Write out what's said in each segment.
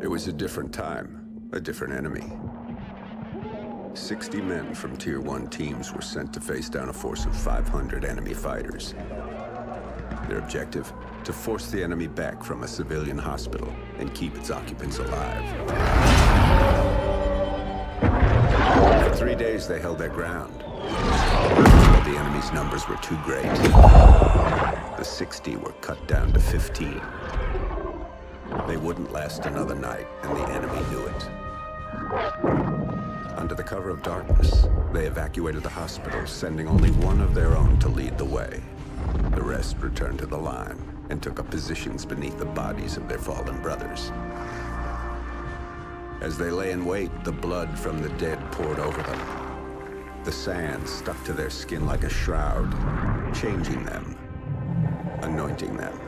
It was a different time, a different enemy. 60 men from Tier 1 teams were sent to face down a force of 500 enemy fighters. Their objective? To force the enemy back from a civilian hospital and keep its occupants alive. For three days they held their ground. But the enemy's numbers were too great. The 60 were cut down to 15. They wouldn't last another night, and the enemy knew it. Under the cover of darkness, they evacuated the hospital, sending only one of their own to lead the way. The rest returned to the line and took up positions beneath the bodies of their fallen brothers. As they lay in wait, the blood from the dead poured over them. The sand stuck to their skin like a shroud, changing them, anointing them.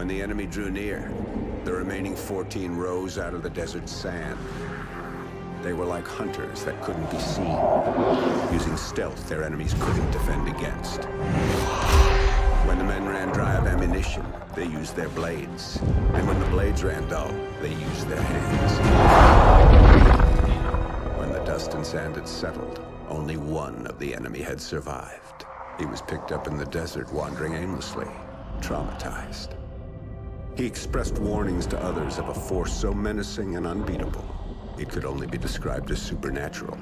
When the enemy drew near, the remaining 14 rose out of the desert sand. They were like hunters that couldn't be seen, using stealth their enemies couldn't defend against. When the men ran dry of ammunition, they used their blades. And when the blades ran dull, they used their hands. When the dust and sand had settled, only one of the enemy had survived. He was picked up in the desert wandering aimlessly, traumatized. He expressed warnings to others of a force so menacing and unbeatable, it could only be described as supernatural.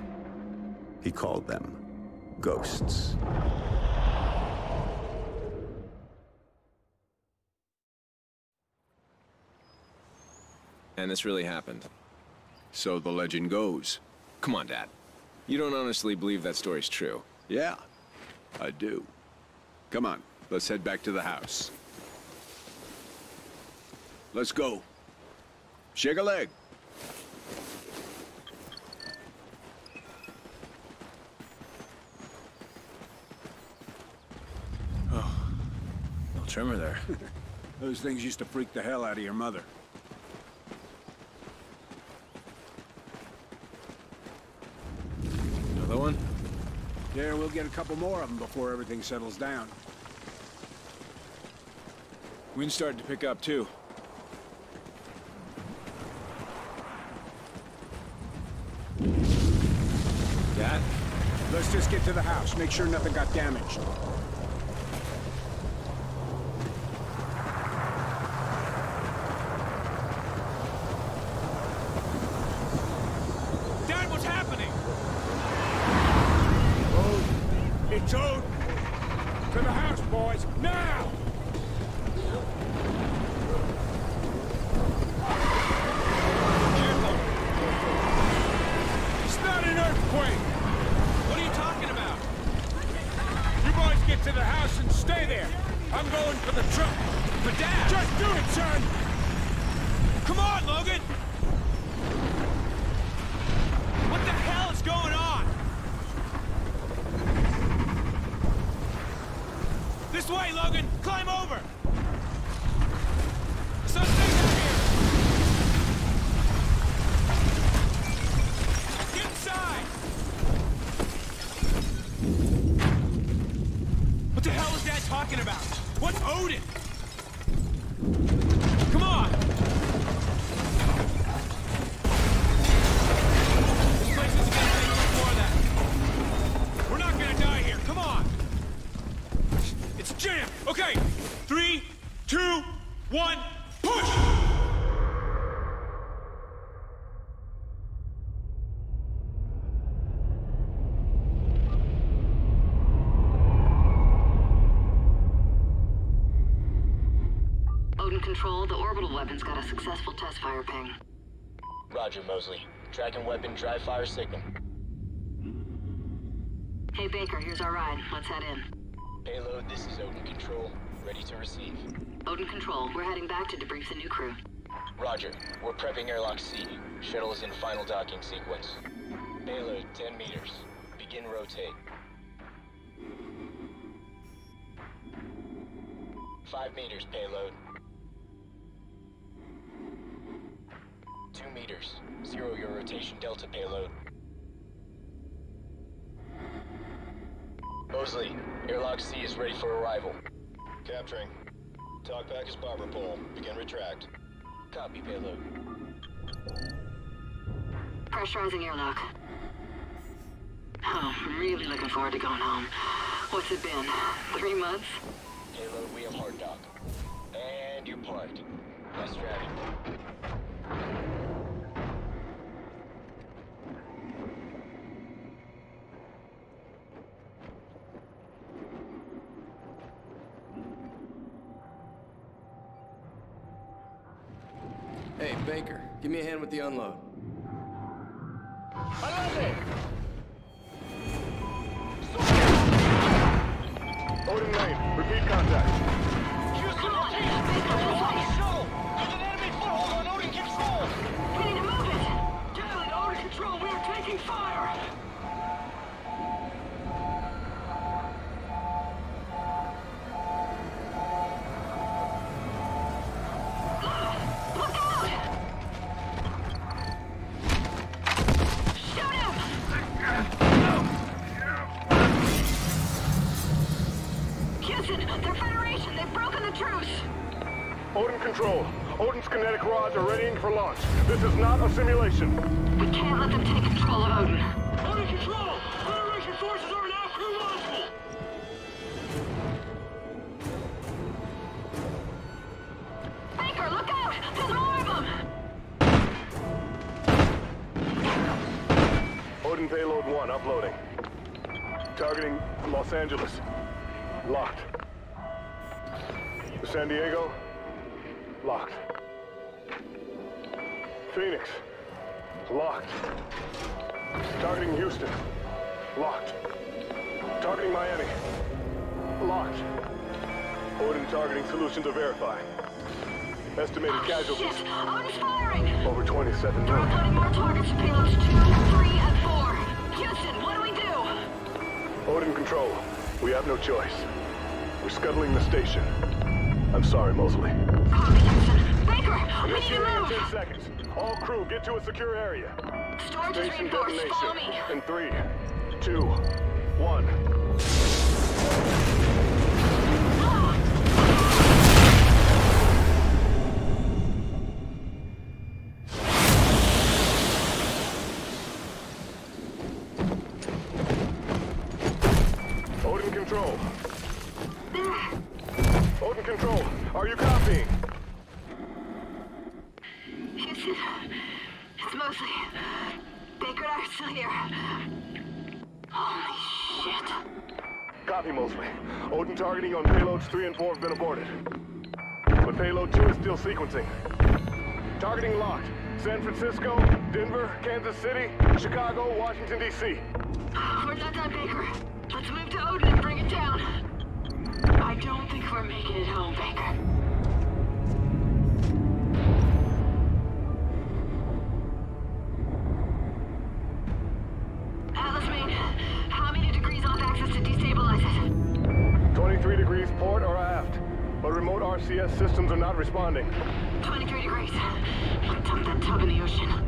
He called them ghosts. And this really happened. So the legend goes. Come on, Dad. You don't honestly believe that story's true. Yeah, I do. Come on, let's head back to the house. Let's go. Shake a leg. Oh, no trimmer there. Those things used to freak the hell out of your mother. Another one? Yeah, we'll get a couple more of them before everything settles down. Wind's starting to pick up, too. Dad? Let's just get to the house, make sure nothing got damaged. Dad, what's happening? Ode, it's Ode. To the house, boys, now! It's not an earthquake! What are you talking about? You boys get to the house and stay there. I'm going for the truck. But Dad! Just do it, son! Come on, Logan! What the hell is going on? This way, Logan! Climb over! Something's in here! Get inside! What the hell is Dad talking about? What's Odin? Come on! This place isn't gonna take much more of that. We're not gonna die here. Come on! It's jammed! Okay! Three, two, one, push! Odin Control, the orbital weapon's got a successful test fire ping. Roger, Mosley. Tracking weapon, dry fire signal. Hey Baker, here's our ride. Let's head in. Payload, this is Odin Control. Ready to receive. Odin Control, we're heading back to debrief the new crew. Roger. We're prepping airlock C. Shuttle is in final docking sequence. Payload, 10 meters. Begin rotate. Five meters, payload. Two meters. Zero your rotation delta payload. Mosley, airlock C is ready for arrival. Capturing. Talkback is barber pole. Begin retract. Copy, payload. Pressurizing airlock. Oh, I'm really looking forward to going home. What's it been? Three months? Payload, we have hard dock. And you're parked. Nice driving. Hey, Baker, give me a hand with the unload. Odin Lane, repeat contact. Come on! Simulation. We can't let them take control of Odin. casualties. Yes, Odin's firing. Over 27 We're uploading more targets to payloads 2, 3, and 4. Houston, what do we do? Odin Control, we have no choice. We're scuttling the station. I'm sorry, Mosley. Copy, Houston. Baker, we need to move. 10 seconds. All crew, get to a secure area. Storage station is reinforced. Follow me. In 3, 2, 1. Payloads 3 and 4 have been aborted. But payload 2 is still sequencing. Targeting locked. San Francisco, Denver, Kansas City, Chicago, Washington, D.C. We're not done, Baker. Let's move to Odin and bring it down. I don't think we're making it home, Baker. Responding. 23 degrees. Dump that tub in the ocean.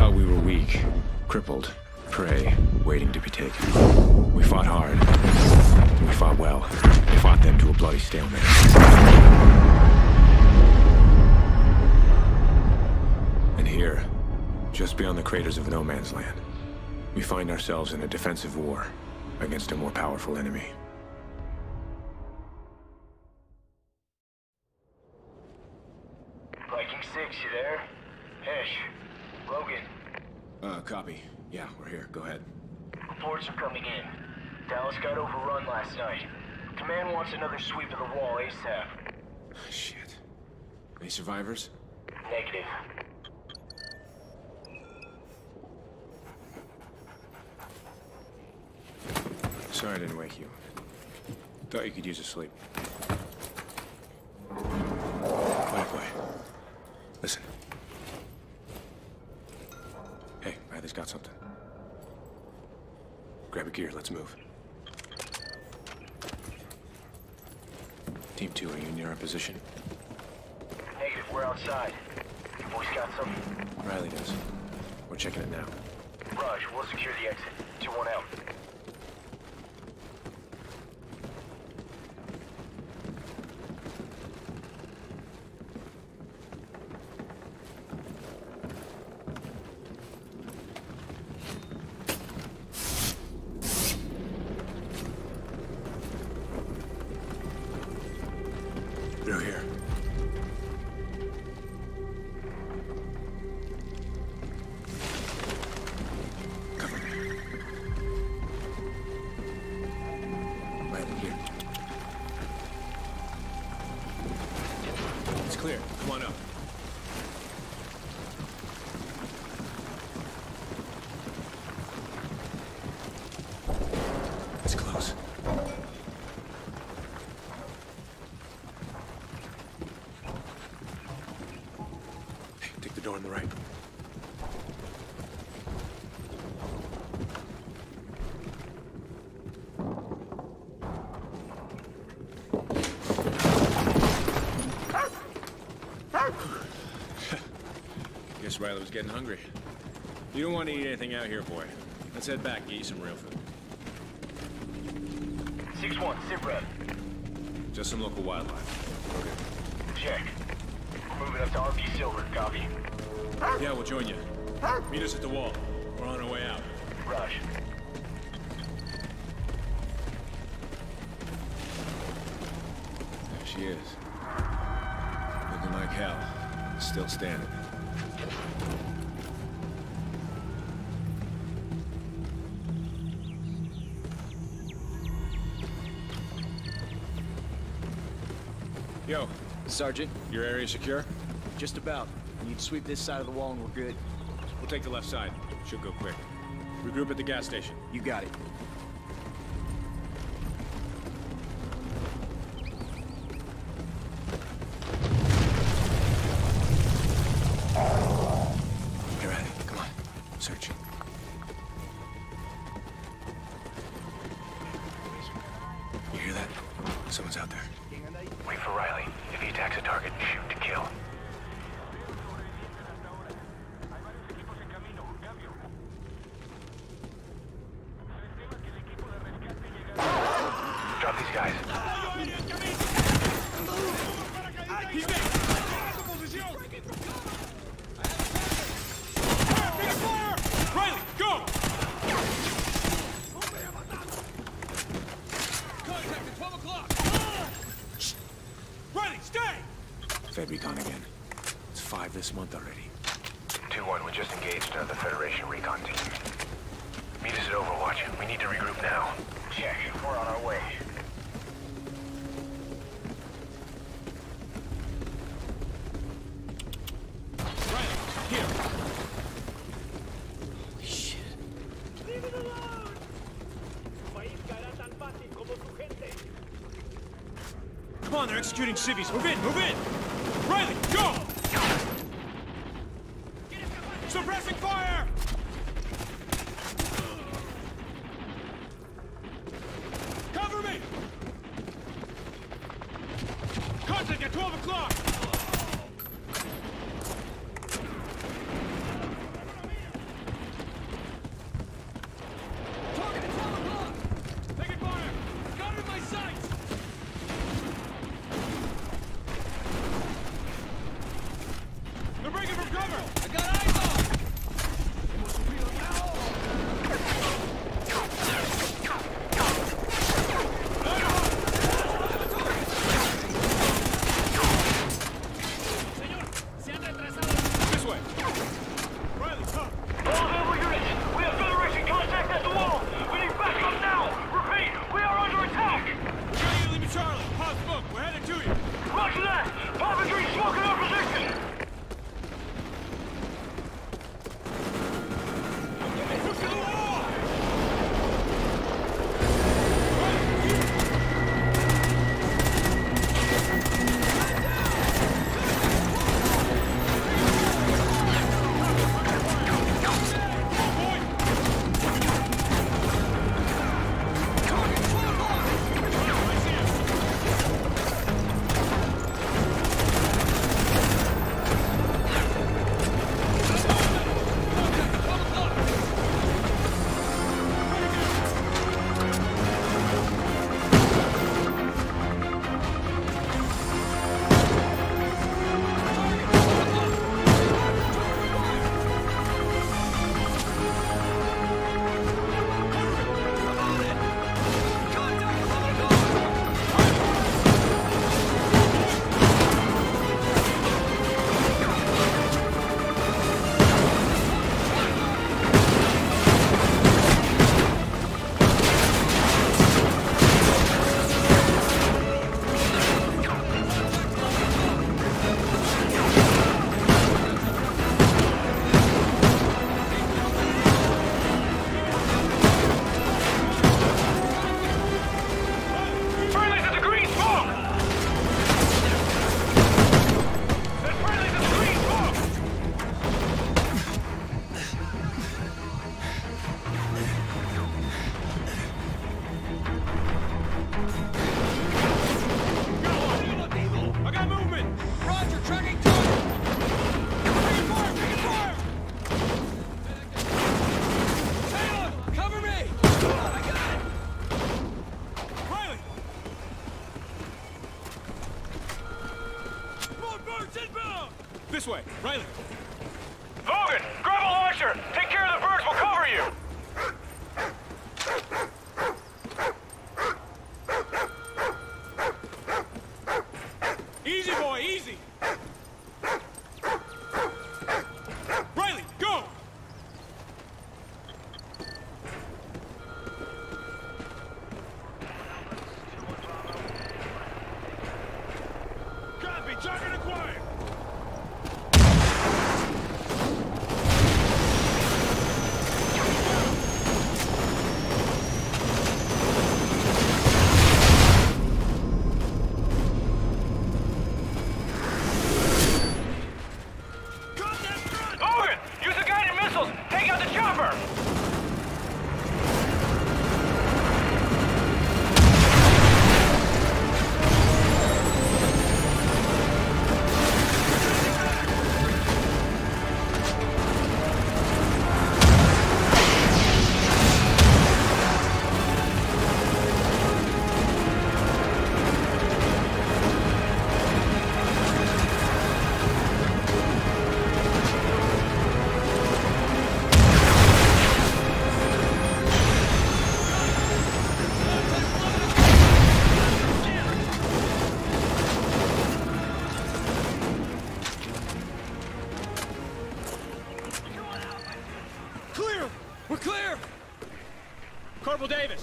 Thought we were weak, crippled, prey, waiting to be taken. We fought hard. We fought well. We fought them to a bloody stalemate. And here, just beyond the craters of No Man's Land, we find ourselves in a defensive war against a more powerful enemy. Here. Go ahead. Reports are coming in. Dallas got overrun last night. Command wants another sweep of the wall ASAP. Shit. Any survivors? Negative. Sorry I didn't wake you. Thought you could use a sleep. Quiet, quiet. Listen. Hey, Riley's got something. Grab a gear, let's move. Team 2, are you near our position? Negative, we're outside. Your boys got something? Riley does. We're checking it now. Raj, we'll secure the exit. 2-1 out. Clear. Come on oh. up. Riley was getting hungry. You don't want to eat anything out here, boy. Let's head back and get you some real food. 6-1, sit rep. Just some local wildlife. Okay. Check. We're moving up to RP Silver, copy. Yeah, we'll join you. Meet us at the wall. Yo, Sergeant, your area secure? just about. Need to sweep this side of the wall and we're good. We'll take the left side. Should go quick. Regroup at the gas station. You got it. executing civvies. Move in, move in!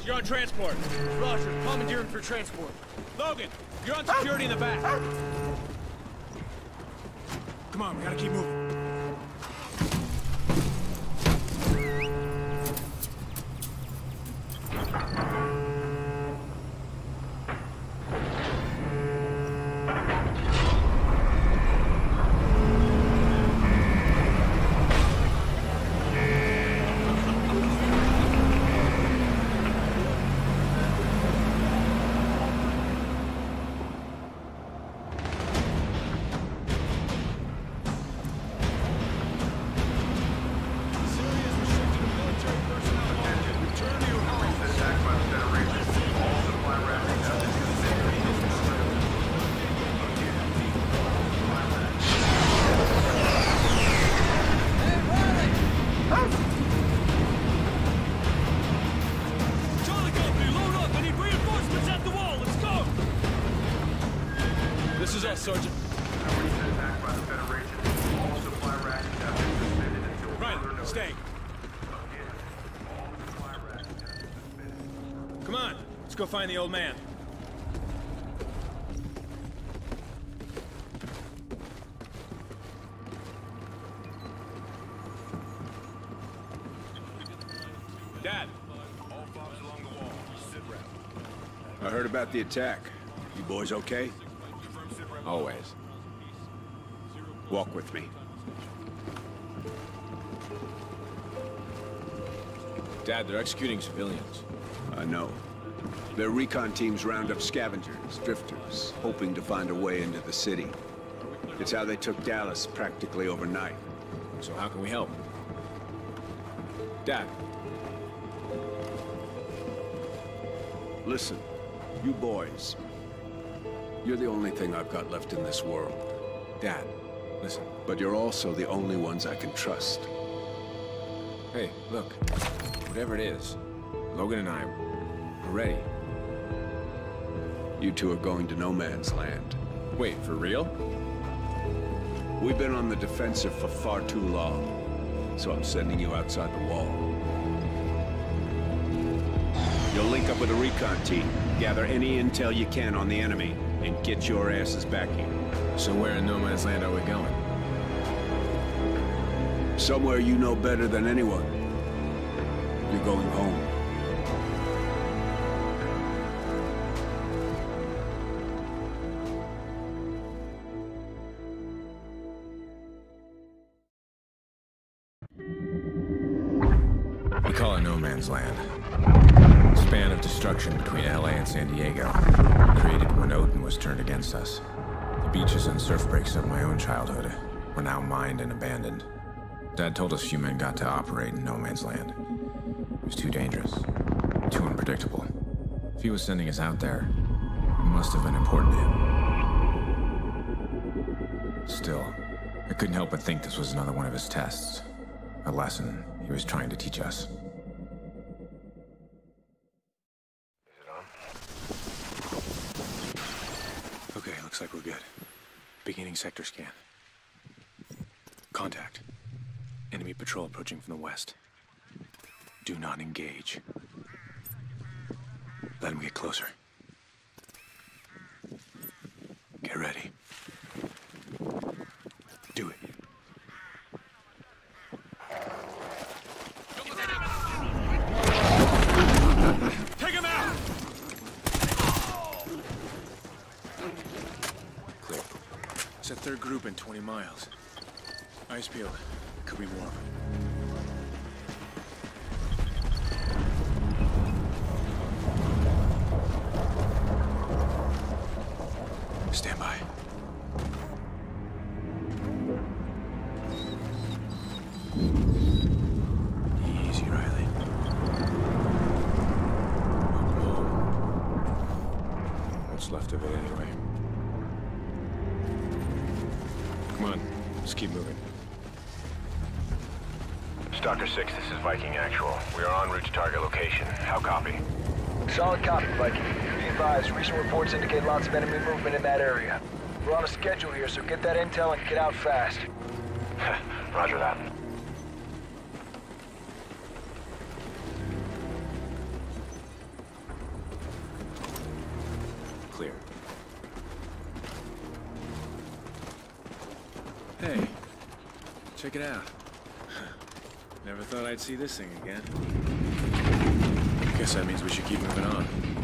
You're on transport. Roger, commandeering for transport. Logan, you're on security in the back. Come on, we gotta keep moving. Find the old man. Dad. I heard about the attack. You boys okay? Always. Walk with me. Dad, they're executing civilians. I know. Their recon teams round up scavengers, drifters, hoping to find a way into the city. It's how they took Dallas practically overnight. So how can we help? Dad, Listen, you boys. You're the only thing I've got left in this world. Dad, listen. But you're also the only ones I can trust. Hey, look. Whatever it is, Logan and I, ready. You two are going to no man's land. Wait, for real? We've been on the defensive for far too long, so I'm sending you outside the wall. You'll link up with a recon team, gather any intel you can on the enemy, and get your asses back here. So where in no man's land are we going? Somewhere you know better than anyone. You're going home. Dad told us few men got to operate in no man's land. It was too dangerous, too unpredictable. If he was sending us out there, it must have been important to him. Still, I couldn't help but think this was another one of his tests. A lesson he was trying to teach us. Okay, looks like we're good. Beginning sector scan. Contact. Enemy patrol approaching from the west. Do not engage. Let him get closer. Get ready. Do it. Take him out! Clear. It's a third group in 20 miles. Ice peeled. Could be more. Stand by. Easy, Riley. What's left of it anyway. Come on, let's keep moving. Stalker 6, this is Viking Actual. We are en route to target location. How copy? Solid copy, Viking. Be advised, recent reports indicate lots of enemy movement in that area. We're on a schedule here, so get that intel and get out fast. Roger that. Clear. Hey, check it out. Never thought I'd see this thing again. I Guess that means we should keep moving on.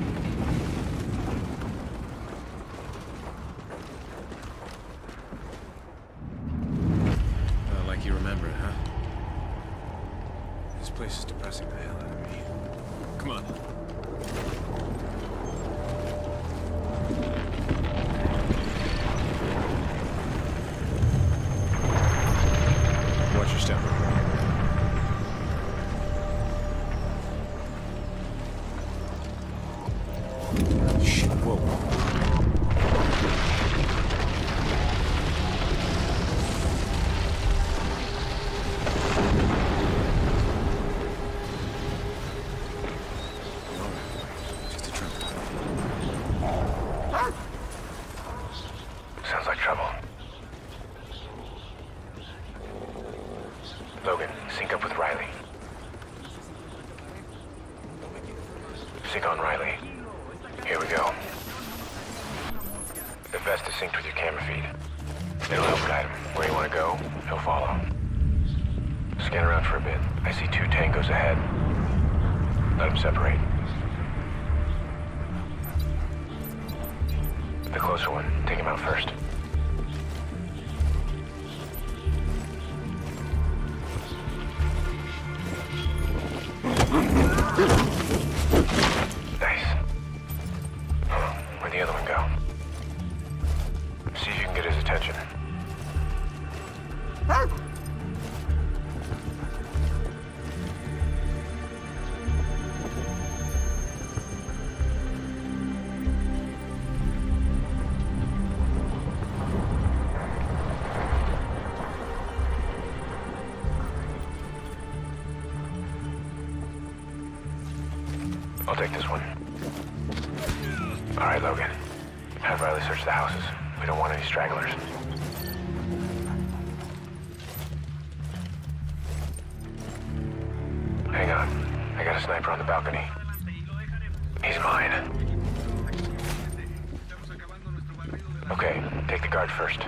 Okay, take the guard first.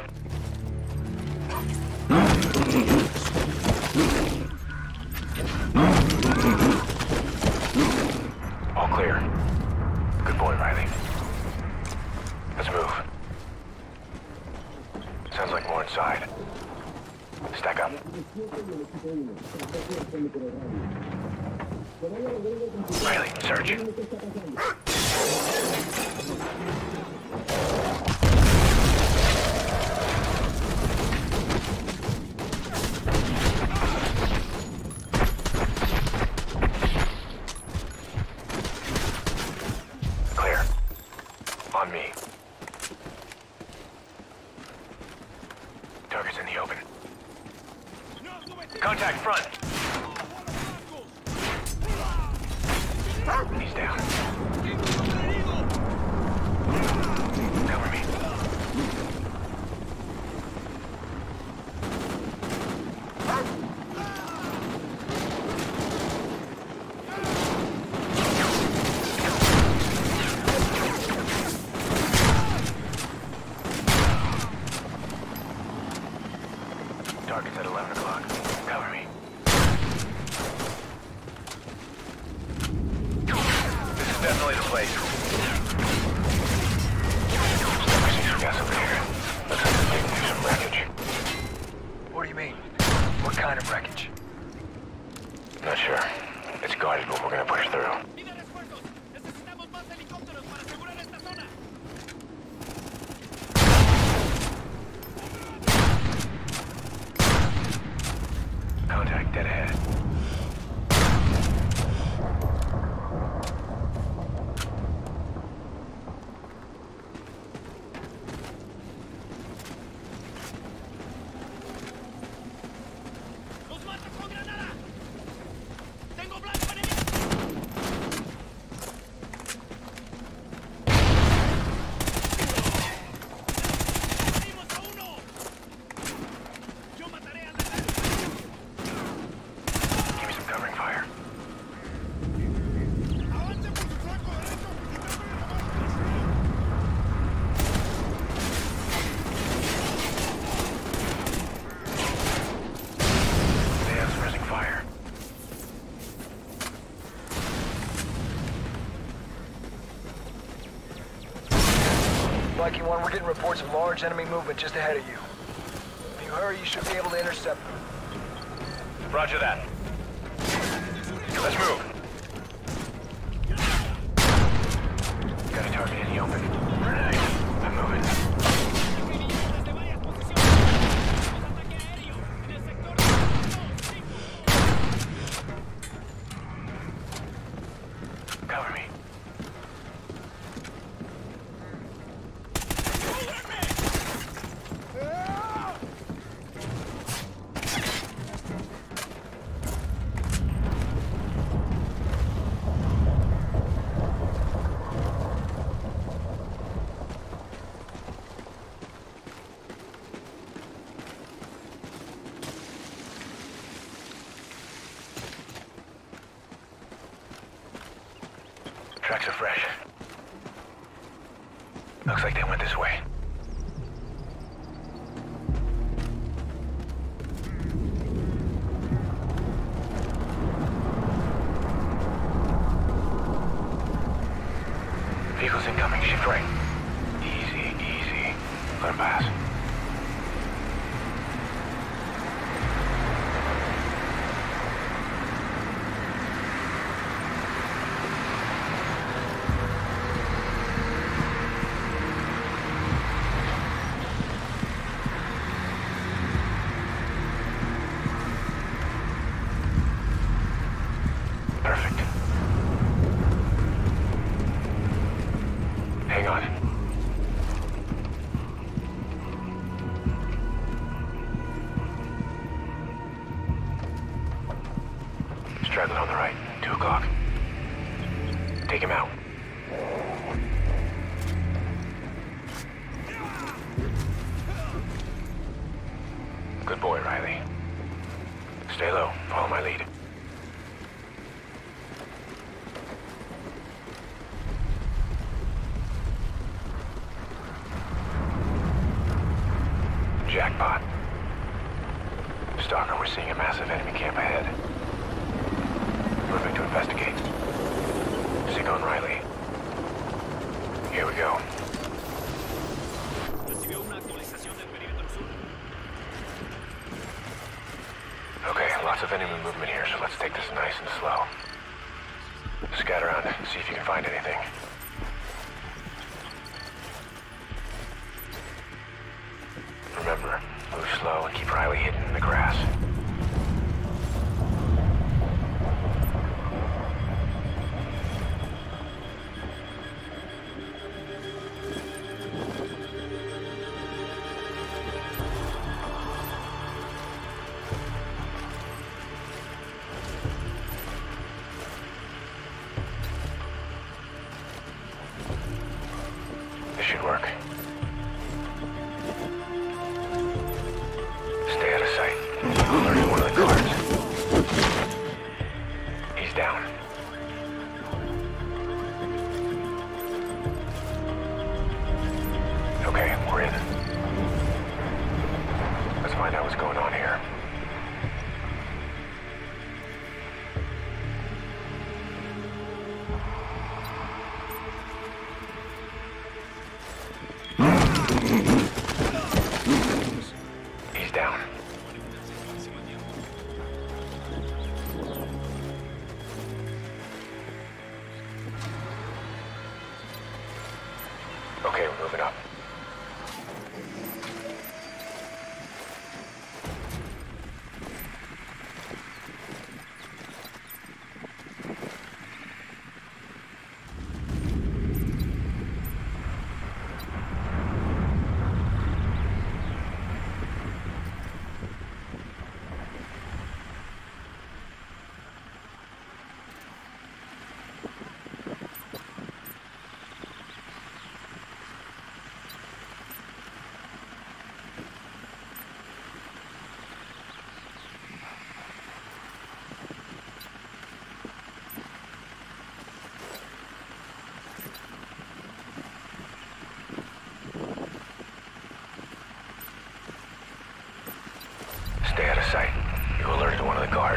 All clear. Good boy, Riley. Let's move. Sounds like more inside. Stack up. Riley, search. Lucky One, we're getting reports of large enemy movement just ahead of you. If you hurry, you should be able to intercept them. Roger that.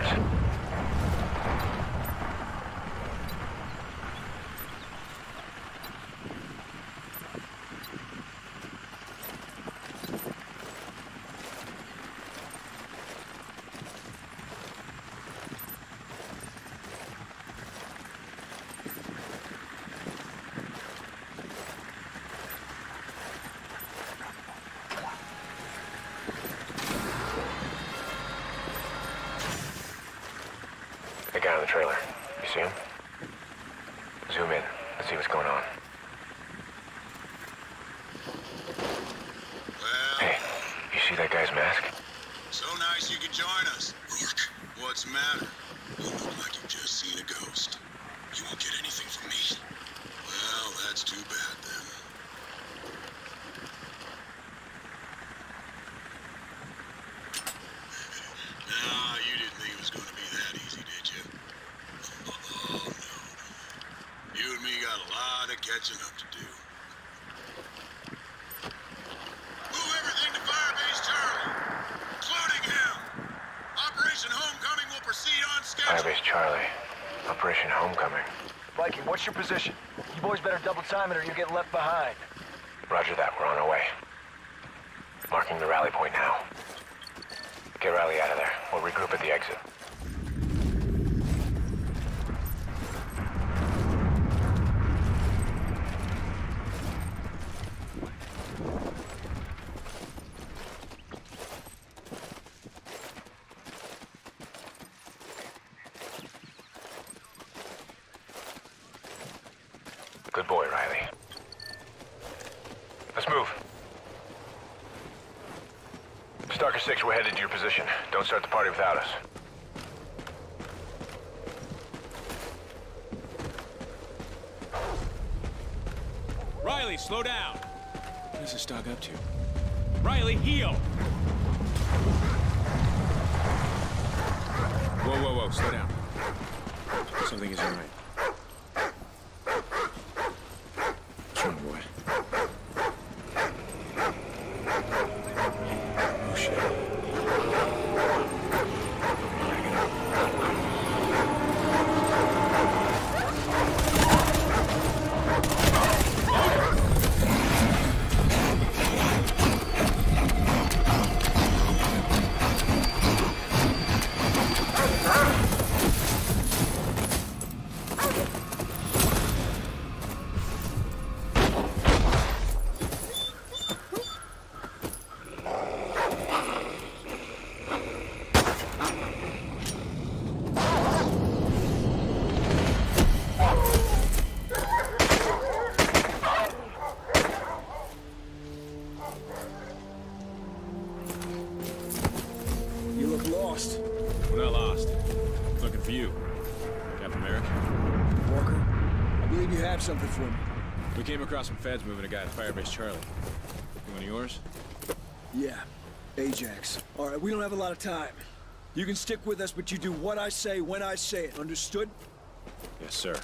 One of the guards. The guy on the trailer. You see him? Zoom in. Let's see what's going on. Well, Hey, you see that guy's mask? so nice you could join us. Rorke, what's the matter? You look like you've just seen a ghost. You won't get anything from me. Well, that's too bad then. Nah, you didn't think it was gonna be that easy, did you? Uh-oh. Of catching up to do. Move everything to Firebase Charlie, including him. Operation Homecoming will proceed on schedule. Firebase Charlie. Operation Homecoming. Viking, what's your position? You boys better double time it or you're getting left behind. Roger that, we're on our way. Marking the rally point now. Get Riley out of there. We'll regroup at the exit. Good boy, Riley. Let's move. Stalker 6, we're headed to your position. Don't start the party without us. Feds moving a guy to Firebase Charlie. You want yours? Yeah, Ajax. All right, we don't have a lot of time. You can stick with us, but you do what I say when I say it. Understood? Yes, sir.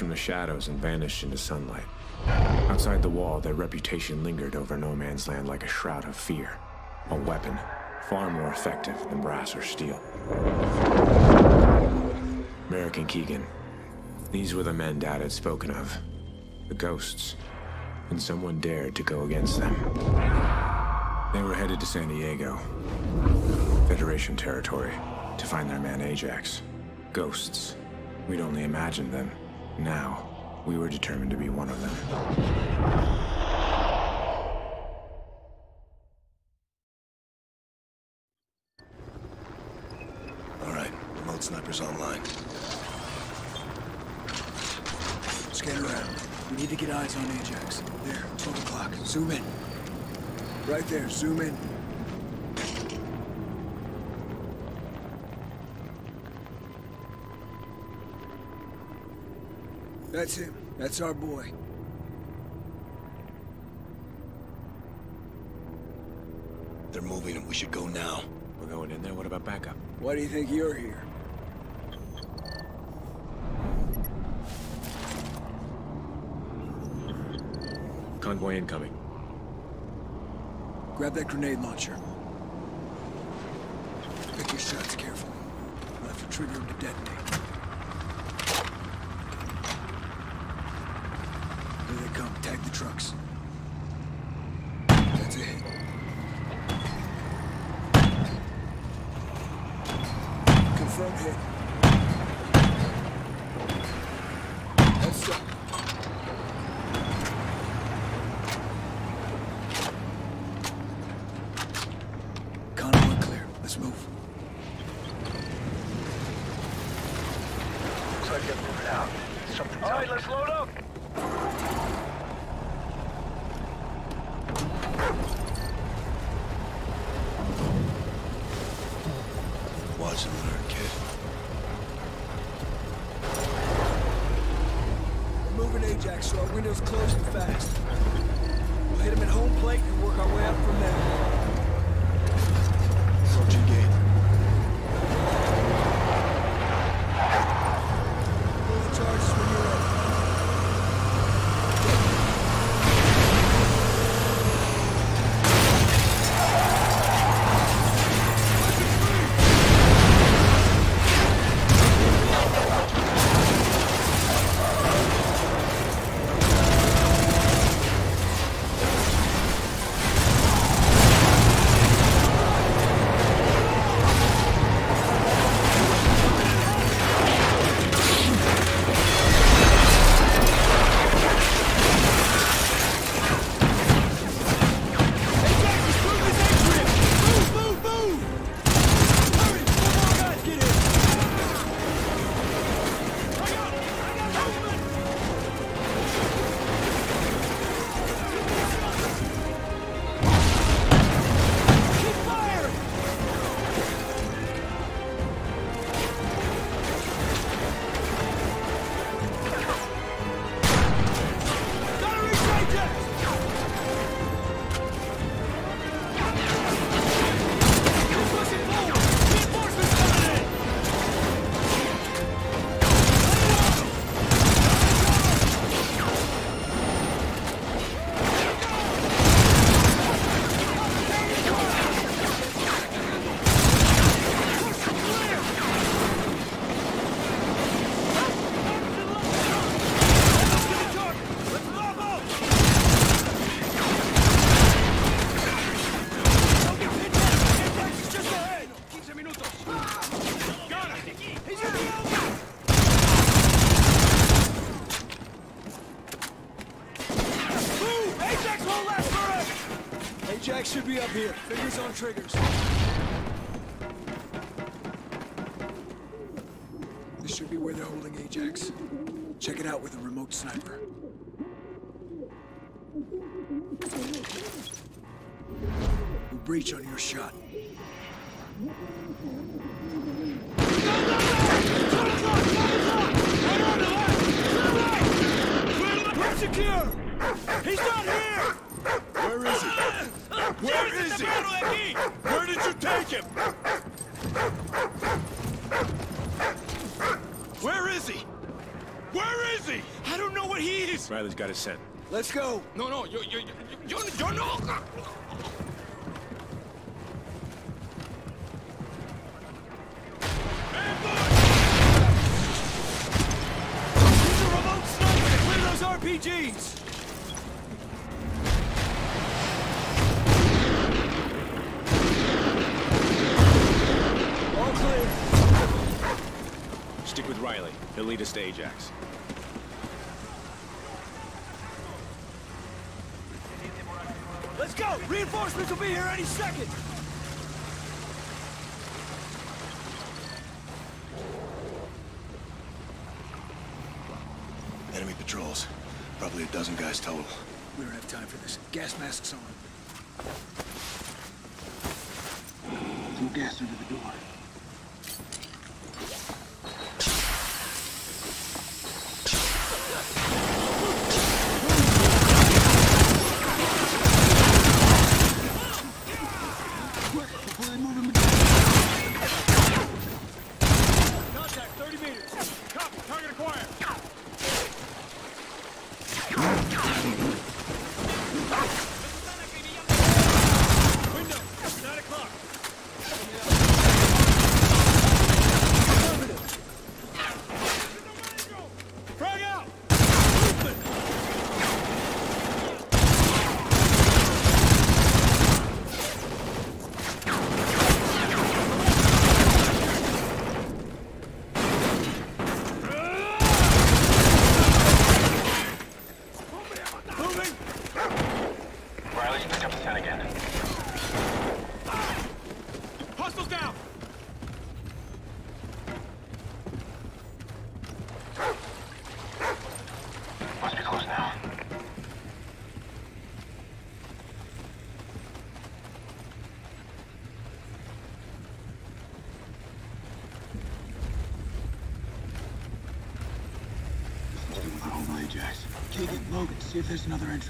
From the shadows and vanished into sunlight. Outside the wall, their reputation lingered over no man's land like a shroud of fear. A weapon, far more effective than brass or steel. Merrick and Keegan. These were the men Dad had spoken of. The ghosts. And someone dared to go against them. They were headed to San Diego, Federation territory, to find their man Ajax. Ghosts. We'd only imagined them. Now, we were determined to be one of them. All right, remote sniper's online. Scan around. We need to get eyes on Ajax. There, 12 o'clock. Zoom in. Right there, zoom in. That's him. That's our boy. They're moving and we should go now. We're going in there? What about backup? Why do you think you're here? Convoy incoming. Grab that grenade launcher. Pick your shots carefully. We'll have to trigger him to detonate. Here they come. Tag the trucks. Triggers. This should be where they're holding Ajax. Check it out with a remote sniper. We'll breach on your shot. We're secure! He's not here! Where is he? Where is he? Where did you take him? Where is he? Where is he? I don't know what he is. Riley's got his scent. Let's go. No, no, yo, yo, yo, yo, yo, no. Use a remote sniper to clear those RPGs. All clear. Stick with Riley. He'll lead us to Ajax. Let's go. Reinforcements will be here any second. Enemy patrols. Probably a dozen guys total. We don't have time for this. Gas masks on. Throw gas under the door. Contact 30 meters. Copy, target acquired. Window, 9 o'clock. Frag out! Moving! Riley's picked up the scent again. Hostiles down! Must be close now. Home Ajax. Keegan, Logan, see if there's another entrance.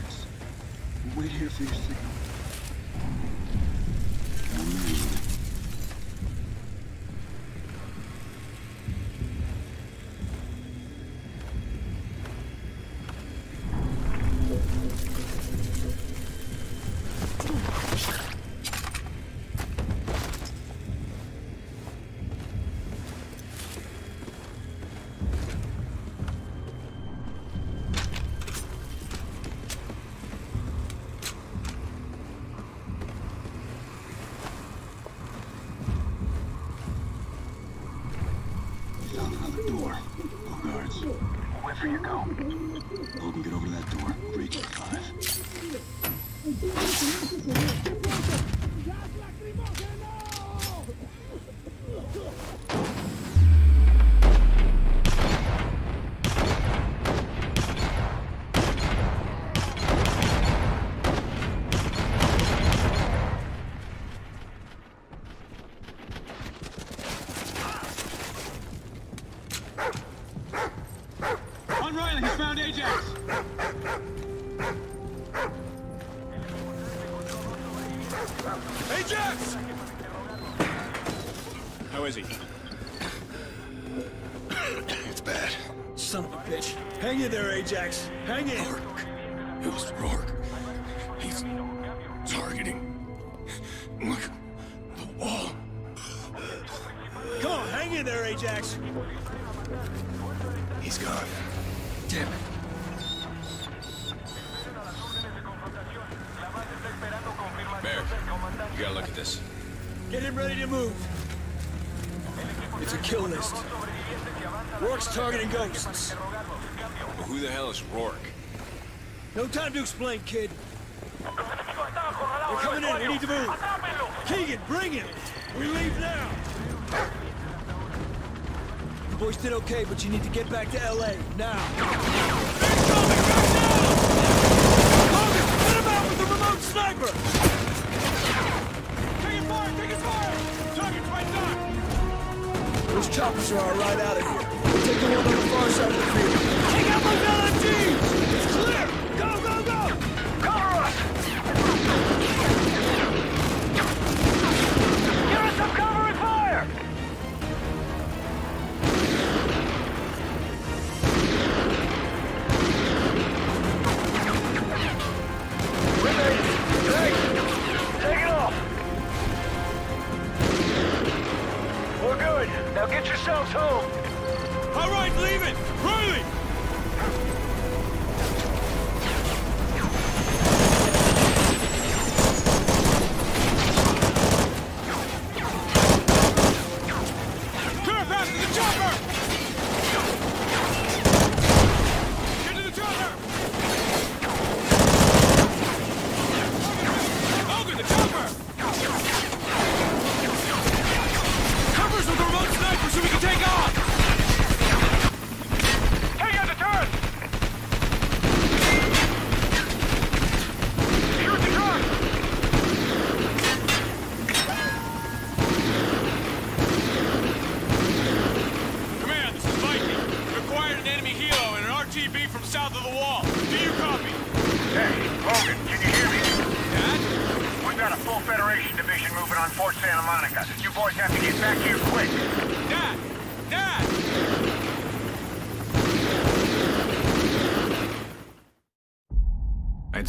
Son of a bitch. Hang in there, Ajax. Hang in. Rorke. It was Rorke. He's targeting. Look, the wall. Come on, hang in there, Ajax. He's gone. Damn it. Mayor, you gotta look at this. Get him ready to move. It's a kill list. Rorke's targeting ghosts. But who the hell is Rorke? No time to explain, kid. They're coming in. We need to move. Keegan, bring him. We leave now. The boys did okay, but you need to get back to L.A. now. Logan, hit him out with the remote sniper. Taking fire! Taking fire! Target's right down! Those choppers are all right out of here. We'll take the one on the far side of the field. Take out those LMGs!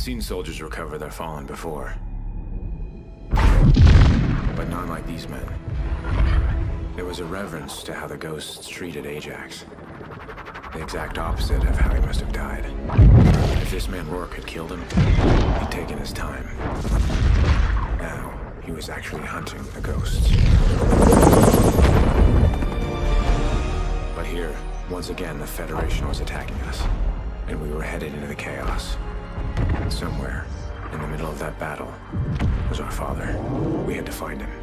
seen soldiers recover their fallen before. But not like these men. There was a reverence to how the ghosts treated Ajax. The exact opposite of how he must have died. If this man Rorke had killed him, he'd taken his time. Now, he was actually hunting the ghosts. But here, once again, the Federation was attacking us, and we were headed into the chaos somewhere in the middle of that battle was our father. We had to find him.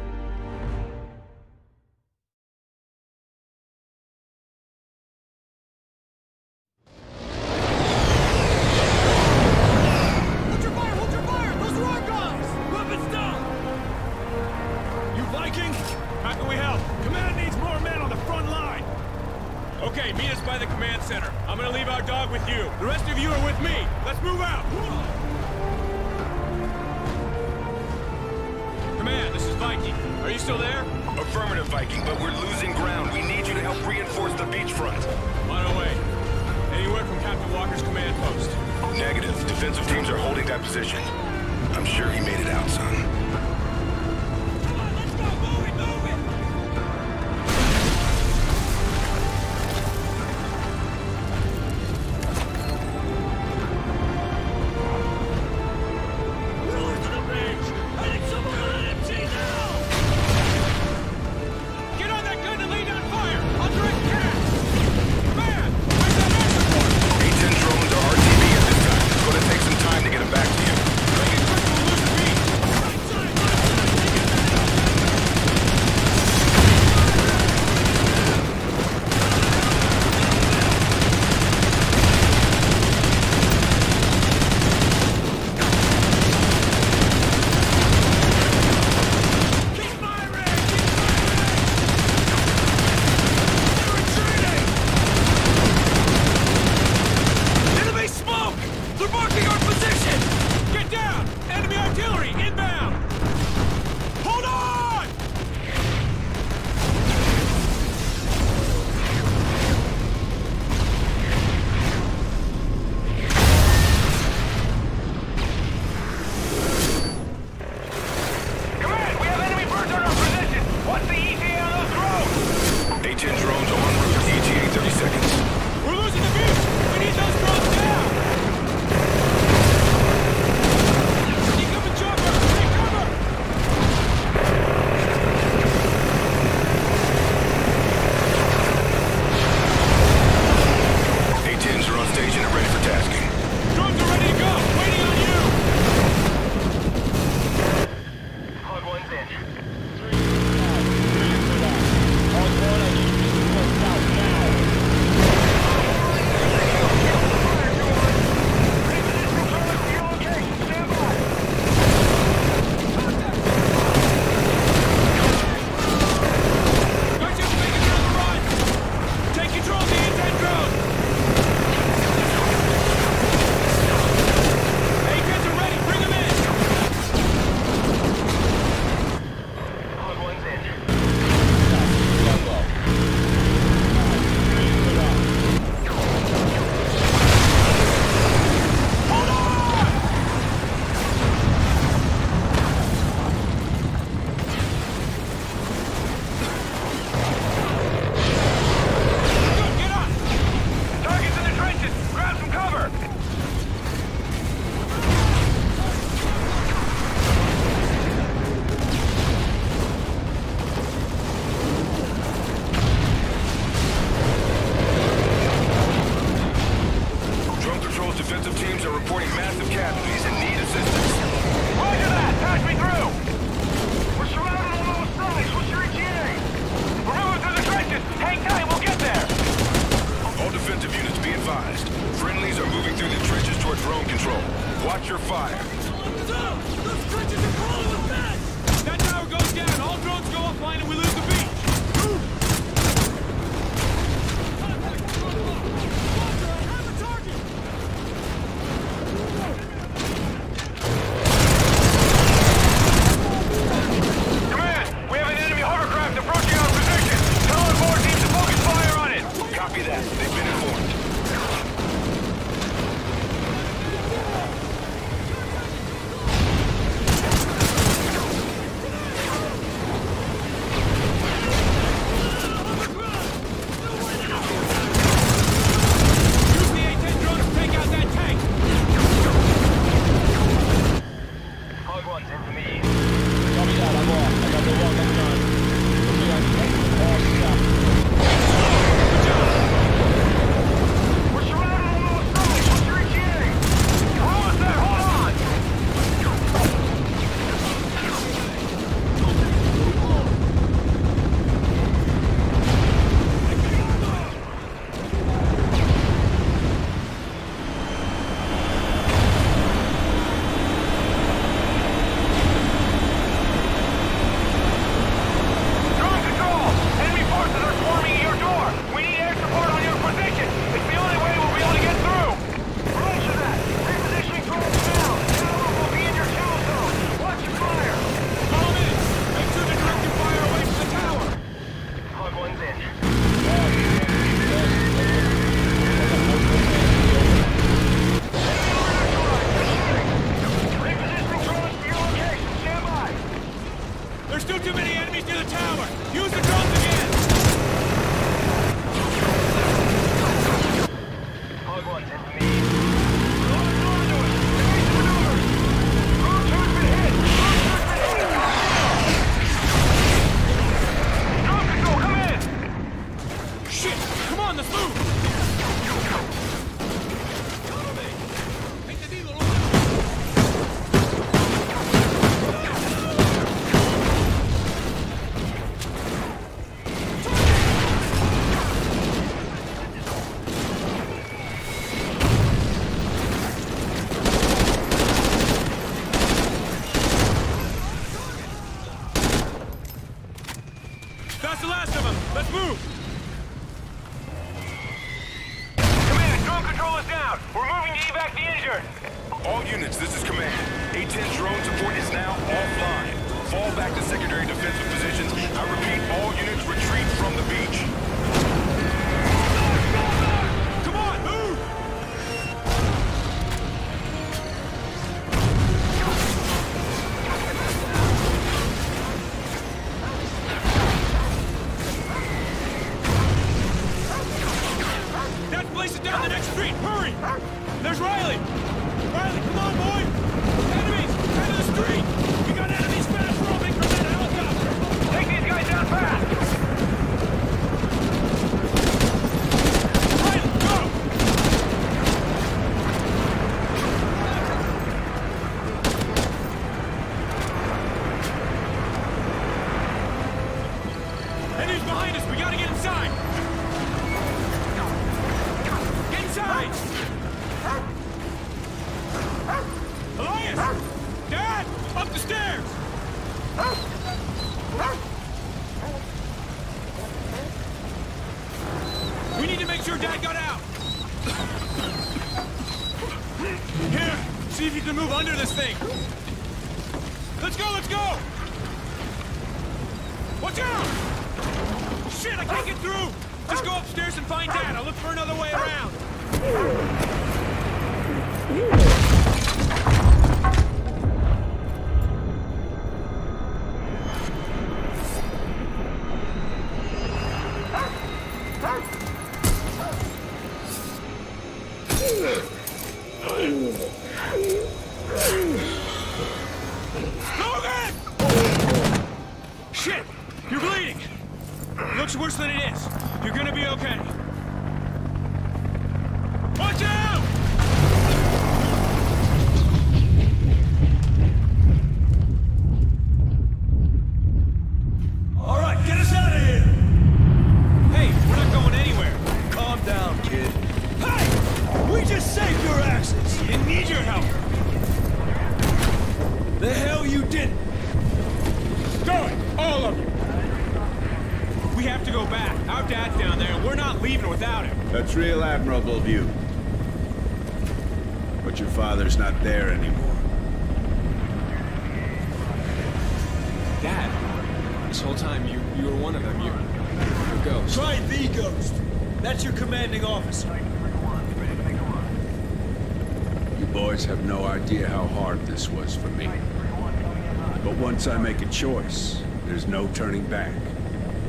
Once I make a choice, there's no turning back.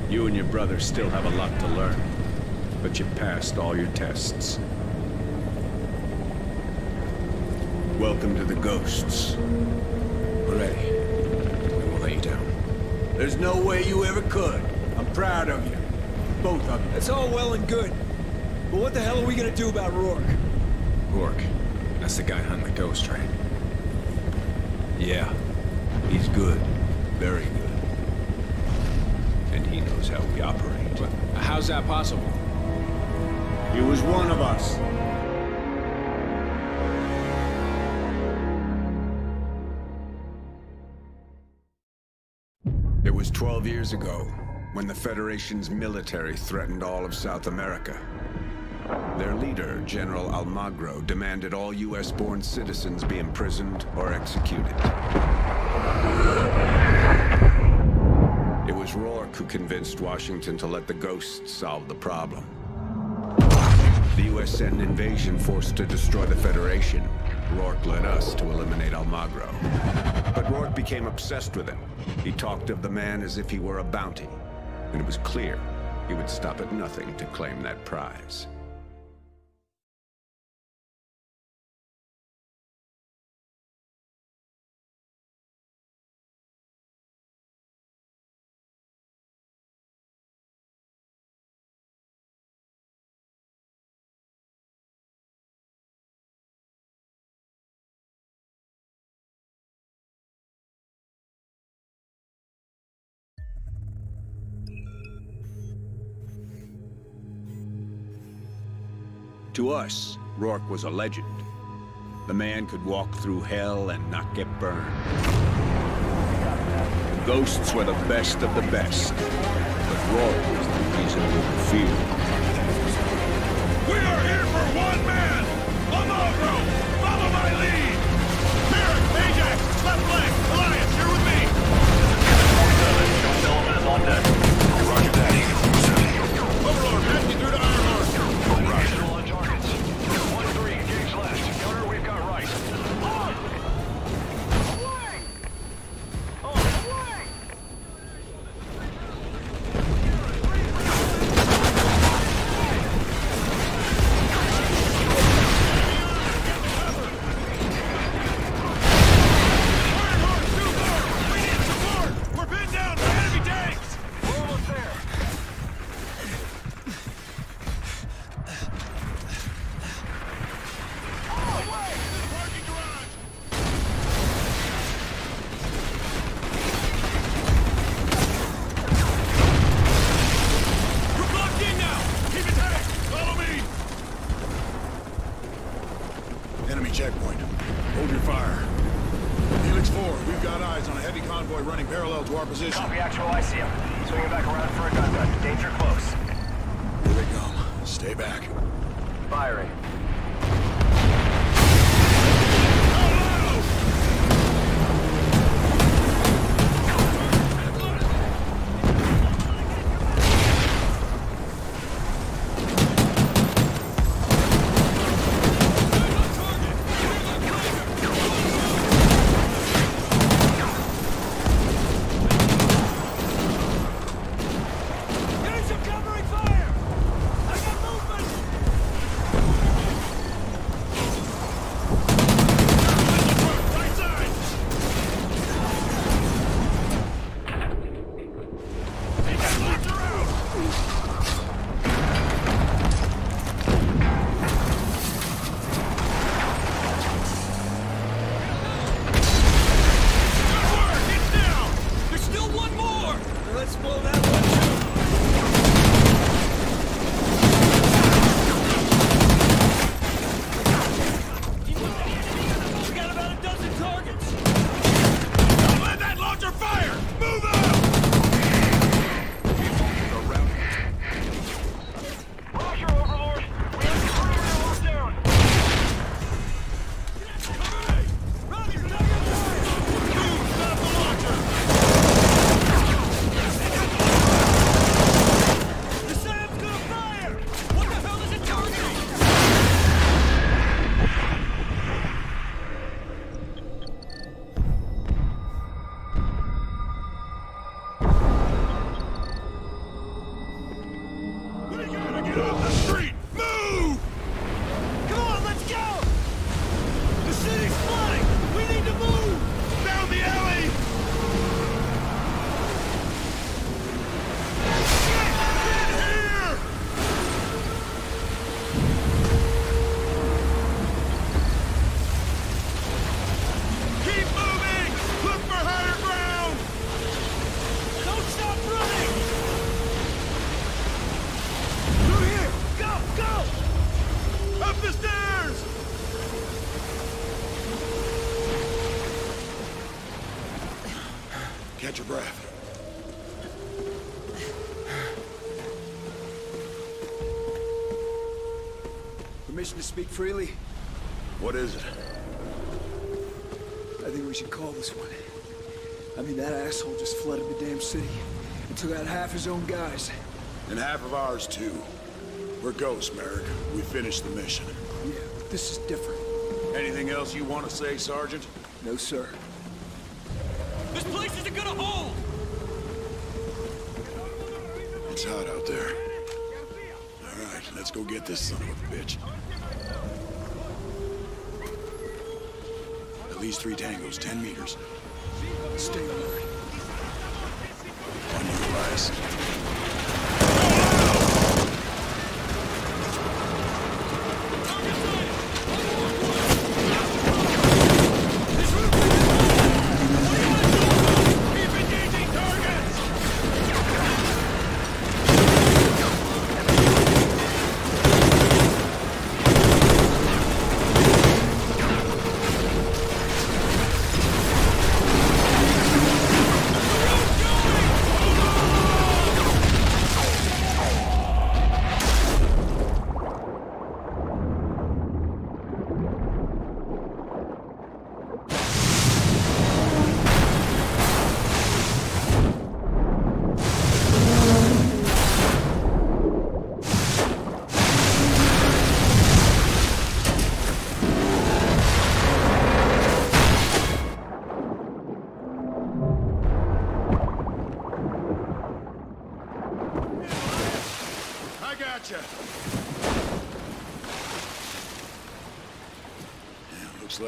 You and your brother still have a lot to learn. But you passed all your tests. Welcome to the Ghosts. We're ready. We won't let you down. There's no way you ever could. I'm proud of you. Both of you. That's all well and good. But what the hell are we gonna do about Rorke? Rorke. That's the guy hunting the ghost, right? Yeah. Good. Very good. And he knows how we operate. But how's that possible? He was one of us. It was 12 years ago when the Federation's military threatened all of South America. Their leader, General Almagro, demanded all U.S.-born citizens be imprisoned or executed. It was Rorke who convinced Washington to let the Ghosts solve the problem. The U.S. sent an invasion force to destroy the Federation. Rorke led us to eliminate Almagro. But Rorke became obsessed with him. He talked of the man as if he were a bounty. And it was clear he would stop at nothing to claim that prize. To us, Rorke was a legend. The man could walk through hell and not get burned. The ghosts were the best of the best, but Rorke was the reason we could feel. We are here for one man! Almagro! Follow my lead! Merrick, Ajax, left leg, Elias, here with me! Service, John Sullivan is on deck. Freely? What is it? I think we should call this one. I mean, that asshole just flooded the damn city and took out half his own guys. And half of ours, too. We're ghosts, Merrick. We finished the mission. Yeah, but this is different. Anything else you want to say, Sergeant? No, sir. This place isn't gonna hold! It's hot out there. All right, let's go get this son of a bitch. At least three tangos, ten meters. Stay alert. On you, Rice.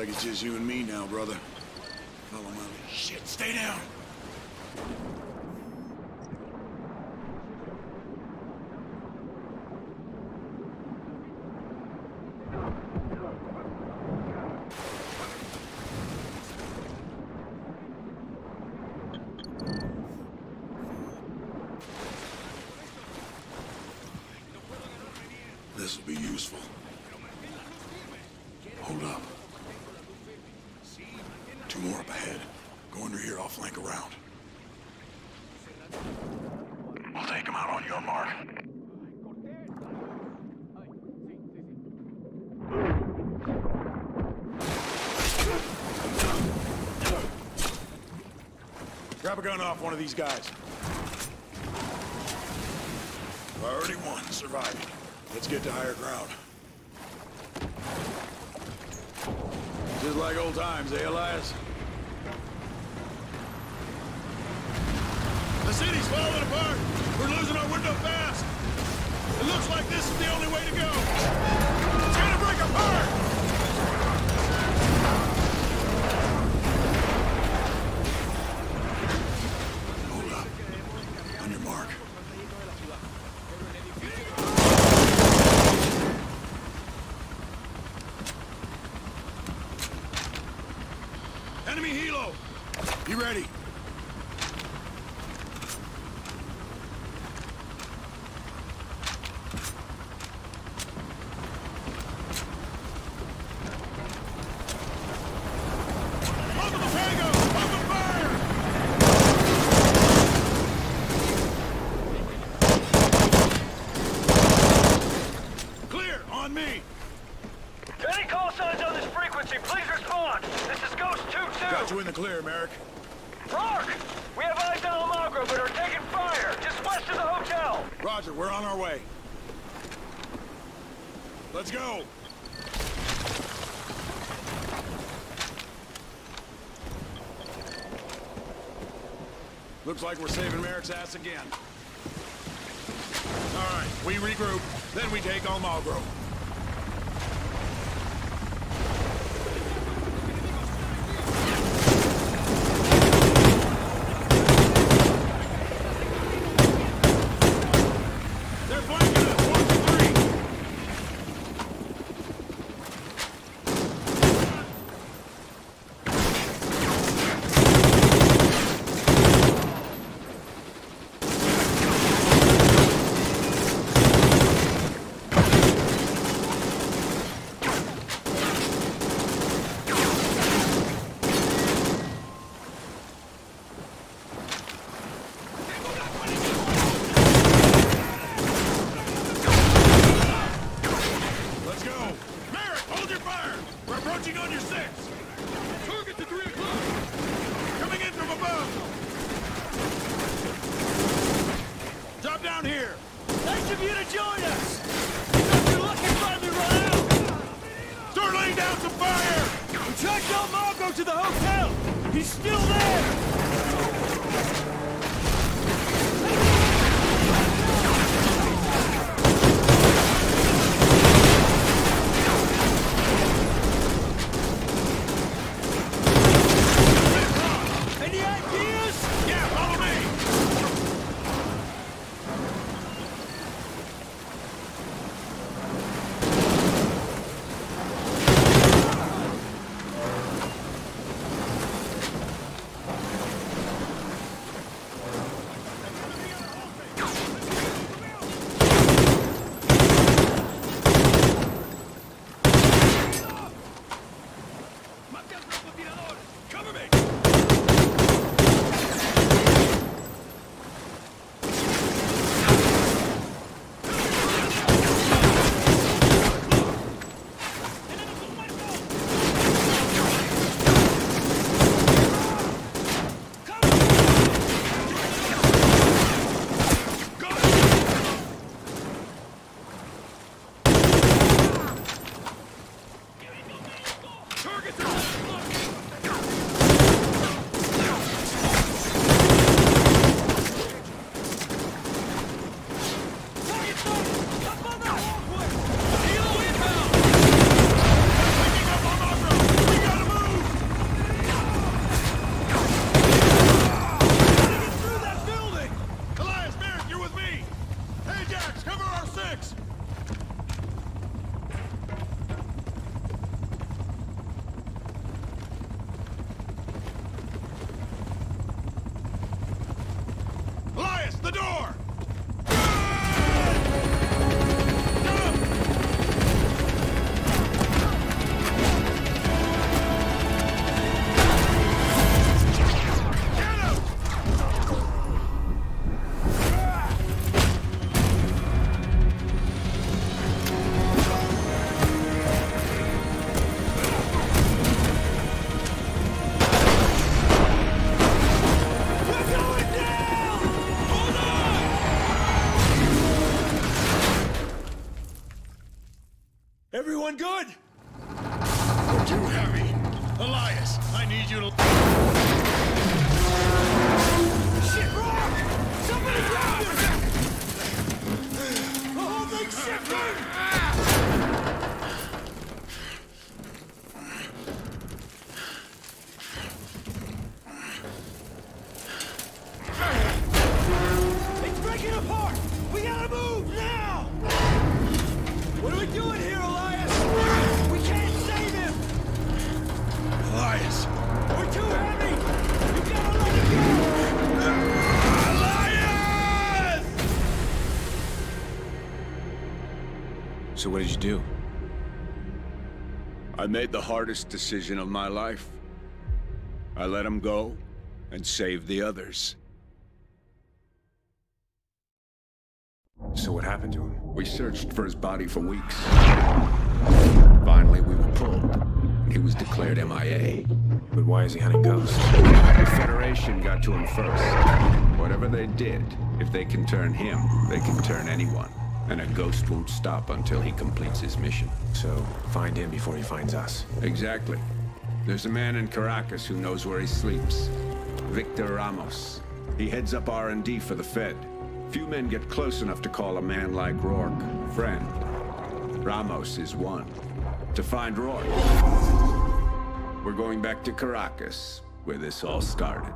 Like it's just you and me now, brother. gun off one of these guys. Priority one, surviving. Let's get to higher ground. Just like old times, eh, Elias? Let's go! Looks like we're saving Merrick's ass again. All right, we regroup, then we take on Everyone good? So what did you do? I made the hardest decision of my life. I let him go and saved the others. So what happened to him? We searched for his body for weeks. Finally, we were pulled. He was declared MIA. But why is he hunting ghosts? The Federation got to him first. Whatever they did, if they can turn him, they can turn anyone. And a ghost won't stop until he completes his mission. So, find him before he finds us. Exactly. There's a man in Caracas who knows where he sleeps. Victor Ramos. He heads up R&D for the Fed. Few men get close enough to call a man like Rorke friend. Ramos is one. To find Rorke, we're going back to Caracas, where this all started.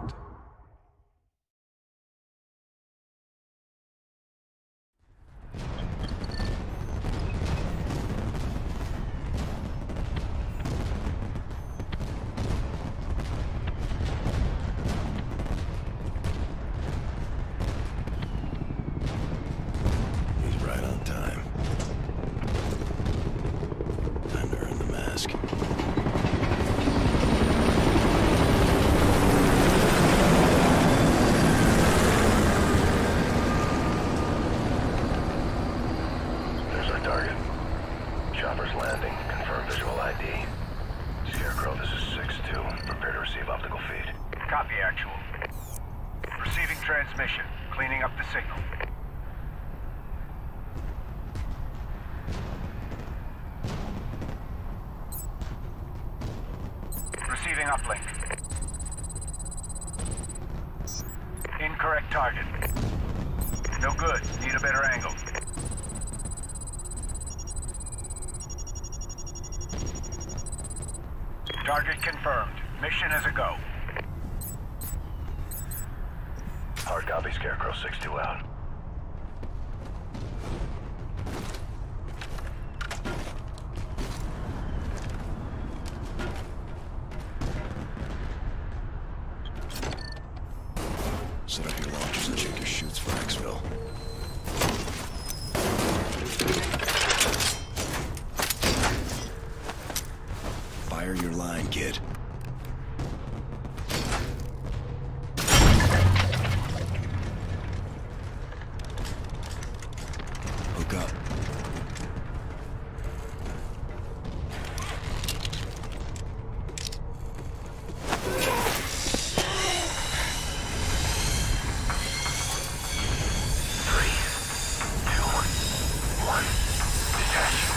Line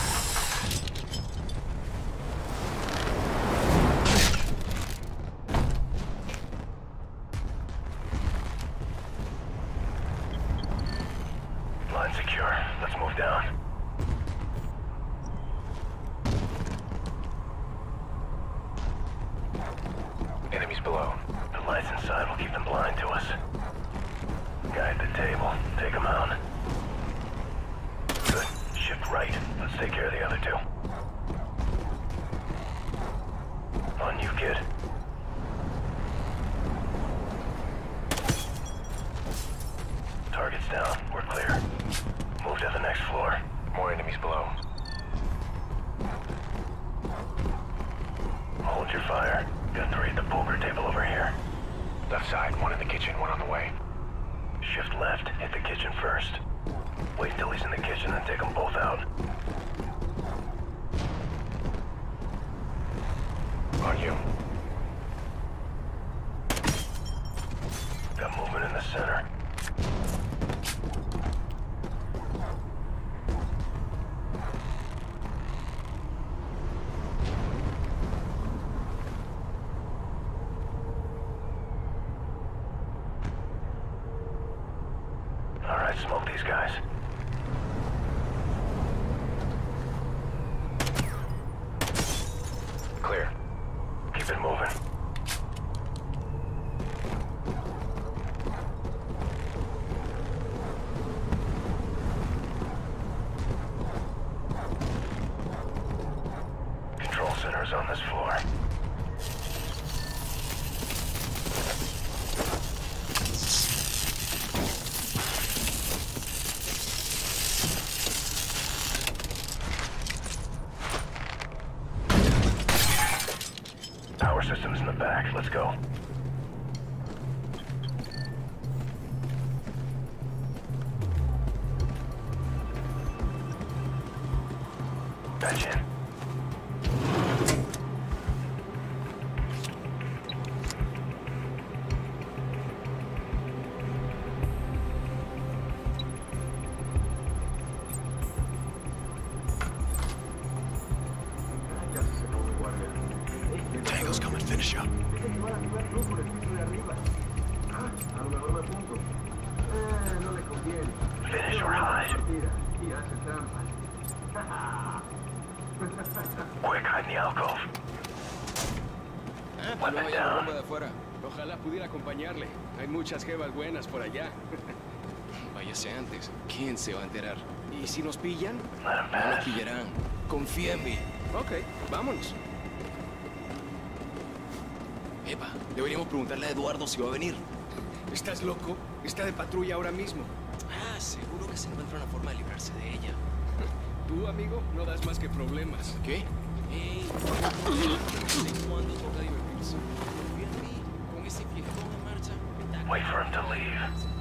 muchas jevas buenas por allá. Váyase antes. ¿Quién se va a enterar? ¿Y si nos pillan? No nos pillarán. Confía en mí. Ok, vámonos. Epa, deberíamos preguntarle a Eduardo si va a venir. ¿Estás loco? Está de patrulla ahora mismo. Ah, seguro que se encuentra una forma de librarse de ella. Tú, amigo, no das más que problemas. ¿Qué? Wait for him to leave.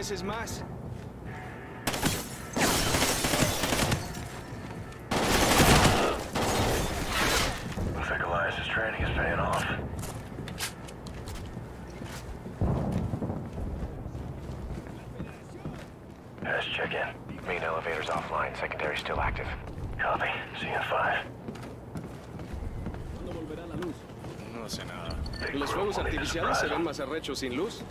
Mrs. Looks like Elias's training is paying off. Pass check-in. Main elevator's offline, secondary still active. Copy. See you in five. Los fuegos artificiales más arrechos sin luz.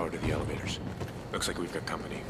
Power to the elevators. Looks like we've got company.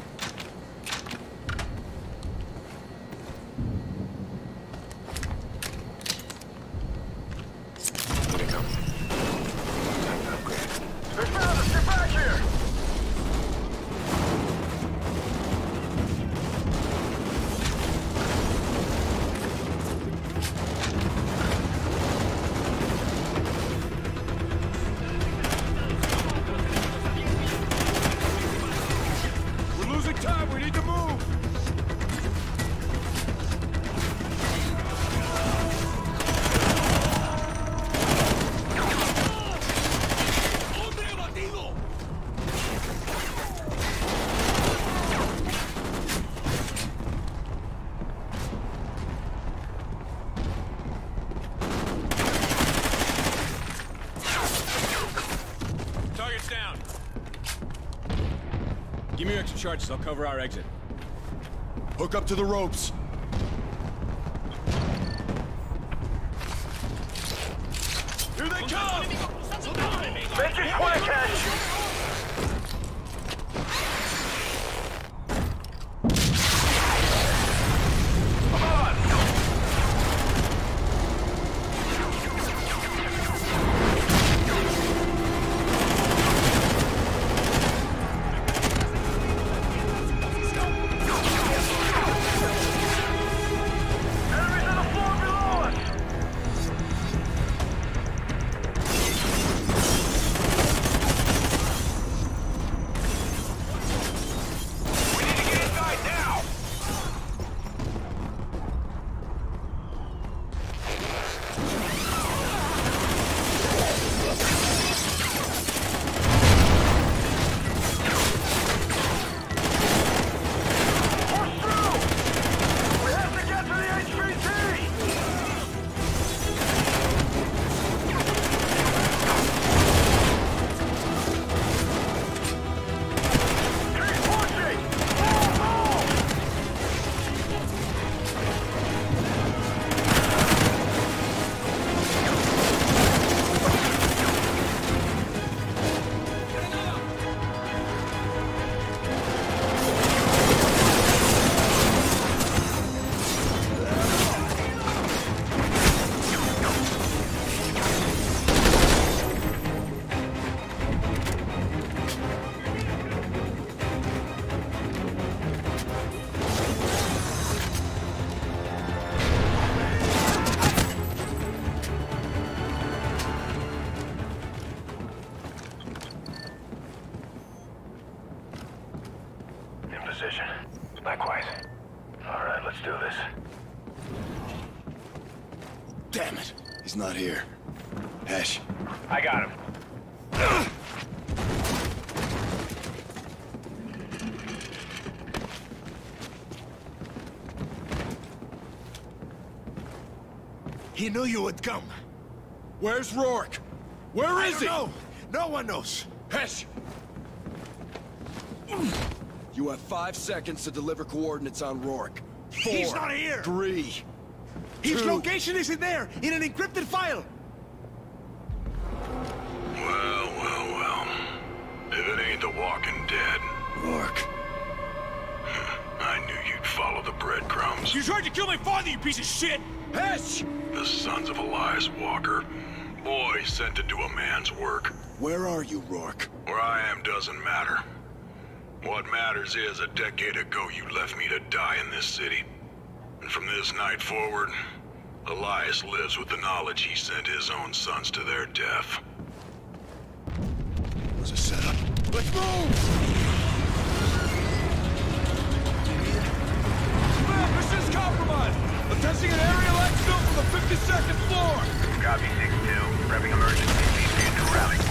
I'll cover our exit. Hook up to the ropes. Knew you would come. Where's Rorke? Where is he? know. No one knows. Hesh! You have five seconds to deliver coordinates on Rorke. Four. He's not here. Three. His two, location isn't there, in an encrypted file. Rorke? Where I am doesn't matter. What matters is a decade ago you left me to die in this city. And from this night forward, Elias lives with the knowledge he sent his own sons to their death. Was a setup. Let's move! Map, mission's compromised! Attempting an aerial exfil from the 52nd floor! Copy 6-2. Prepping emergency. Please get to rally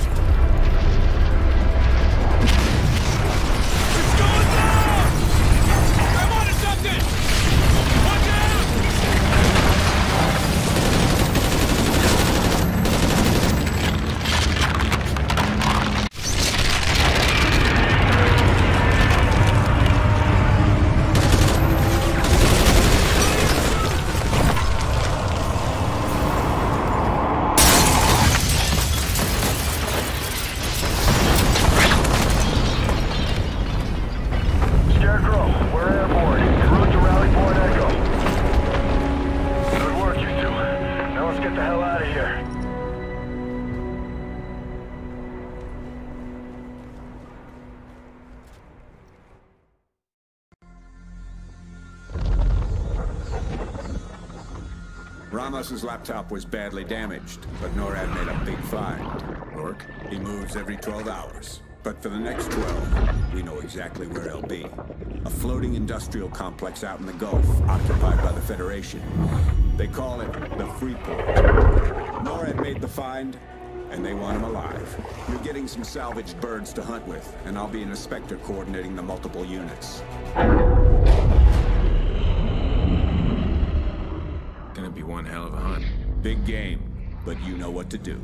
point. Laptop was badly damaged, but NORAD made a big find. Rorke? He moves every 12 hours. But for the next 12, we know exactly where he'll be. A floating industrial complex out in the Gulf, occupied by the Federation. They call it the Freeport. NORAD made the find, and they want him alive. You're getting some salvaged birds to hunt with, and I'll be an inspector coordinating the multiple units. Gonna be one hell of a hunt. Big game, but you know what to do.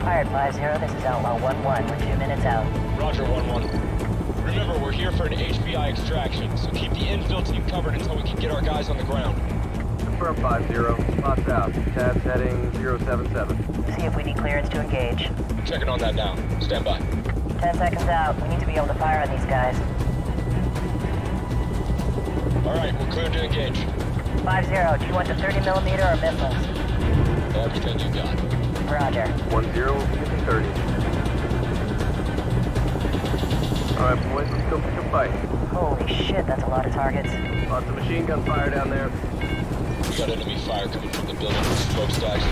Fired 5-0, this is Outlaw 1-1. We're two minutes out. Roger, 1-1. Remember, we're here for an HBI extraction, so keep the infill team covered until we can get our guys on the ground. Confirm 5-0. Spots out. Tabs heading 077. See if we need clearance to engage. Checking on that now. Stand by. Ten seconds out. We need to be able to fire on these guys. All right, we're cleared to engage. 5-0, do you want the 30 millimeter or missiles? Everything you got. Roger. 1-0, 50-30. Alright, boys, let's go pick a fight. Holy shit, that's a lot of targets. Lots of machine gun fire down there. We got enemy fire coming from the building with the smokestacks.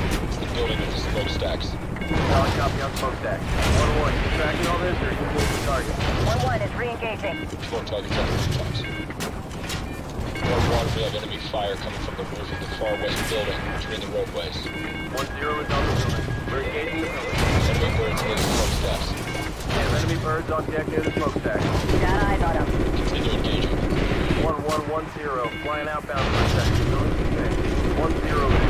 It's the building with the smokestacks. Solid copy on smokestack. 1-1, you tracking all this, or you the target? 1-1 is re-engaging. Four targets up three times. 1-1, we have enemy fire coming from the roof of the far west building between the roadways. 1-0 is on the building. We're engaging the building. Enemy birds near the smokestacks. We have enemy birds on deck near the smokestack. Got eyes on them. Continue engaging. 1110, flying outbound for a second. Going to stay. 10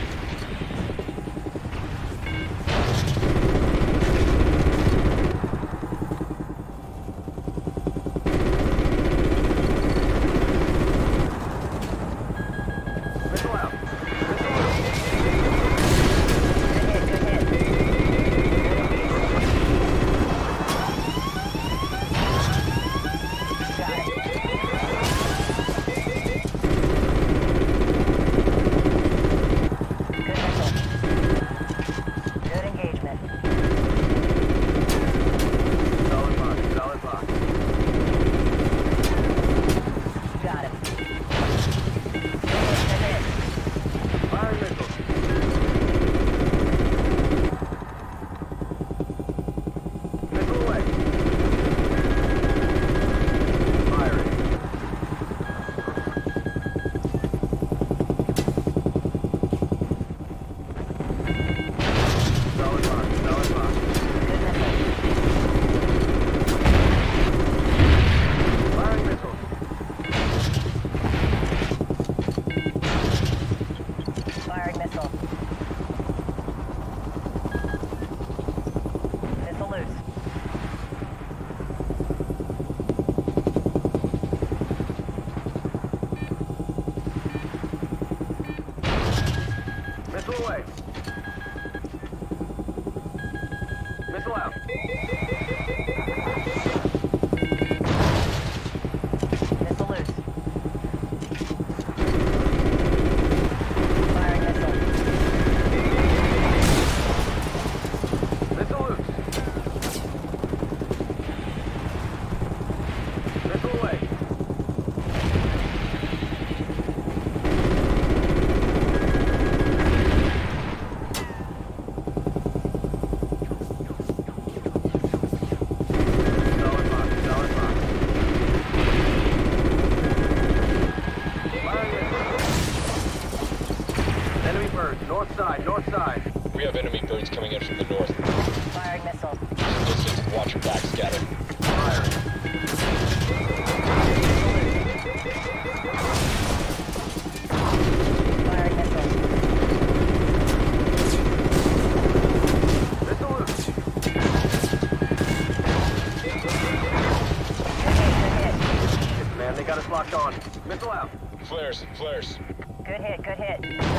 Flares. Good hit, good hit.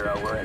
Zero. We're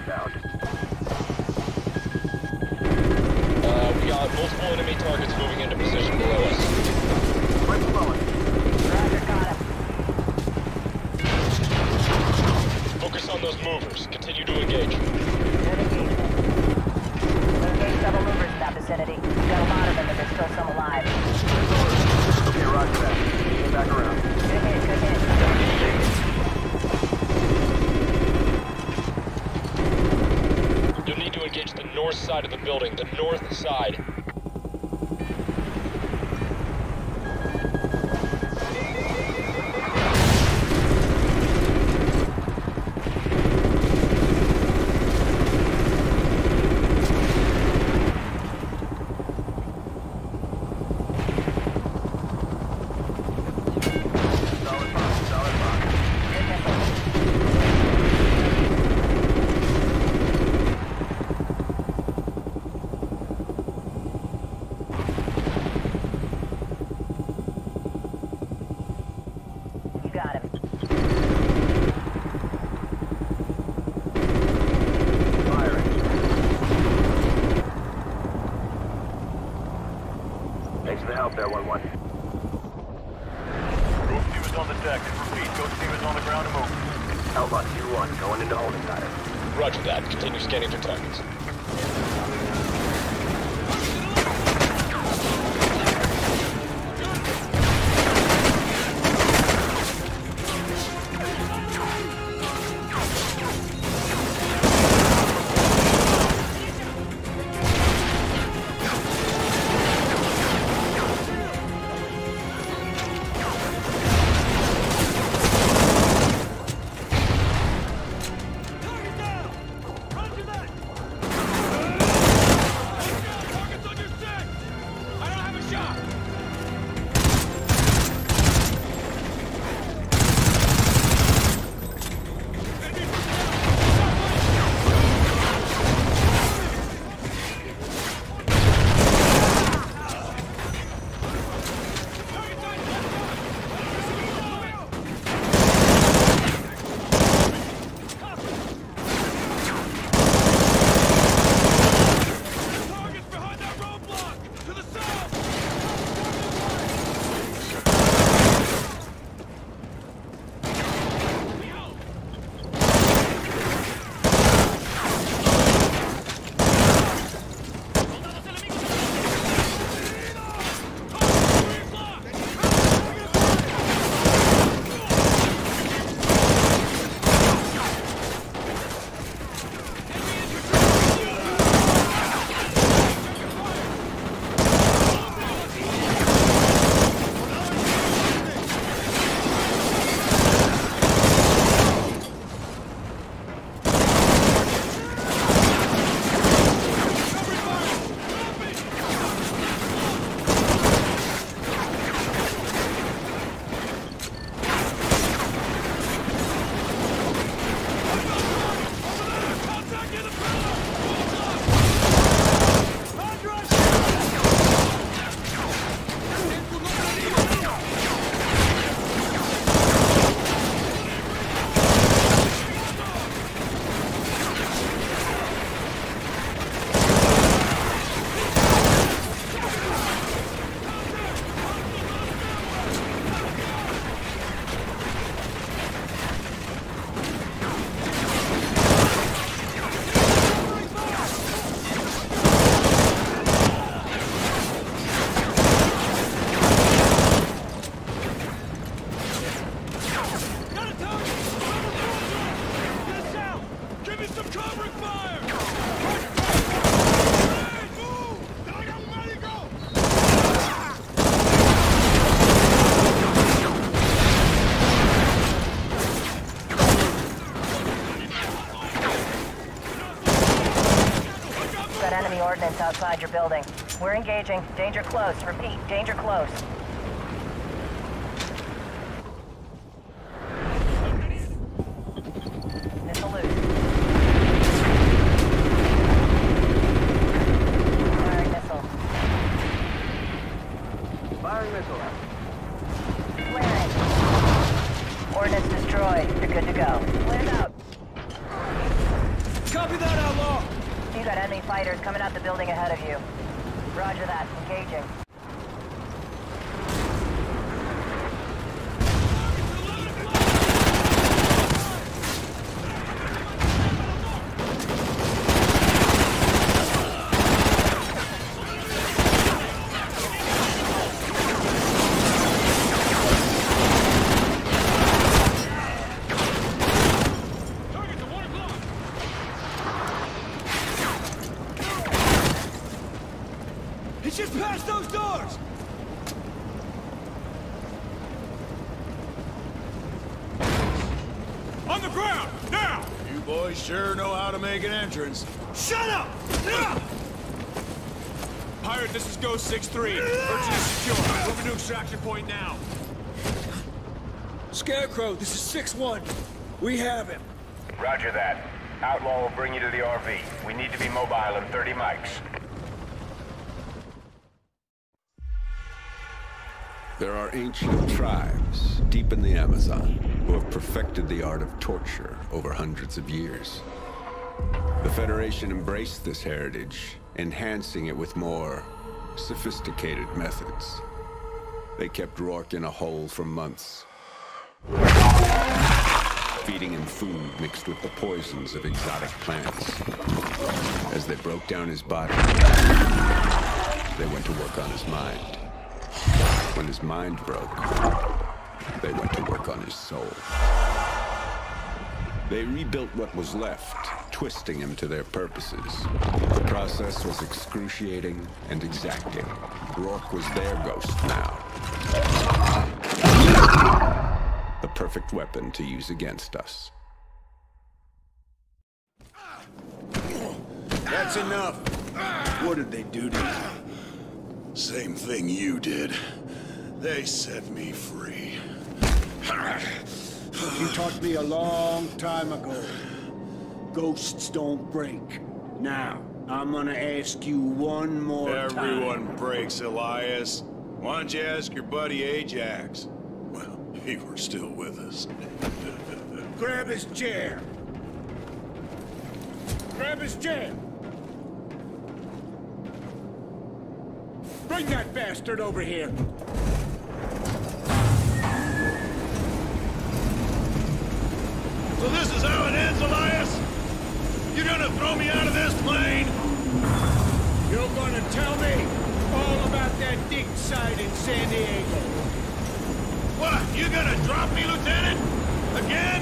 building. We're engaging. Danger close. Repeat, danger close. 063. Urgent is secure. Moving to extraction point now. Scarecrow, this is 6-1. We have him. Roger that. Outlaw will bring you to the RV. We need to be mobile in 30 mics. There are ancient tribes deep in the Amazon who have perfected the art of torture over hundreds of years. The Federation embraced this heritage, enhancing it with more sophisticated methods. They kept Rorke in a hole for months, feeding him food mixed with the poisons of exotic plants. As they broke down his body, they went to work on his mind. When his mind broke, they went to work on his soul. They rebuilt what was left, twisting him to their purposes. The process was excruciating and exacting. Rorke was their ghost now. The perfect weapon to use against us. That's enough. What did they do to you? Same thing you did. They set me free. You taught me a long time ago. Ghosts don't break. Now, I'm gonna ask you one more time. Everyone breaks, Elias. Why don't you ask your buddy Ajax? Well, he were still with us. Grab his chair. Grab his chair. Bring that bastard over here. So this is how it ends, Elias? You gonna throw me out of this plane? You're gonna tell me all about that dig site in San Diego. What? You gonna drop me, Lieutenant? Again?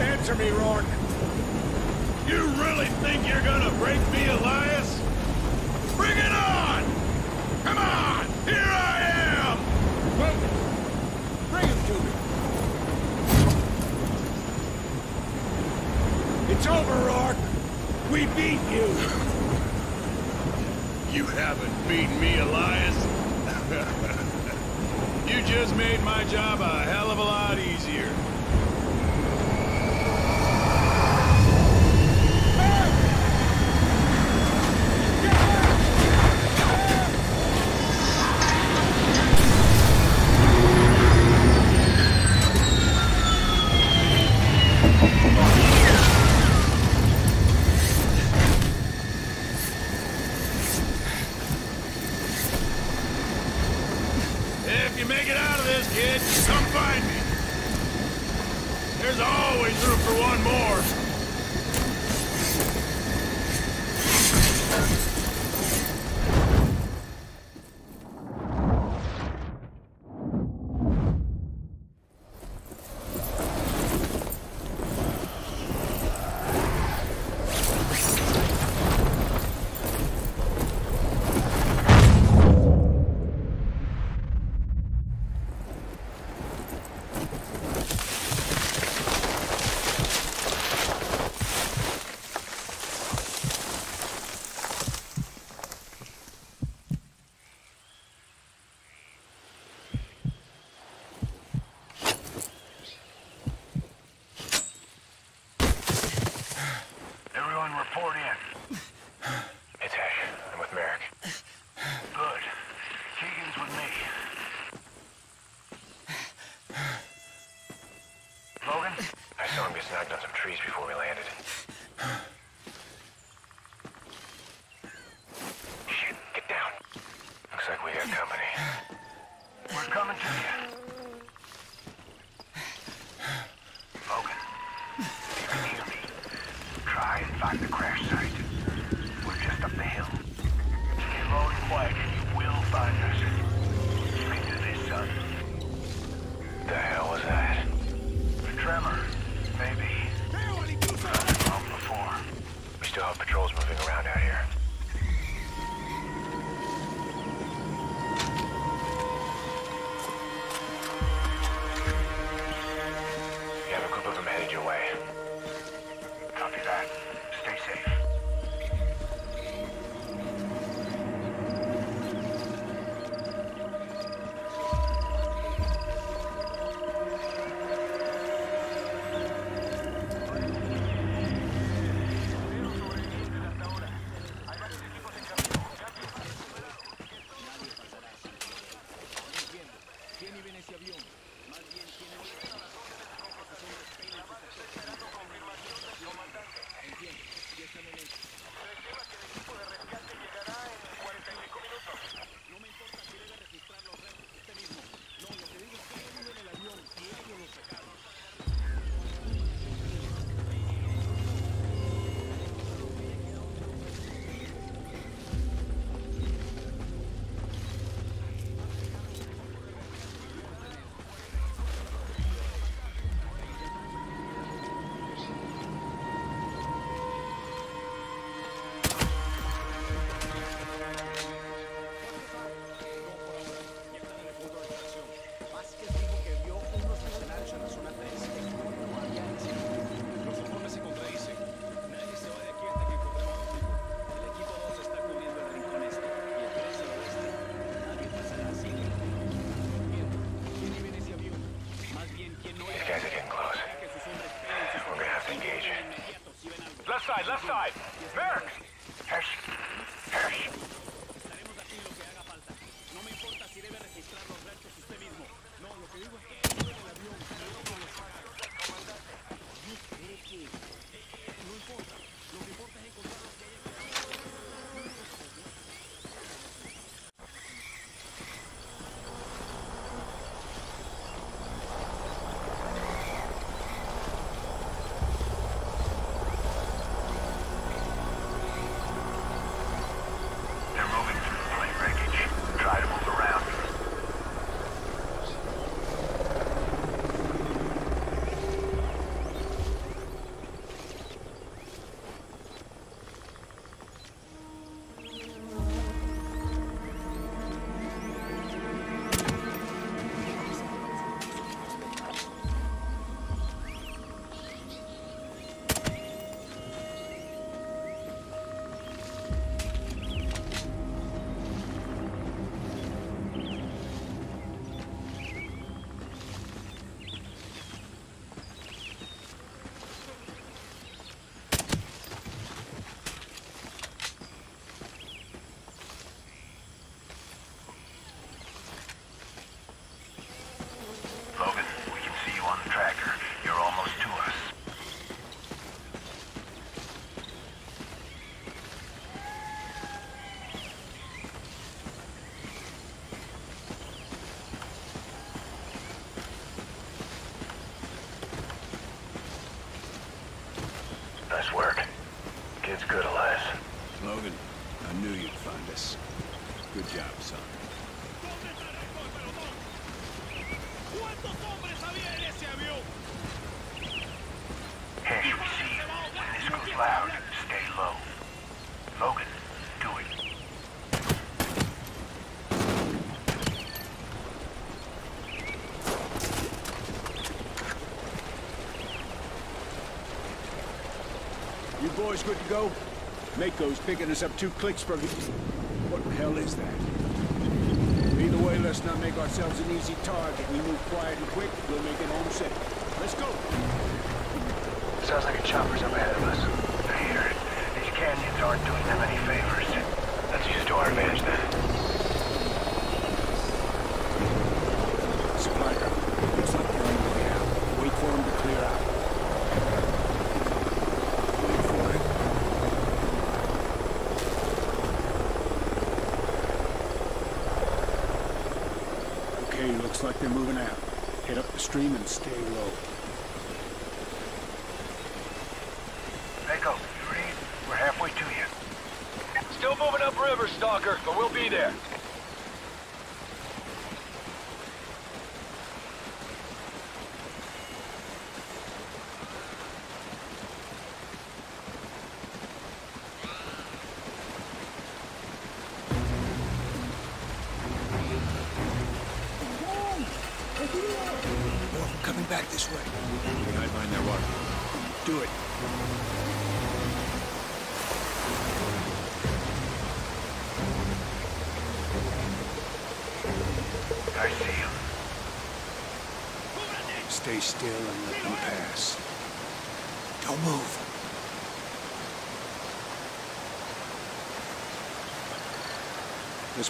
Answer me, Rorke. You really think you're gonna break me, Elias? Bring it on! Come on! Here I am! Well, bring him to me. It's over, Rorke. We beat you. You haven't beaten me, Elias. you just made my job a hell of a lot easier. There's always room for one more. Boys good to go? Mako's picking us up two clicks from... here. What the hell is that? Either way, let's not make ourselves an easy target. We move quiet and quick, we'll make it home safe. Let's go! Sounds like a chopper's up ahead of us. I hear it. These canyons aren't doing them any favors. Let's use to our advantage then. Spider, looks like they're on the way out. Wait for them to clear out. Wait for it. Okay, looks like they're moving out. Head up the stream and stay low. Mako, you read? We're halfway to you. Still moving upriver, Stalker, but we'll there.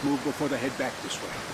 Move before they head back this way.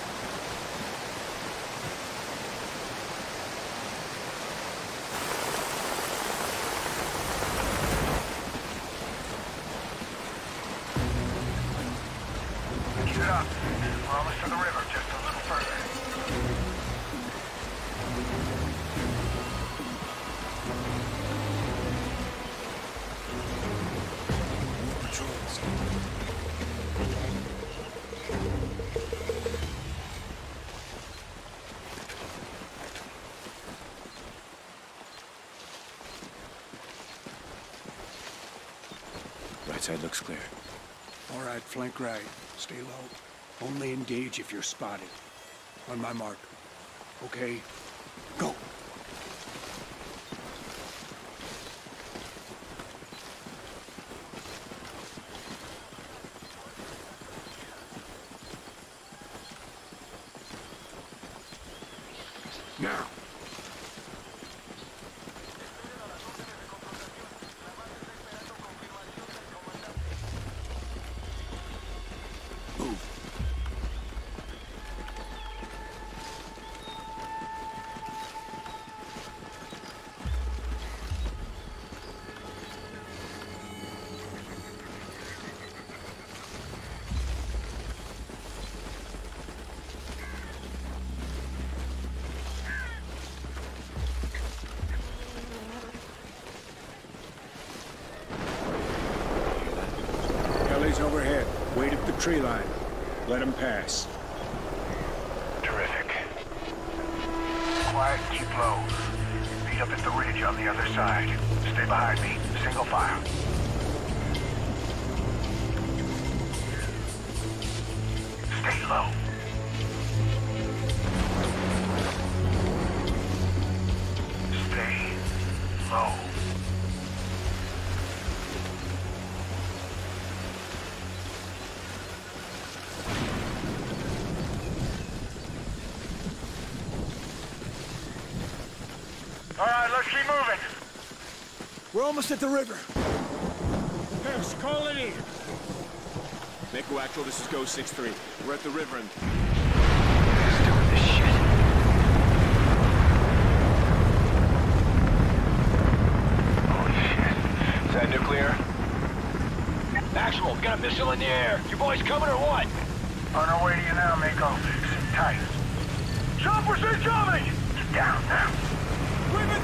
Right. Stay low. Only engage if you're spotted. On my mark. Okay? Right, moving. We're almost at the river. Harris, call it in. Mako Actual, this is Go 6-3. We're at the river and... Oh, is that nuclear? Actual, we got a missile in the air. You boys coming or what? On our way to you now, Mako. Sit tight. Choppers incoming! Get down now. We've been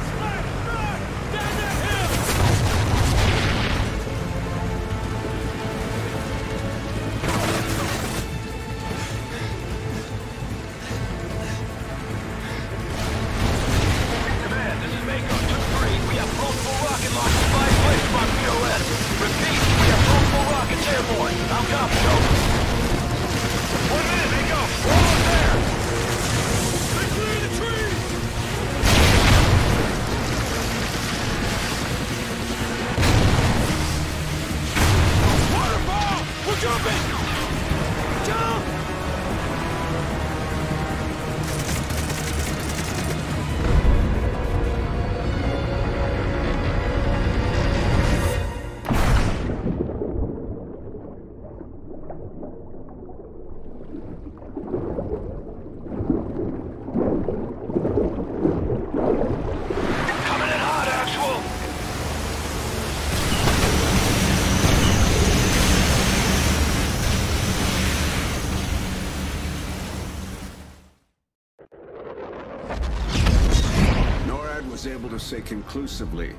conclusively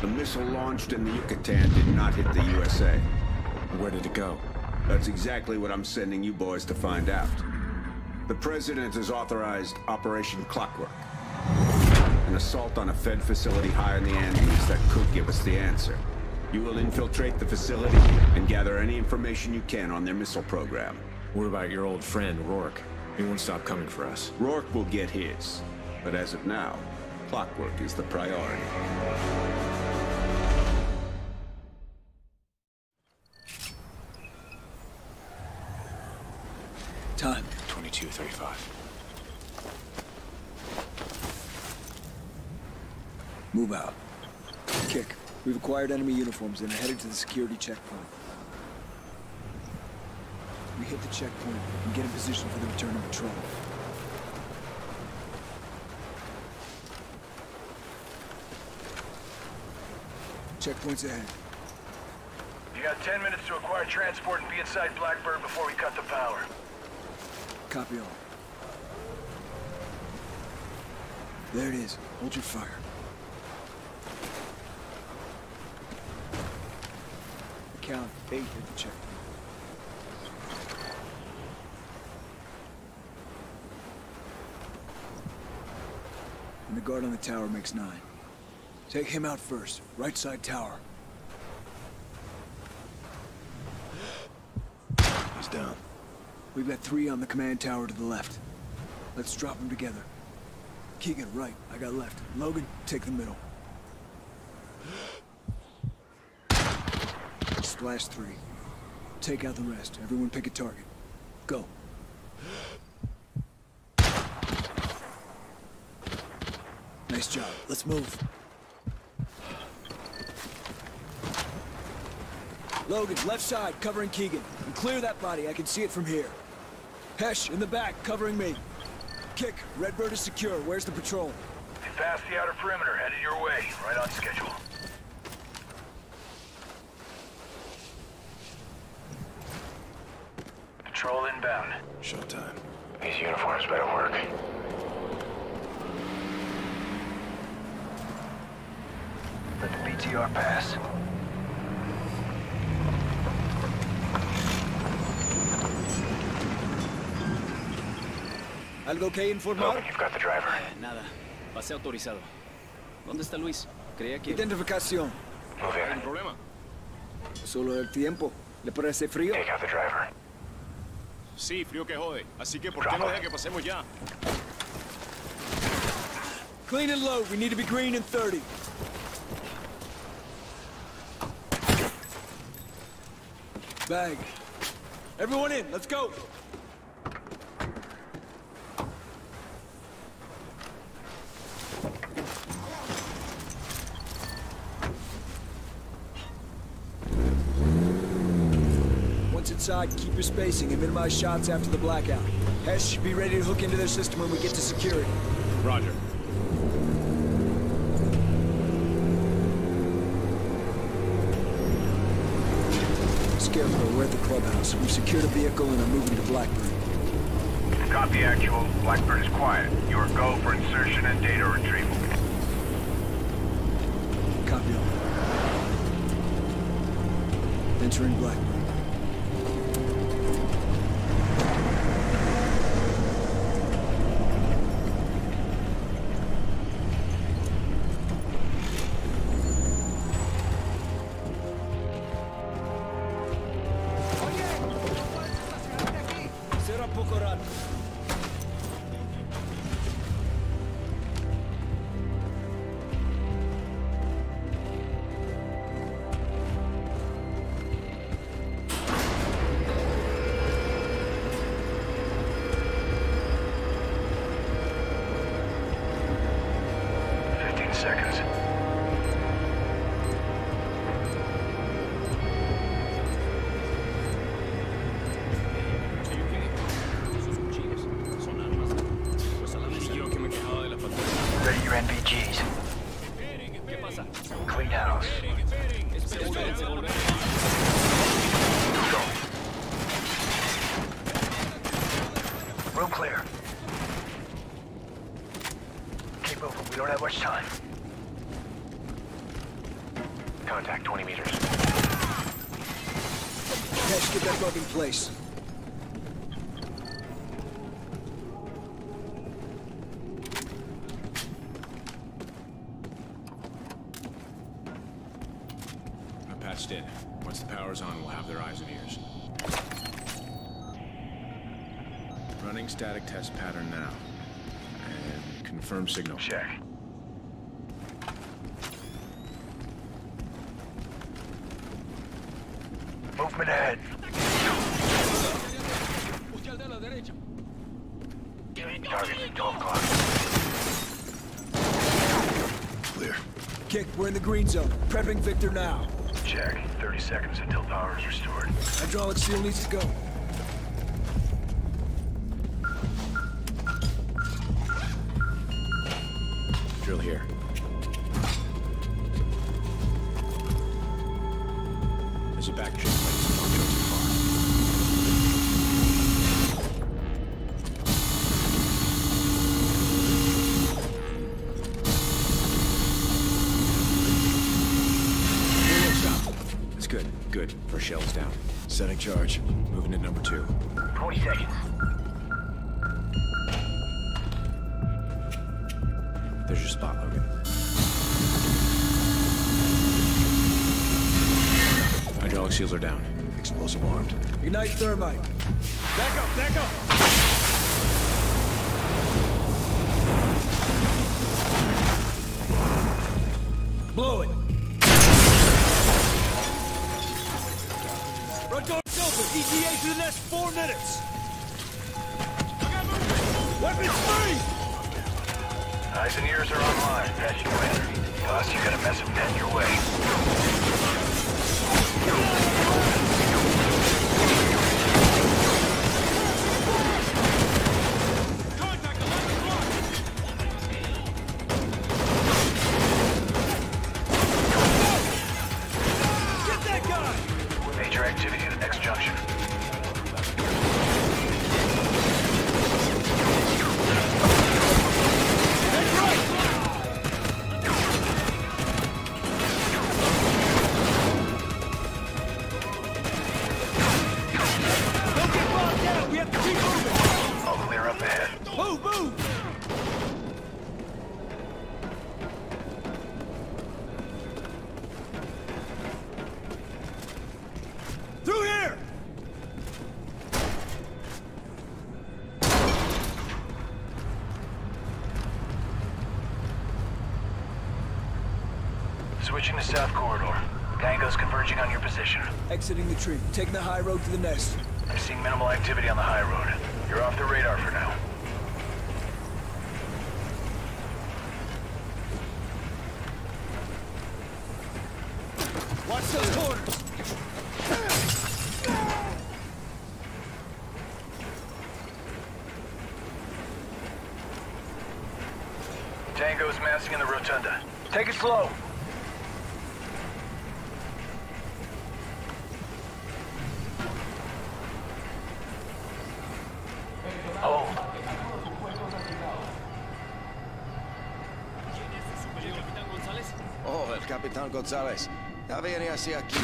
the missile launched in the Yucatan did not hit the USA. Where did it go? That's exactly what I'm sending you boys to find out. The President has authorized Operation Clockwork. An assault on a Fed facility high in the Andes that could give us the answer. You will infiltrate the facility and gather any information you can on their missile program. What about your old friend, Rorke? He won't stop coming for us. Rorke will get his. But as of now, Clockwork is the priority. Time. 2235. Move out. Kick. We've acquired enemy uniforms and are headed to the security checkpoint. We hit the checkpoint and get in position for the return of patrol. Checkpoint's ahead. You got 10 minutes to acquire transport and be inside Blackbird before we cut the power. Copy all. There it is. Hold your fire. Count eight at the checkpoint. And the guard on the tower makes nine. Take him out first. Right side tower. He's down. We've got three on the command tower to the left. Let's drop them together. Keegan, right. I got left. Logan, take the middle. Splash three. Take out the rest. Everyone pick a target. Go. Nice job. Let's move. Logan, left side, covering Keegan. And clear that body. I can see it from here. Hesh, in the back, covering me. Kick, Redbird is secure. Where's the patrol? They passed the outer perimeter, headed your way. Right on schedule. Patrol inbound. Showtime. These uniforms better work. Let the BTR pass. ¿Algo que informar? You've got the driver. Eh, nada. Pase autorizado. ¿Dónde está Luis? Creía que... Identificación. Move ¿Hay in. problema? Solo el tiempo. ¿Le parece frío? Take out the driver. Sí, frío que jode. Así que, ¿por qué no deja que pasemos ya? Clean and load. We need to be green in 30. Bag. Everyone in. Let's go. Once inside, keep your spacing and minimize shots after the blackout. Hesh, should be ready to hook into their system when we get to security. Roger. Scarecrow, we're at the clubhouse. We've secured a vehicle and are moving to Blackbird. Copy actual. Blackbird is quiet. Your go for insertion and data retrieval. Copy all. Entering Blackbird. Check. Movement ahead. Target, 12 o'clock. Clear. Kick, we're in the green zone. Prepping Victor now. Check. 30 seconds until power is restored. Hydraulic seal needs to go. Exiting the tree. Taking the high road to the nest. I'm seeing minimal activity on the high road. You're off the radar González. Ya viene hacia aquí.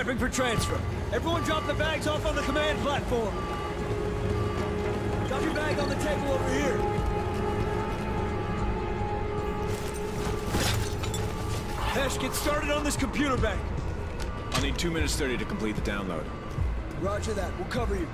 Prepping for transfer. Everyone drop the bags off on the command platform. Drop your bag on the table over here. Hesh, get started on this computer bank. I'll need 2 minutes 30 to complete the download. Roger that. We'll cover you.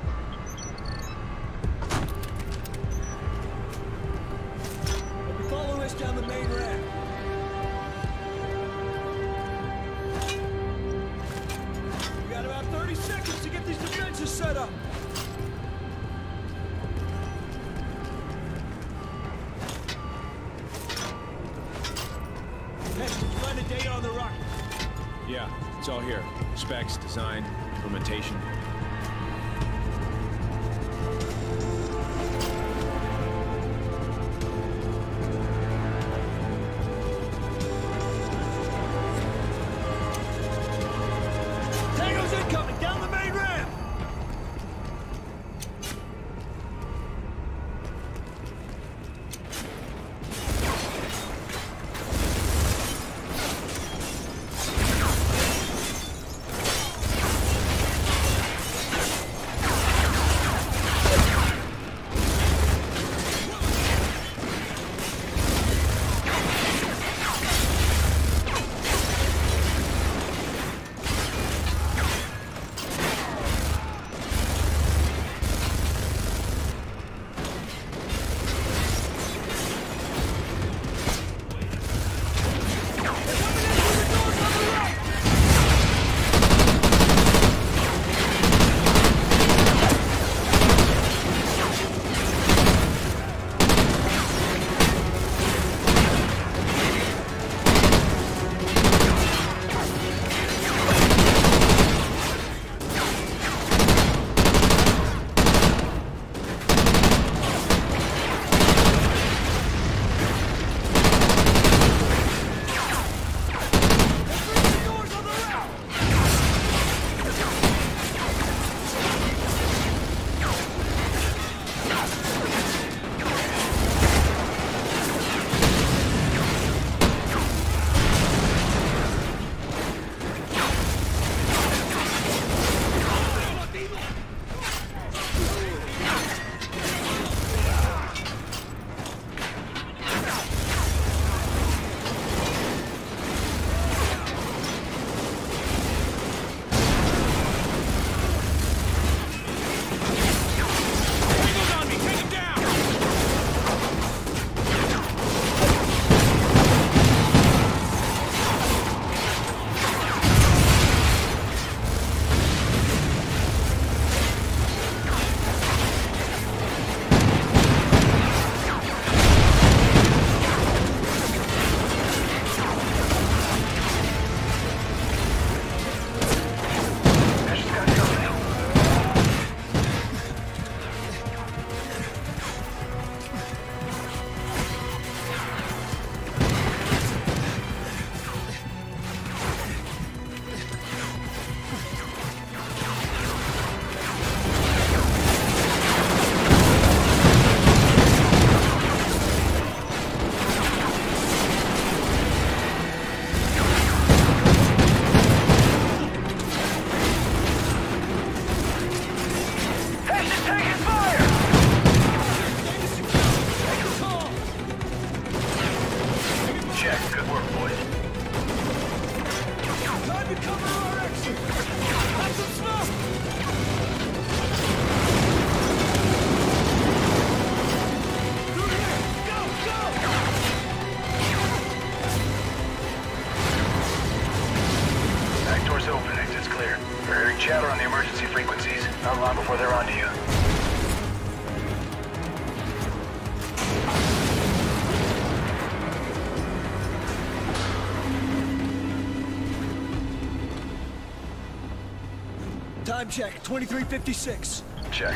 Time check, 2356. Check.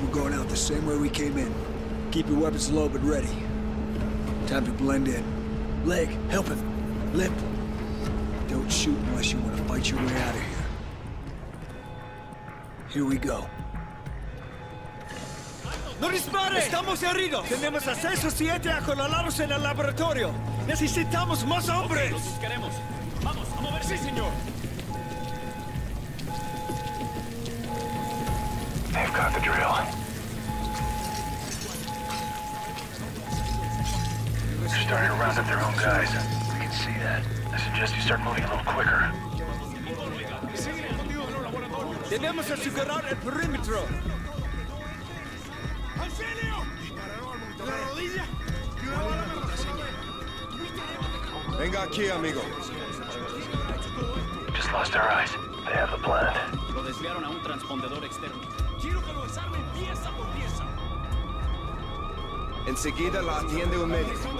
We're going out the same way we came in. Keep your weapons low but ready. Time to blend in. Leg, help him. Lip. Don't shoot unless you want to fight your way out of here. Here we go. ¡No dispare! ¡Estamos heridos! Tenemos acceso siete acolalados en el laboratorio. Necesitamos más hombres. los guys. I can see that. I suggest you start moving a little quicker. Debemos asegurar el perímetro. Venga aquí, amigo. Just lost our eyes. They have the plan. Lo desviaron a un transpondedor externo. Quiero que lo desarmen pieza por pieza. Enseguida la atiende un médico.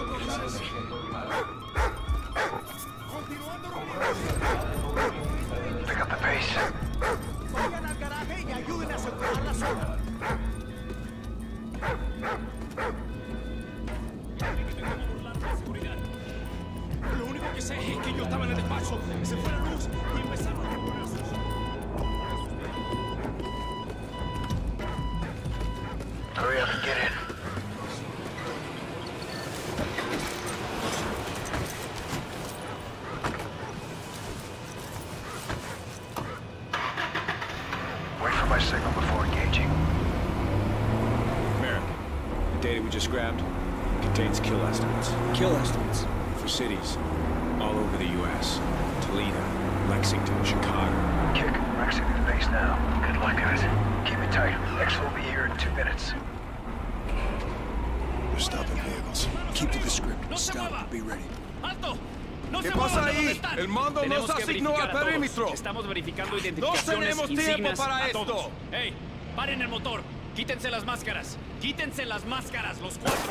Mando Tenemos nos asignó al perímetro. Estamos verificando No identificaciones, tenemos tiempo para esto. ¡Ey! ¡Paren el motor! ¡Quítense las máscaras! ¡Quítense las máscaras, los cuatro!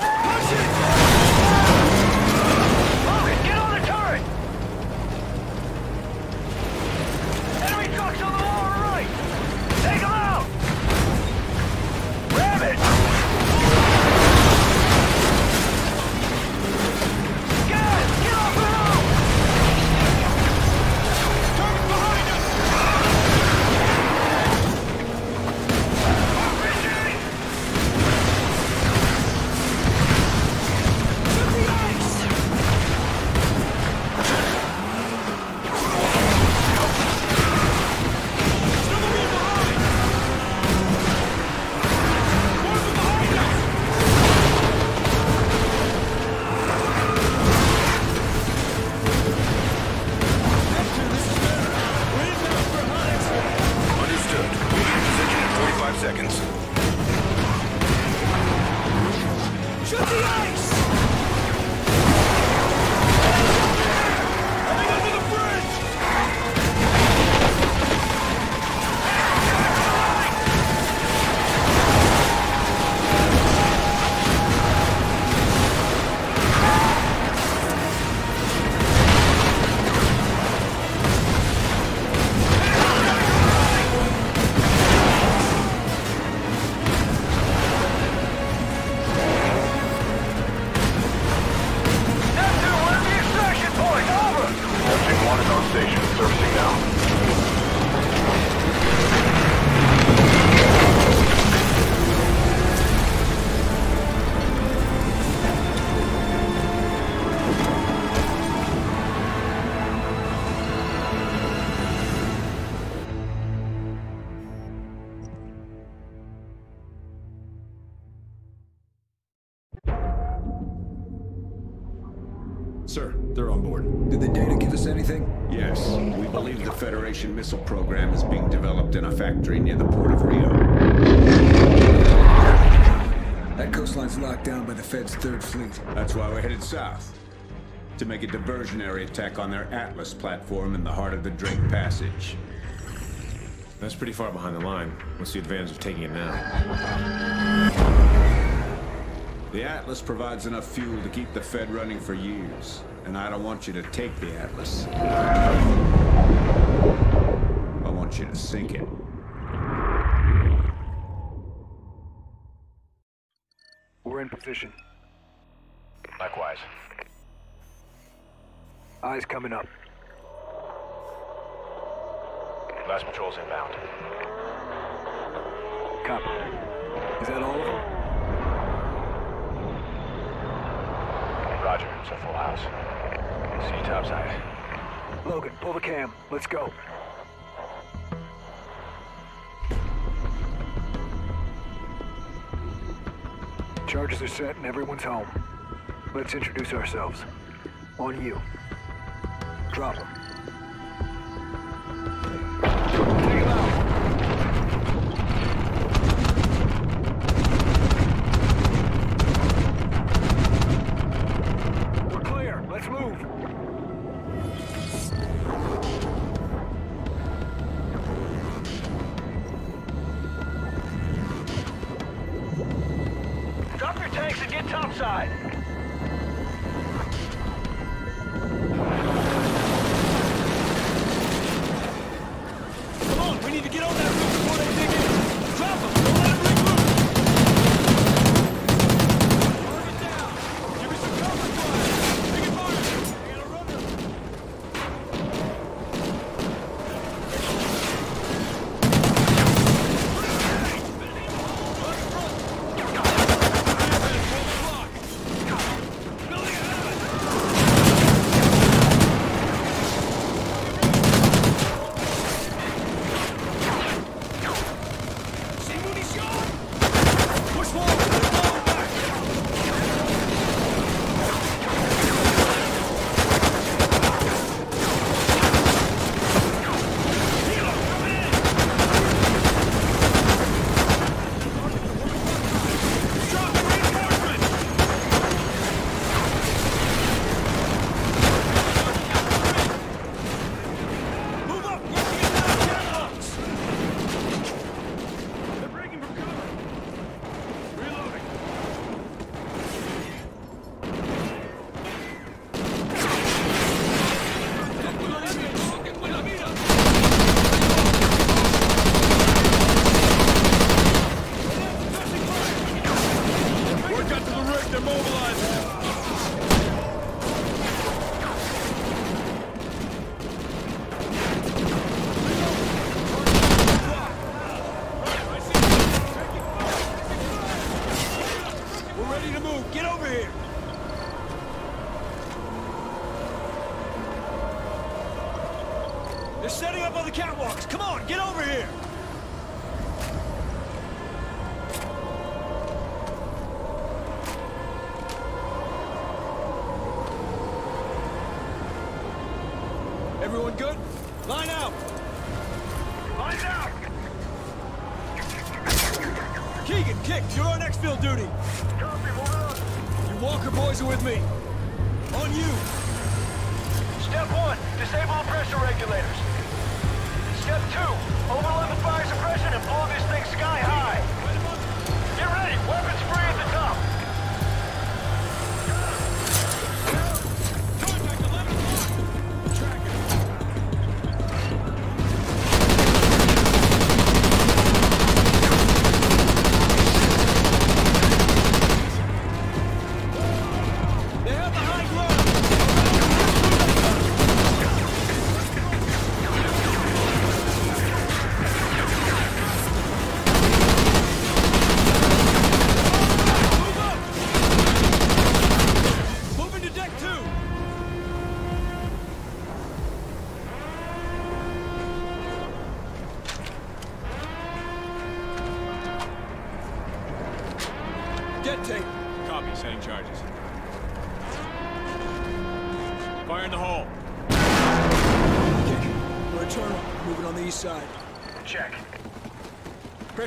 South. To make a diversionary attack on their Atlas platform in the heart of the Drake Passage. That's pretty far behind the line. What's the advantage of taking it now? The Atlas provides enough fuel to keep the Fed running for years. And I don't want you to take the Atlas. I want you to sink it. Home. Let's introduce ourselves. On you. Drop them. We need to get on that roof before they dig in. Drop them!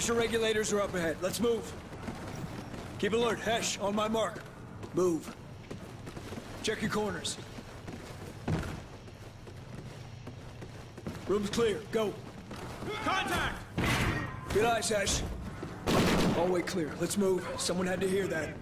Pressure regulators are up ahead. Let's move. Keep alert. Hesh, on my mark. Move. Check your corners. Room's clear. Go. Contact! Good eyes, Hesh. Hallway clear. Let's move. Someone had to hear that.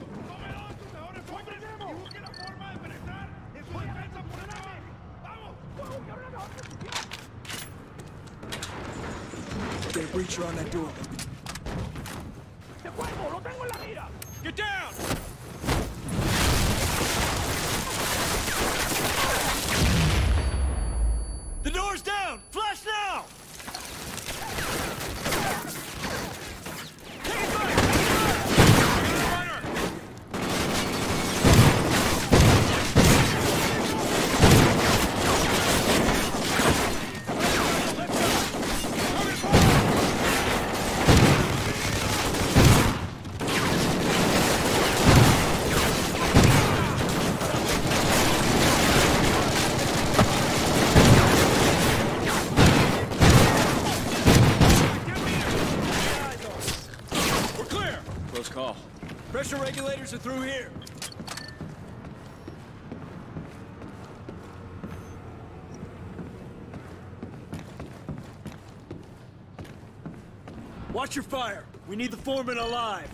Through here. Watch your fire. We need the foreman alive.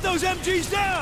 Get those MGs down!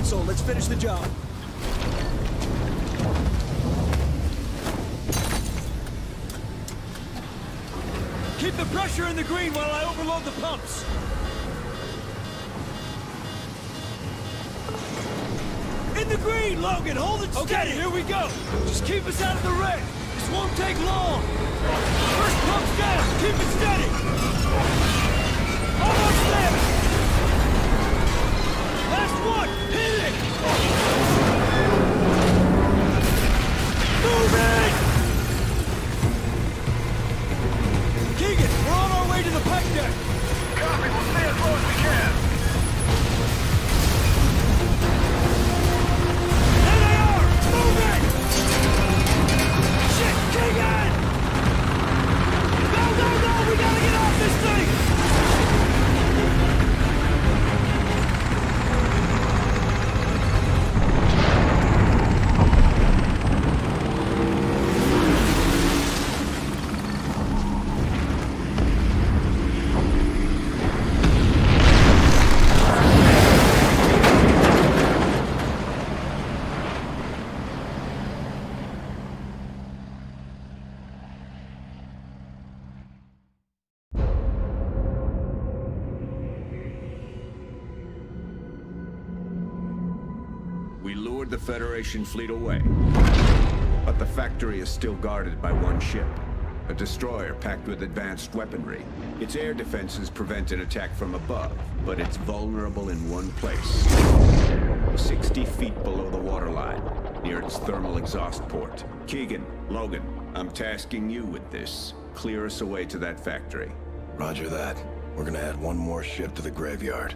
console. Let's finish the job. Keep the pressure in the green while I overload the pumps. In the green, Logan! Hold it steady! Okay, here we go! Just keep us out of the red! This won't take long! Federation fleet away. But the factory is still guarded by one ship. A destroyer packed with advanced weaponry. Its air defenses prevent an attack from above, but it's vulnerable in one place. 60 feet below the waterline, near its thermal exhaust port. Keegan, Logan, I'm tasking you with this. Clear us away to that factory. Roger that. We're gonna add one more ship to the graveyard.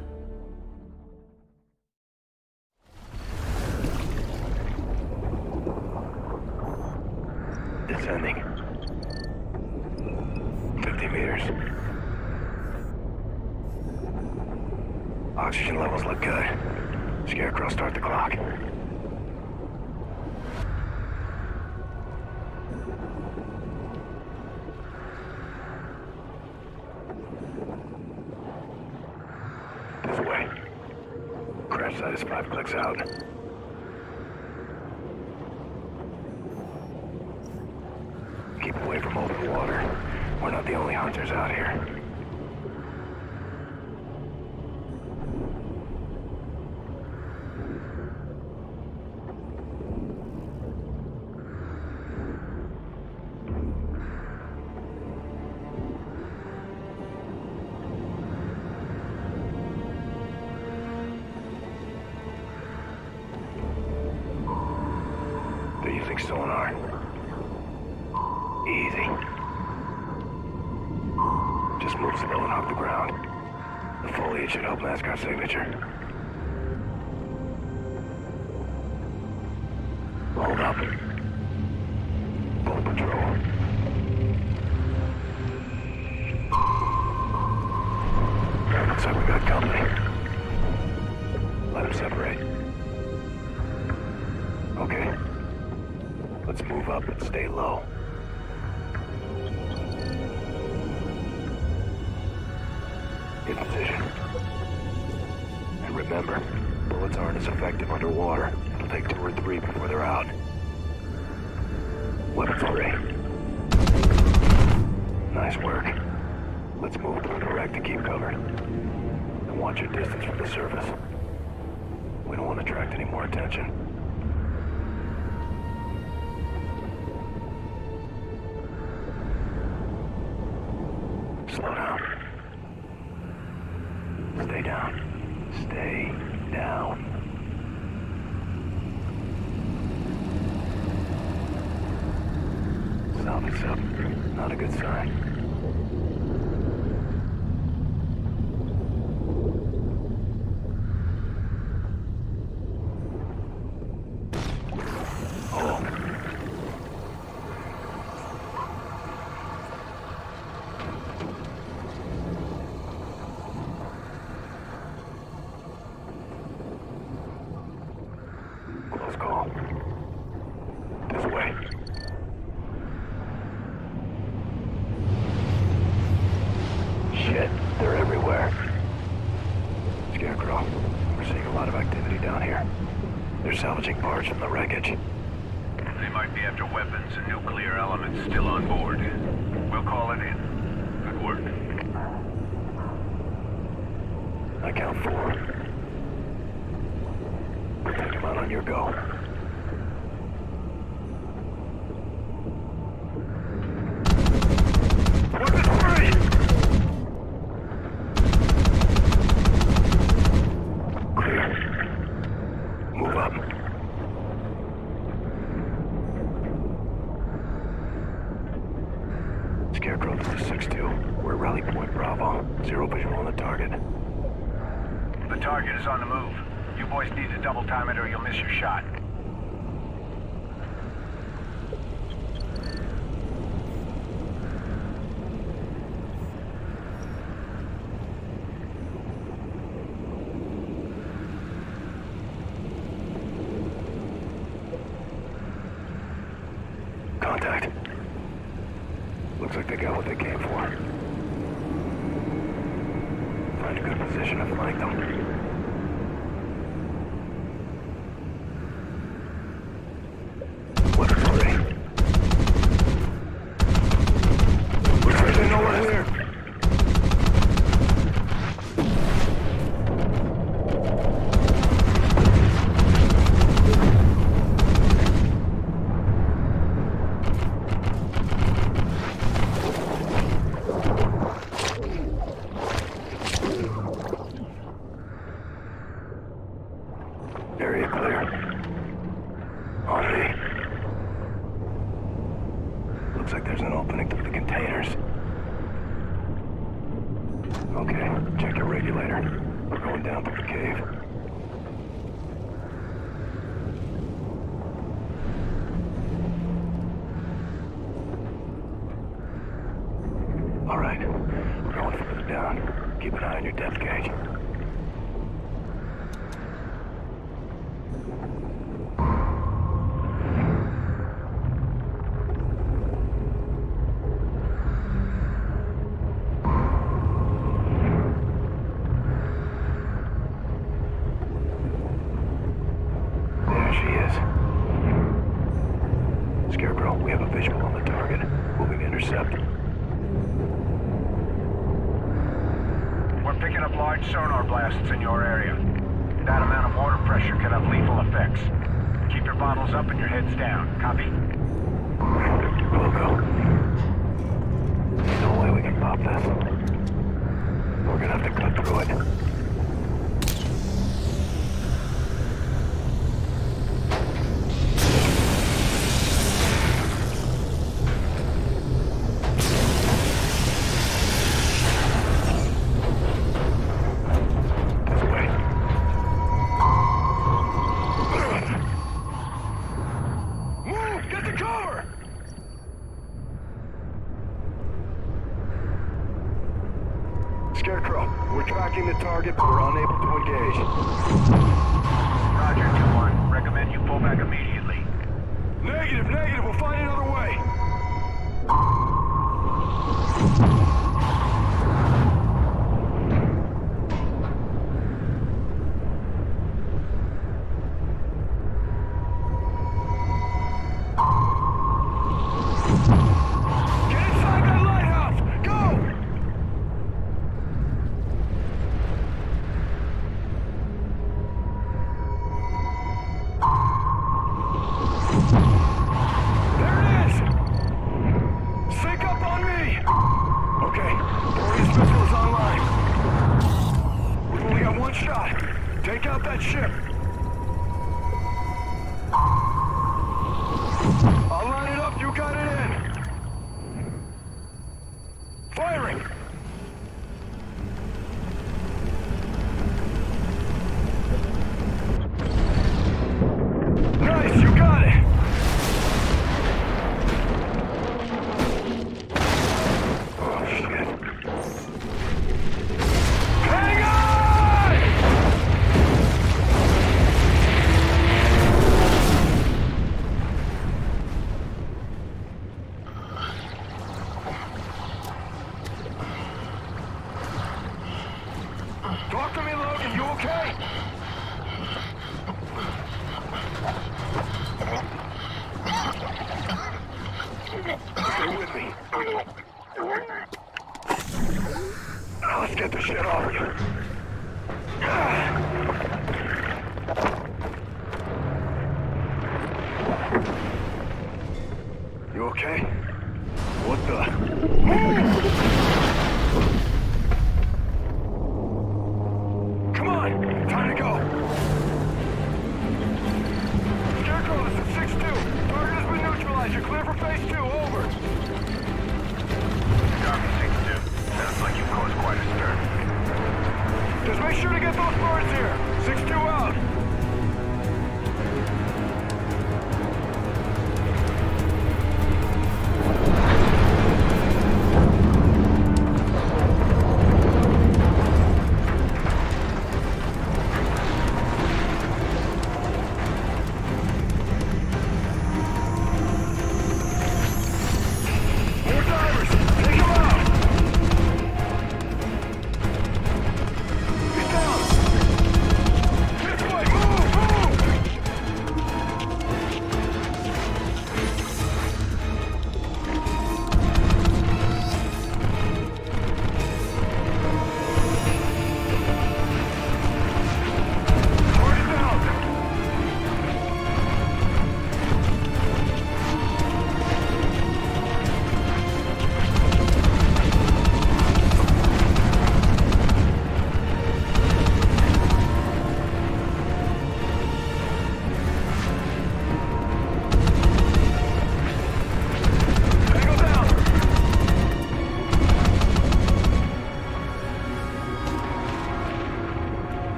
Target, but we're unable to engage.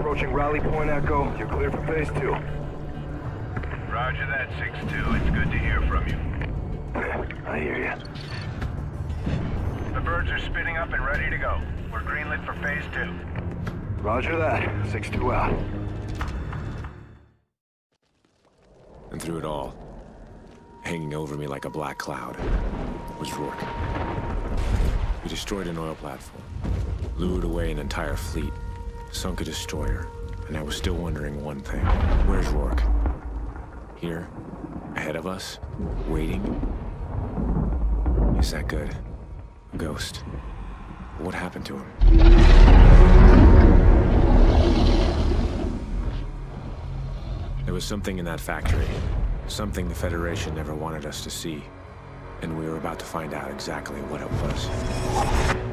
Approaching Rally Point Echo. You're clear for phase two. Roger that, 6-2. It's good to hear from you. I hear you. The birds are spinning up and ready to go. We're greenlit for phase two. Roger that. 6-2 out. And through it all, hanging over me like a black cloud, was Rorke. We destroyed an oil platform, lured away an entire fleet, sunk a destroyer, and I was still wondering one thing. Where's Rorke? Here? Ahead of us? Waiting? Is that good. A ghost. What happened to him? There was something in that factory. Something the Federation never wanted us to see. And we were about to find out exactly what it was.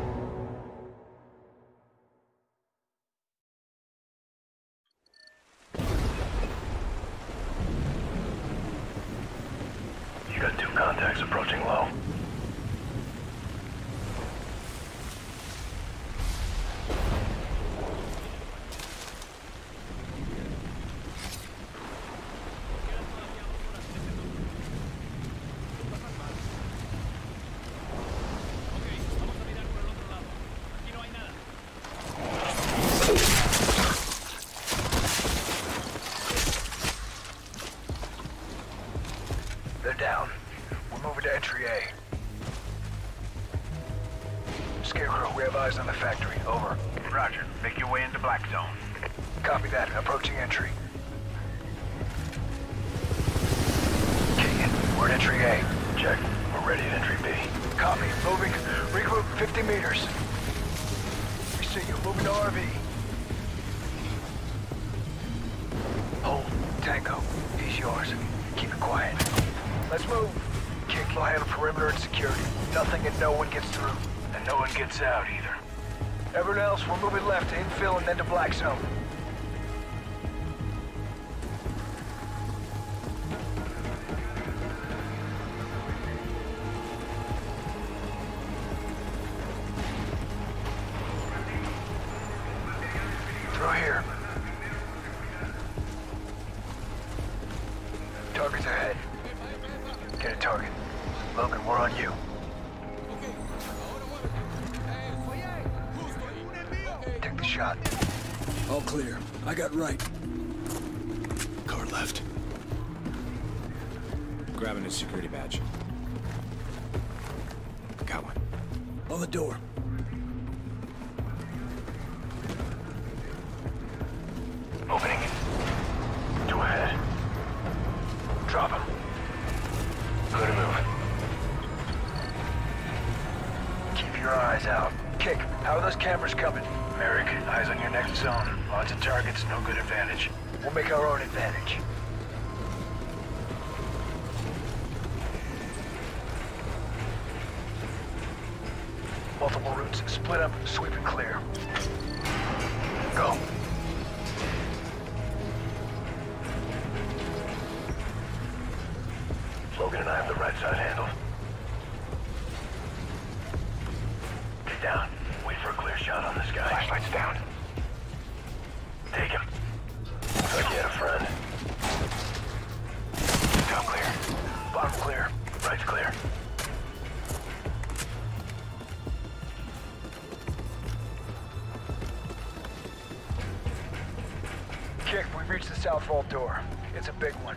South vault door. It's a big one.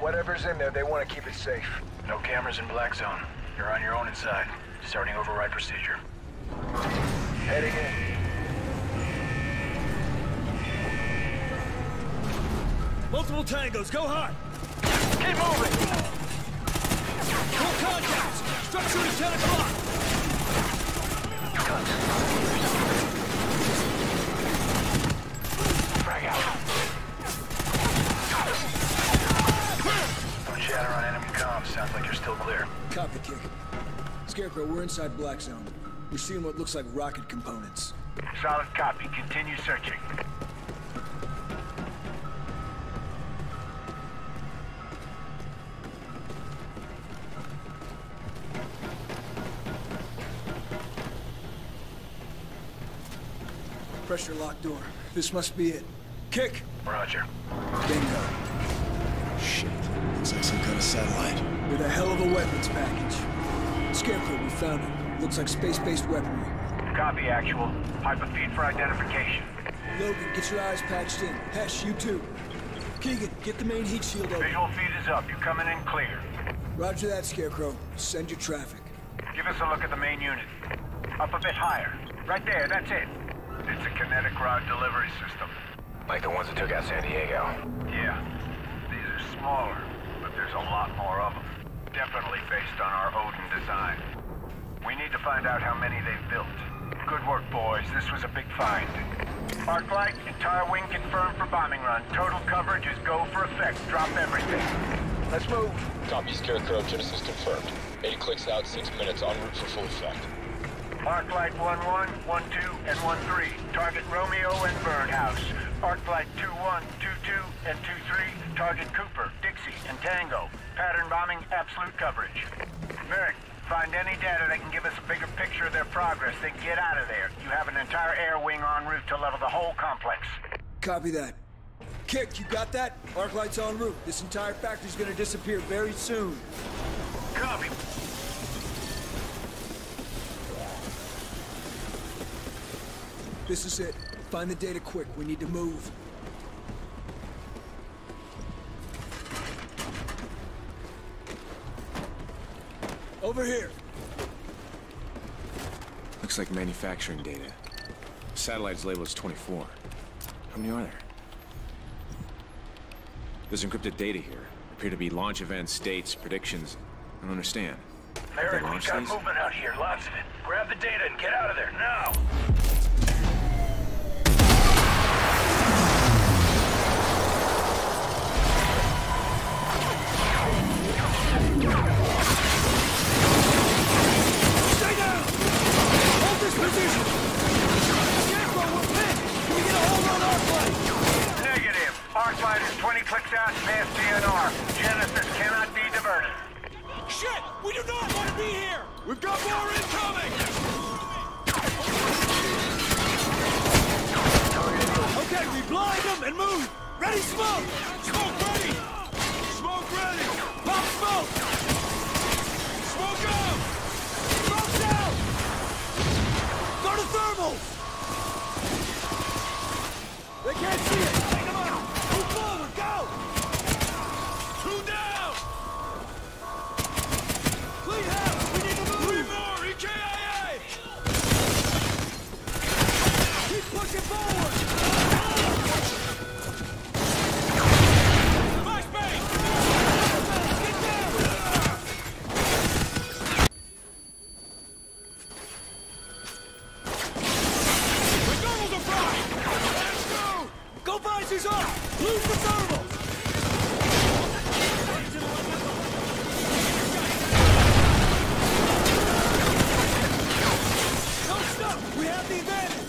Whatever's in there, they want to keep it safe. No cameras in Black Zone. You're on your own inside. Starting override procedure. Heading in. Multiple tangos, go hard! Keep moving! We're inside Black Zone. We're seeing what looks like rocket components. Solid copy. Continue searching. Pressure lock door. This must be it. Kick! Roger. Bingo. Shit. Looks like some kind of satellite. With a hell of a weapons package. Scarecrow, we found it. Looks like space-based weaponry. Copy, actual. Pipe a feed for identification. Logan, get your eyes patched in. Hesh, you too. Keegan, get the main heat shield open. Visual feed is up. You're coming in clear. Roger that, Scarecrow. Send your traffic. Give us a look at the main unit. Up a bit higher. Right there, that's it. It's a kinetic rod delivery system. Like the ones that took out San Diego. Yeah. These are smaller, but there's a lot more of them. Definitely based on our Odin design. We need to find out how many they've built. Good work, boys. This was a big find. Arclight, entire wing confirmed for bombing run. Total coverage is go for effect. Drop everything. Let's move. Copy, Scarecrow. Genesis confirmed. Eight clicks out, six minutes en route for full effect. Arclight 1-1, 1-2, and 1-3. Target Romeo and Birdhouse. Arclight 2-1, 2-2, and 2-3. Target Cooper, Dixie, and Tango. Pattern bombing, absolute coverage. Merrick, find any data that can give us a bigger picture of their progress, then get out of there. You have an entire air wing en route to level the whole complex. Copy that. Kick, you got that? Arclight's en route. This entire factory's gonna disappear very soon. Copy. This is it. Find the data quick. We need to move. Over here. Looks like manufacturing data. Satellite's labeled as 24. How many are there? There's encrypted data here. Appear to be launch events, dates, predictions. I don't understand. Merrick, They we launched got these? movement out here. Lots of it. Grab the data and get out of there now. Is 20 clicks out past DNR. Genesis cannot be diverted. Shit! We do not want to be here! We've got more incoming! Okay, we blind them and move! Ready, smoke! Smoke ready! Smoke ready! Pop smoke! Smoke out! Smoke's out! Go to thermals! They can't see it! We have the advantage!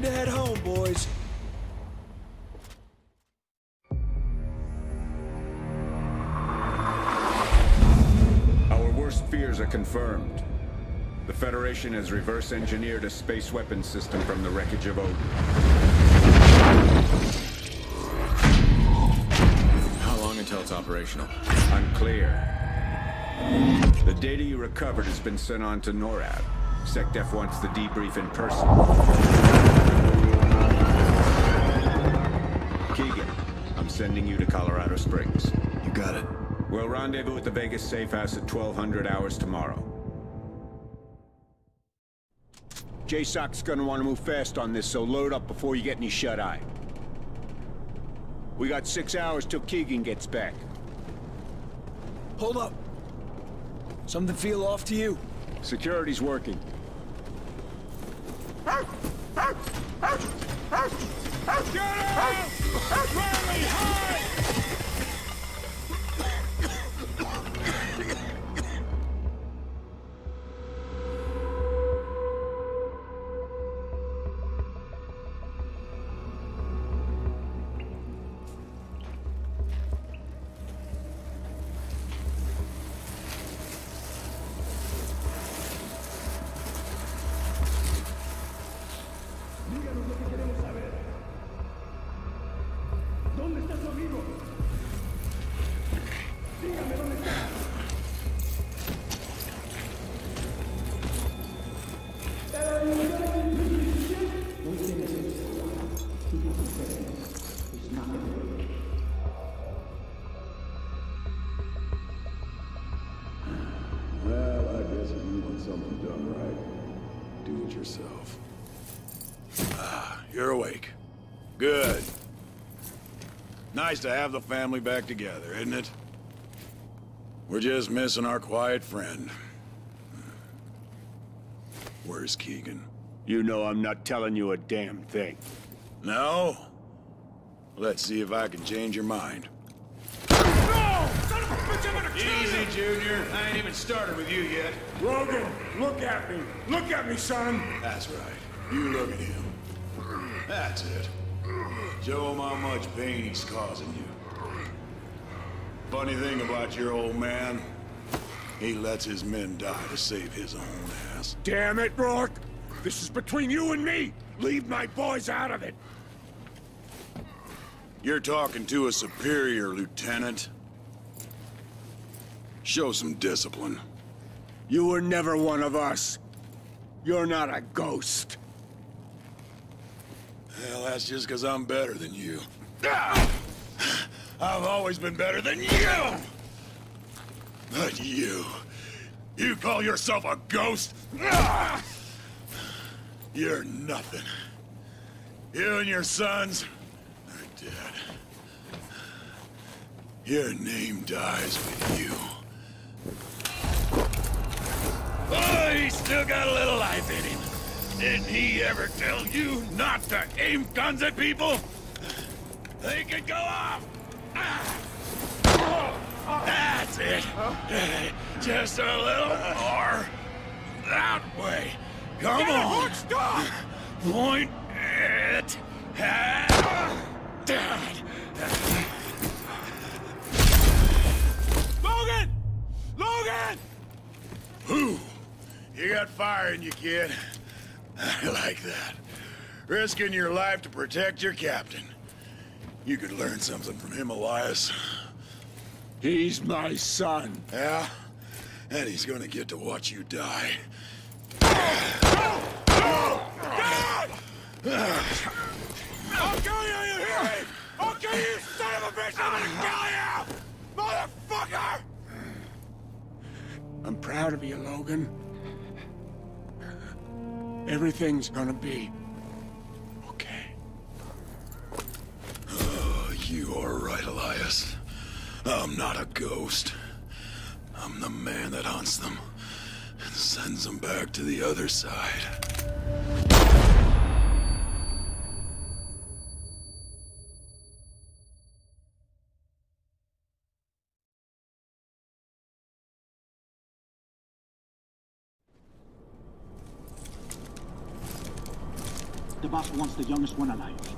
Time to head home, boys. Our worst fears are confirmed. The Federation has reverse engineered a space weapons system from the wreckage of Odin. How long until it's operational? Unclear. The data you recovered has been sent on to NORAD. SecDef wants the debrief in person. Sending you to Colorado Springs. You got it. We'll rendezvous at the Vegas safe house at 1200 hours tomorrow. JSOC's gonna want to move fast on this, so load up before you get any shut-eye. We got six hours till Keegan gets back. Hold up. Something feel off to you? Security's working. Get out! Riley, hide! Nice to have the family back together, isn't it? We're just missing our quiet friend. Where's Keegan? You know I'm not telling you a damn thing. No? Let's see if I can change your mind. No! Son of a bitch, I'm gonna kill Easy, Junior. I ain't even started with you yet. Logan, look at me. Look at me, son. That's right. You look at him. That's it. Show him how much pain he's causing you. Funny thing about your old man, he lets his men die to save his own ass. Damn it, Rorke. This is between you and me. Leave my boys out of it. You're talking to a superior, Lieutenant. Show some discipline. You were never one of us. You're not a ghost. Well, that's just because I'm better than you. Ah! I've always been better than you! But you... You call yourself a ghost? Ah! You're nothing. You and your sons are dead. Your name dies with you. Oh, he's still got a little life in him. Didn't he ever tell you not to aim guns at people? They can go off! Ah. That's it. Just a little more. That way. Come Get on. Hook, stop! Point it at Dad. Logan! Logan! Who? You got fire in you, kid. I like that. Risking your life to protect your captain. You could learn something from him, Elias. He's my son. Yeah? And he's gonna get to watch you die. I'll kill you, you hear me? I'll kill you, son of a bitch! I'm gonna kill you! Motherfucker! I'm proud of you, Logan. Everything's gonna be okay. Oh, you are right, Elias. I'm not a ghost. I'm the man that hunts them and sends them back to the other side. The youngest one alive.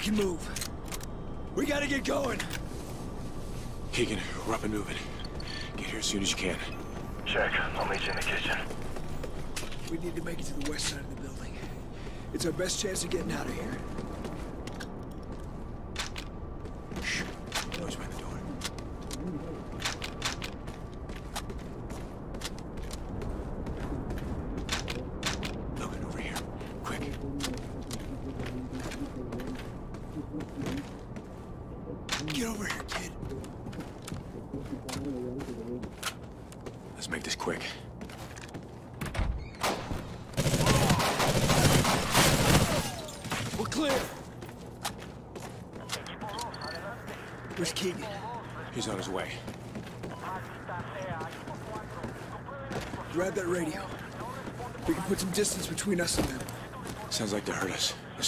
Can move. We gotta get going. Keegan, we're up and moving. Get here as soon as you can. Check. I'll meet you in the kitchen. We need to make it to the west side of the building. It's our best chance of getting out of here.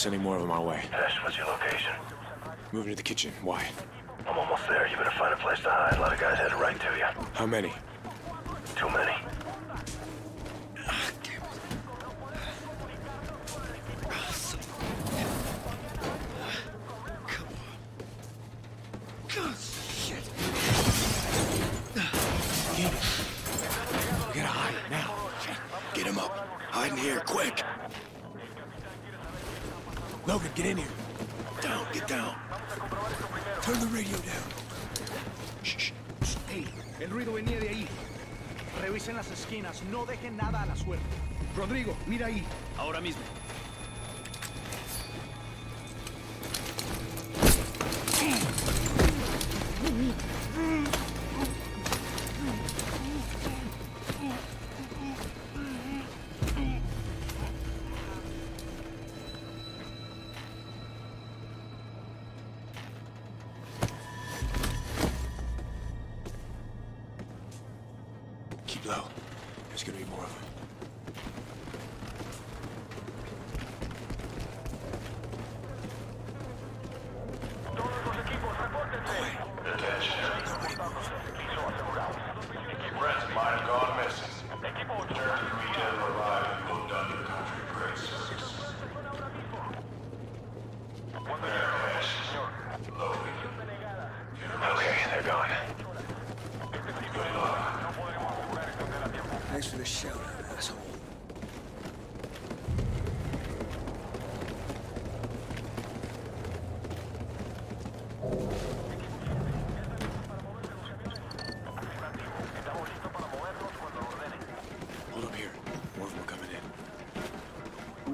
Sending more of them our way. Ash, what's your location? Moving to the kitchen. Why? I'm almost there. You better find a place to hide. A lot of guys headed right to you. How many?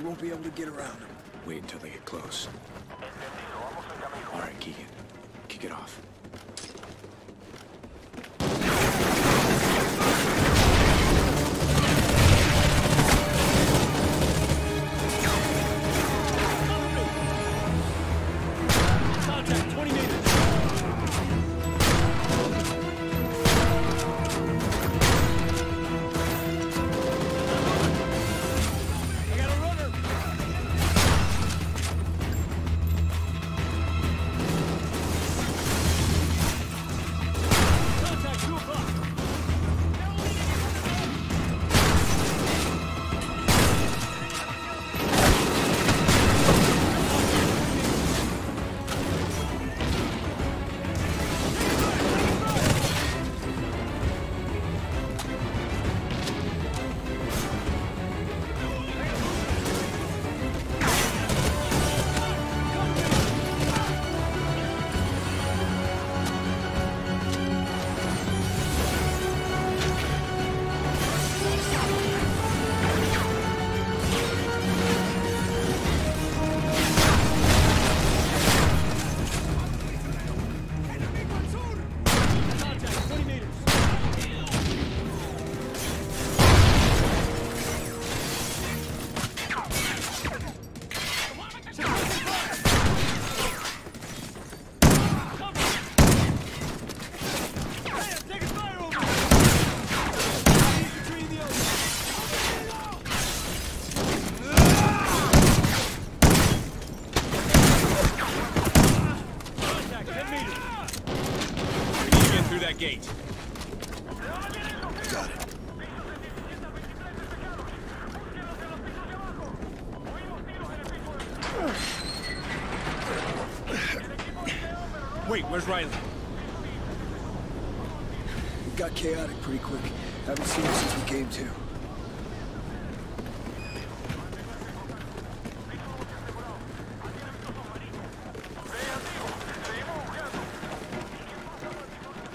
Won't be able to get around them. Wait until they get close. All right, Keegan. Kick it off.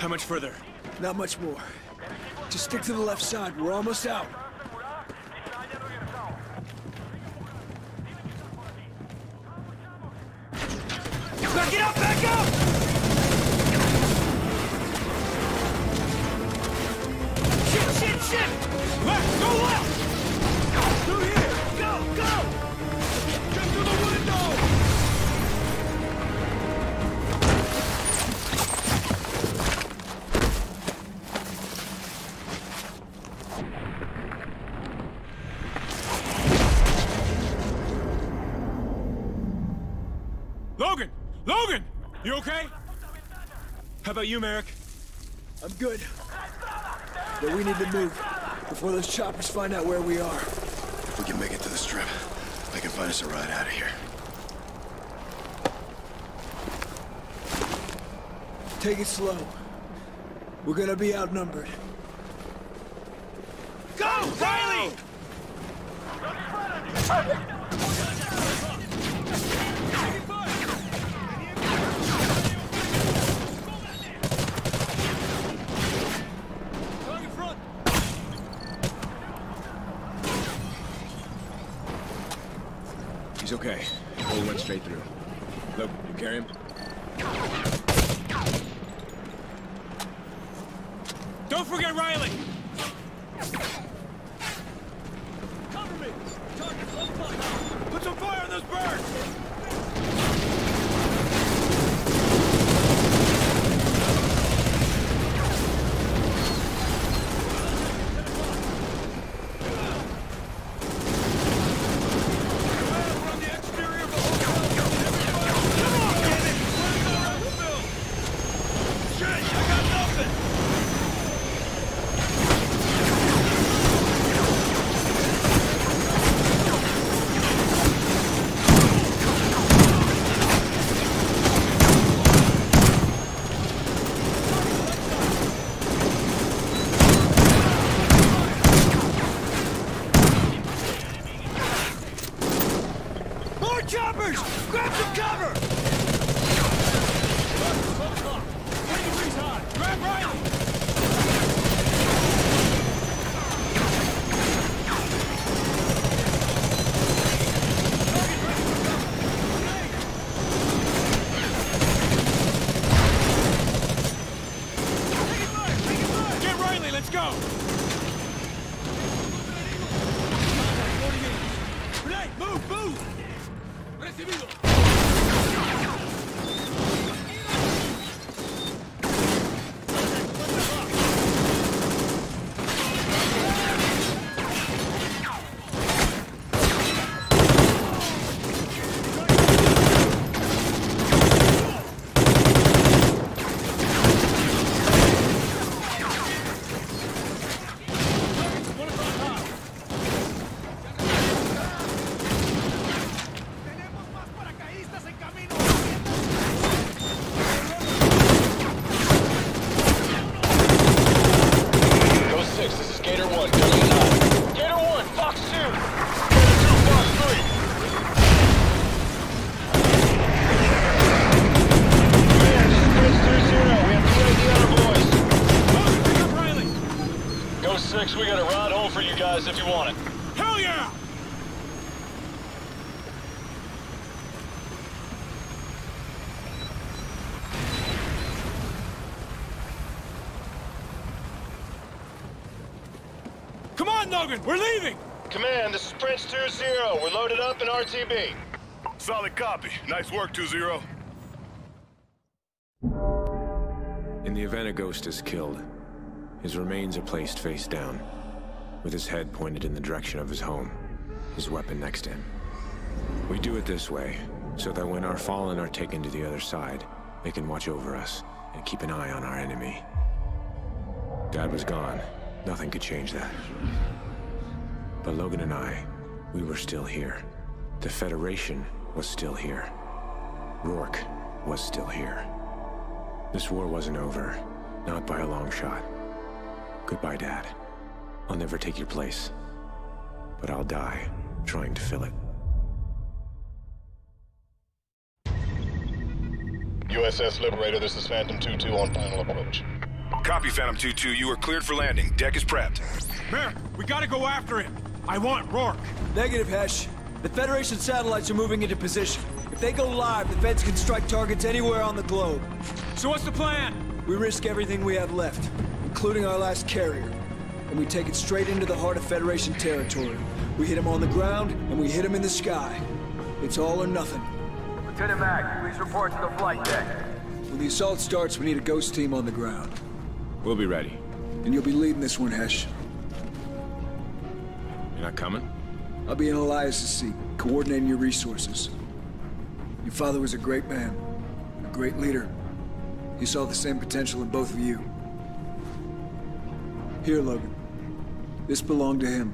How much further? Not much more. Just stick to the left side. We're almost out. About you, Merrick? I'm good. But we need to move before those choppers find out where we are. If we can make it to the strip, they can find us a ride out of here. Take it slow. We're gonna be outnumbered. Logan, we're leaving! Command, this is Prince 2-0. We're loaded up in RTB. Solid copy. Nice work, 2-0. In the event a ghost is killed, his remains are placed face down, with his head pointed in the direction of his home, his weapon next to him. We do it this way, so that when our fallen are taken to the other side, they can watch over us and keep an eye on our enemy. Dad was gone. Nothing could change that. But Logan and I, we were still here. The Federation was still here. Rorke was still here. This war wasn't over. Not by a long shot. Goodbye, Dad. I'll never take your place. But I'll die trying to fill it. USS Liberator, this is Phantom 2-2 on final approach. Copy, Phantom 2-2. You are cleared for landing. Deck is prepped. Merrick, we gotta go after him. I want Rorke. Negative, Hesh. The Federation satellites are moving into position. If they go live, the Feds can strike targets anywhere on the globe. So what's the plan? We risk everything we have left, including our last carrier. And we take it straight into the heart of Federation territory. We hit them on the ground, and we hit them in the sky. It's all or nothing. Lieutenant Mack, please report to the flight deck. When the assault starts, we need a ghost team on the ground. We'll be ready. And you'll be leading this one, Hesh. You're not coming? I'll be in Elias's seat, coordinating your resources. Your father was a great man, a great leader. He saw the same potential in both of you. Here, Logan. This belonged to him.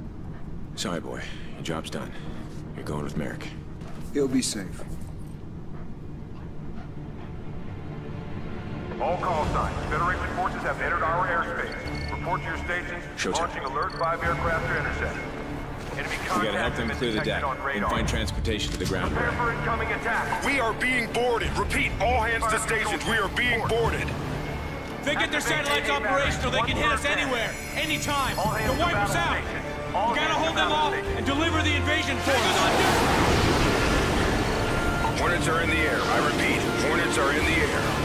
Sorry, boy. Your job's done. You're going with Merrick. He'll be safe. All call signs. Federation forces have entered our airspace. Report to your stations. Showtime. Launching alert 5 aircraft to intercept. Enemy We contact gotta help them clear the deck and find transportation to the ground. Prepare for incoming attack. We are being boarded. Repeat, all hands to stations. We are being boarded. If they get their satellites operational, they can hit us anywhere, anytime. They'll wipe us out. We gotta hold them off and deliver the invasion force. Hornets are in the air. I repeat, Hornets are in the air.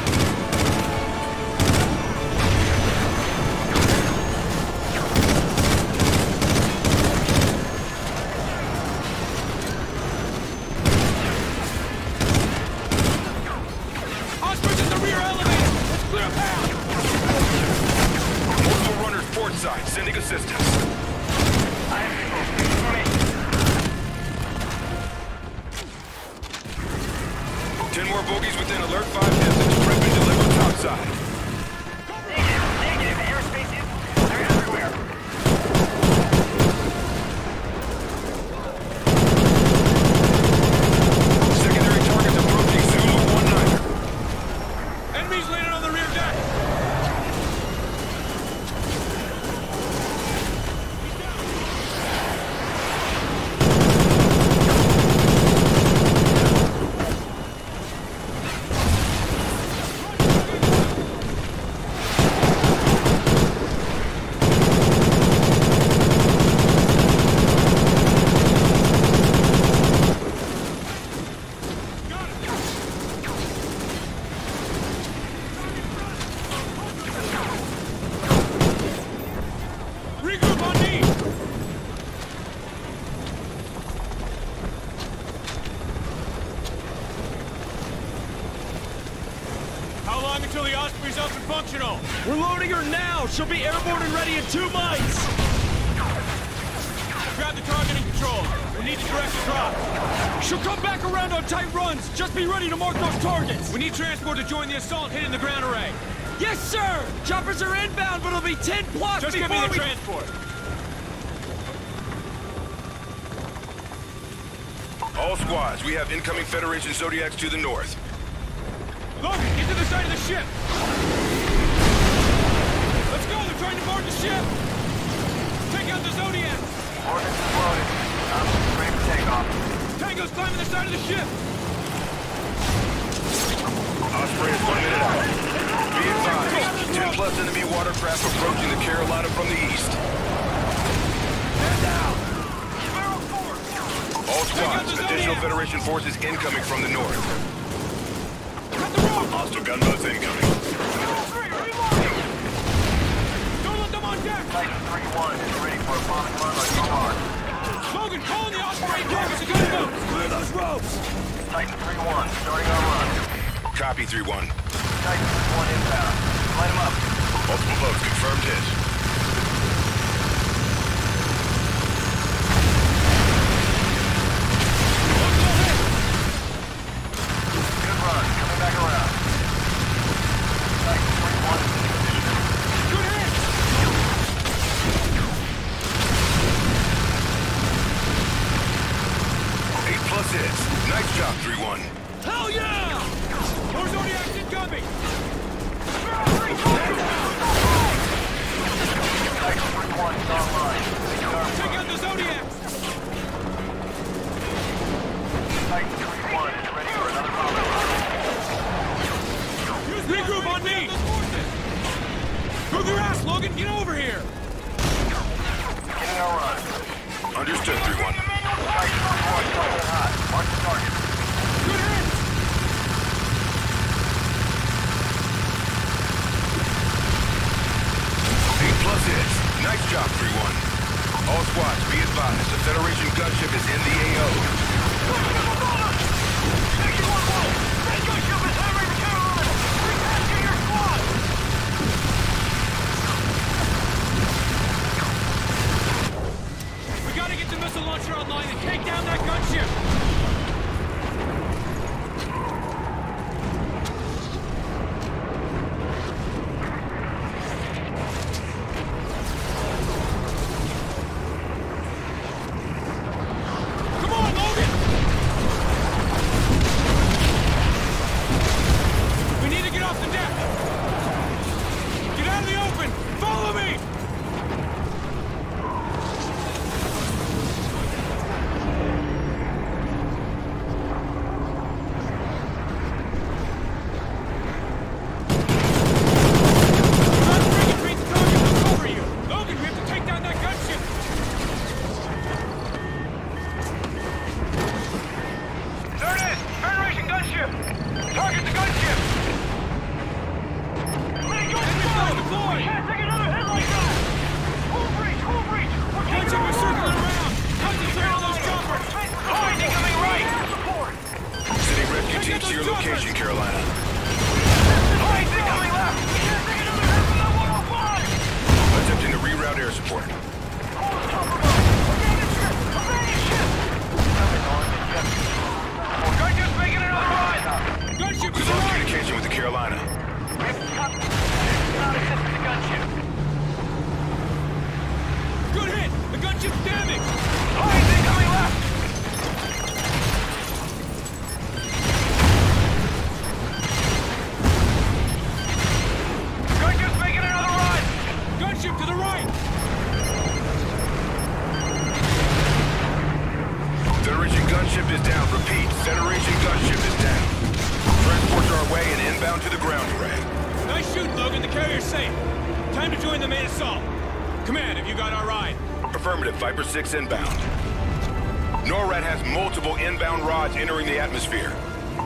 She'll be airborne and ready in two mites! Grab the targeting controls. We need to direct the drop. She'll come back around on tight runs! Just be ready to mark those targets! We need transport to join the assault hitting the ground array. Yes, sir! Choppers are inbound, but it'll be 10 plus Just before give me the we... transport. All squads, we have incoming Federation Zodiacs to the north. Logan, get to the side of the ship. The ship. Take out the Zodiac. Ordnance is loaded. I'm ready for takeoff. Tango's climbing the side of the ship. Osprey is one minute out. Be advised, 10 plus enemy watercraft approaching the Carolina from the east. All squads, additional Federation forces incoming from the north. Hostile gunboats incoming. Don't let them on deck. Titan 3-1 is ready for a bomb run on your mark. Logan, call in the Osprey targets the gunboats. Clear those ropes! Titan 3-1, starting our run. Copy 3-1. Titan 3-1 inbound. Light them up. Multiple boats confirmed hit. 6 inbound. NORAD has multiple inbound rods entering the atmosphere.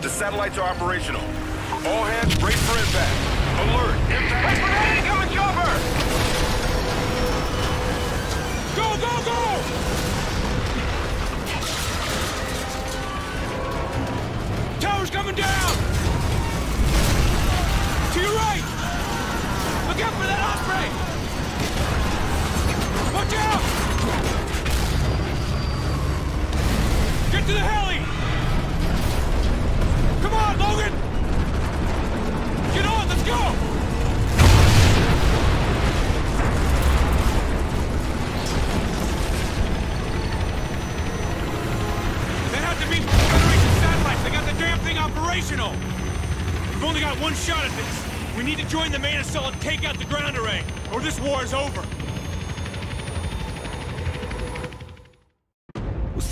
The satellites are operational. All hands brace for impact. Alert, impact. Hey, incoming chopper! Go, go, go! Tower's coming down! To your right! Look out for that Osprey! Watch out! To the heli! Come on, Logan! Get on, let's go! That had to be Federation satellites. They got the damn thing operational. We've only got one shot at this. We need to join the main assault and take out the ground array, or this war is over.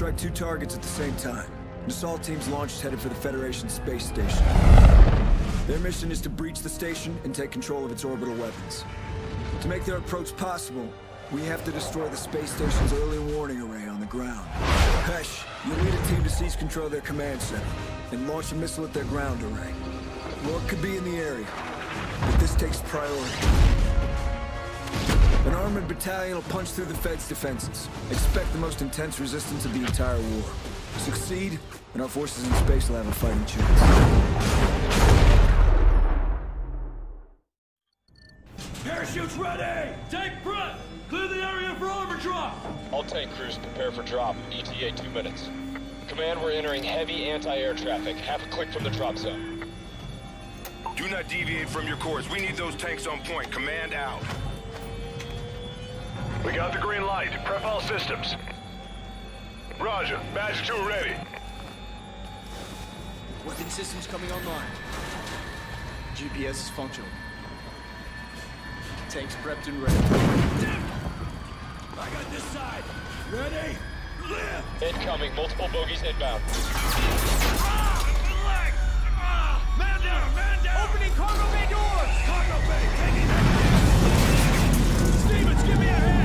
Strike two targets at the same time. An assault team's launched headed for the Federation space station. Their mission is to breach the station and take control of its orbital weapons. To make their approach possible, we have to destroy the space station's early warning array on the ground. Hesh, you'll lead a team to seize control of their command center and launch a missile at their ground array. Rorke could be in the area, but this takes priority. An armored battalion will punch through the Fed's defenses. Expect the most intense resistance of the entire war. Succeed, and our forces in space will have a fighting chance. Parachutes ready! Take front! Clear the area for armor drop! All tank crews prepare for drop. ETA two minutes. Command, we're entering heavy anti-air traffic. Half a click from the drop zone. Do not deviate from your course. We need those tanks on point. Command out. We got the green light. Prep all systems. Roger. Badge 2 ready. Weapon systems coming online. GPS is functional. Tanks prepped and ready. I got this side. Ready? Live. Incoming. Multiple bogies inbound. Man down! Man down! Opening cargo bay doors! Cargo bay! Taking Stevens, give me a hand!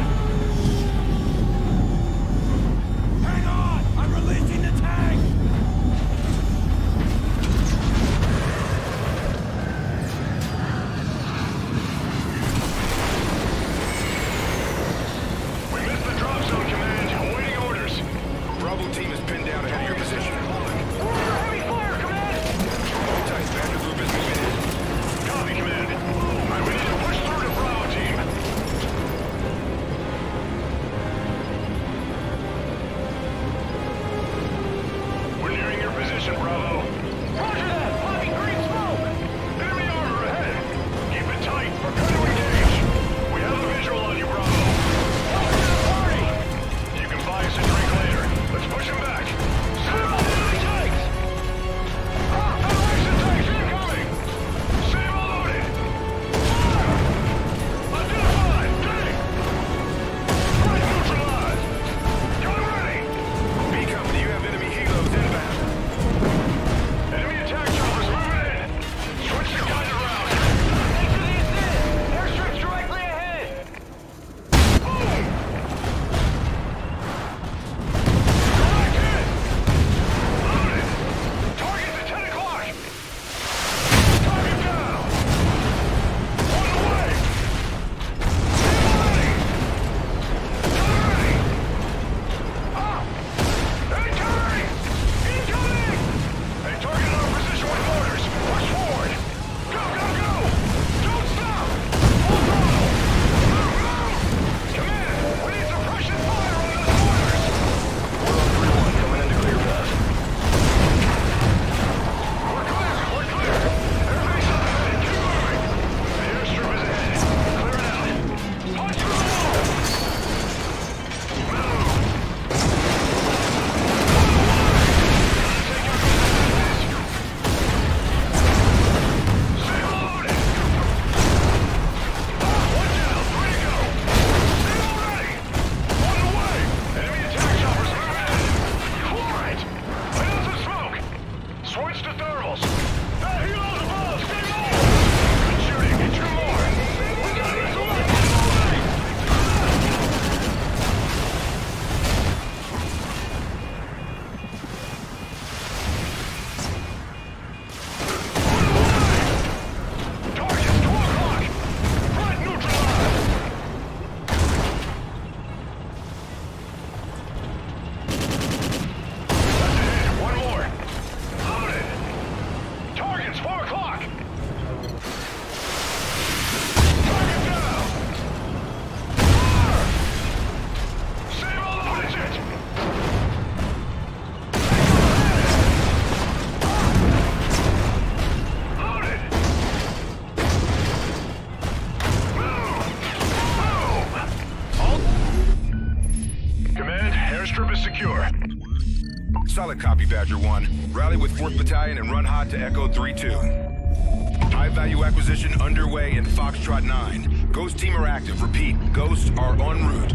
1. Rally with 4th Battalion and run hot to Echo 3-2. High-value acquisition underway in Foxtrot 9. Ghost team are active. Repeat, ghosts are en route.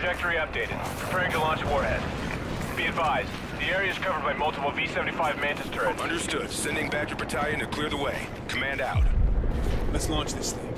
Trajectory updated. Preparing to launch warhead. Be advised, the area is covered by multiple V-75 Mantis turrets. Understood. Sending Badger Battalion to clear the way. Command out. Let's launch this thing.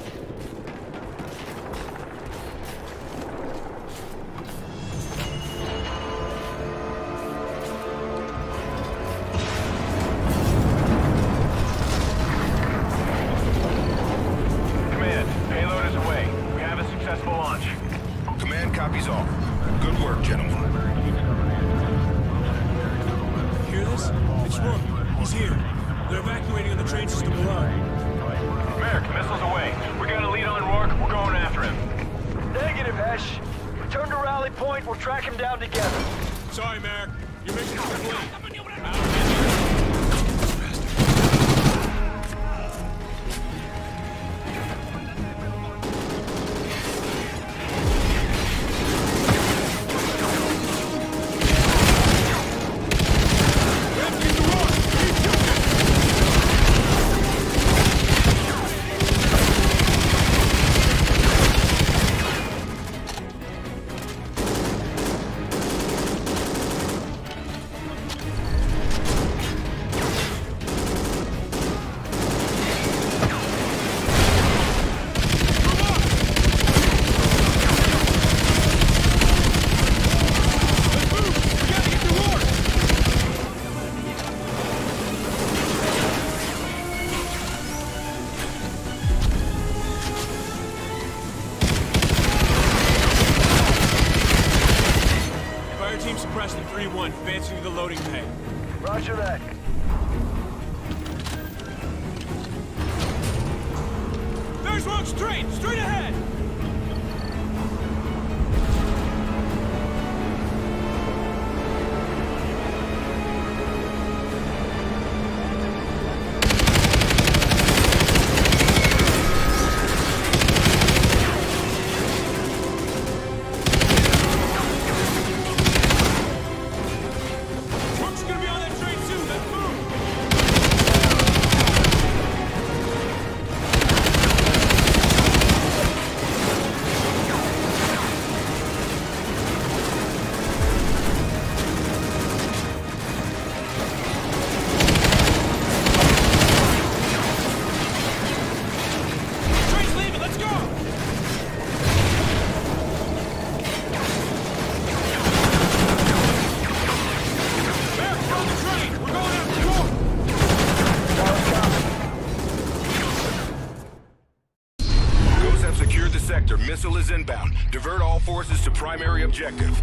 Objective.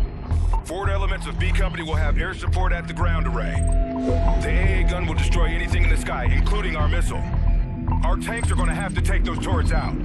Forward elements of B Company will have air support at the ground array. The AA gun will destroy anything in the sky, including our missile. Our tanks are going to have to take those turrets out.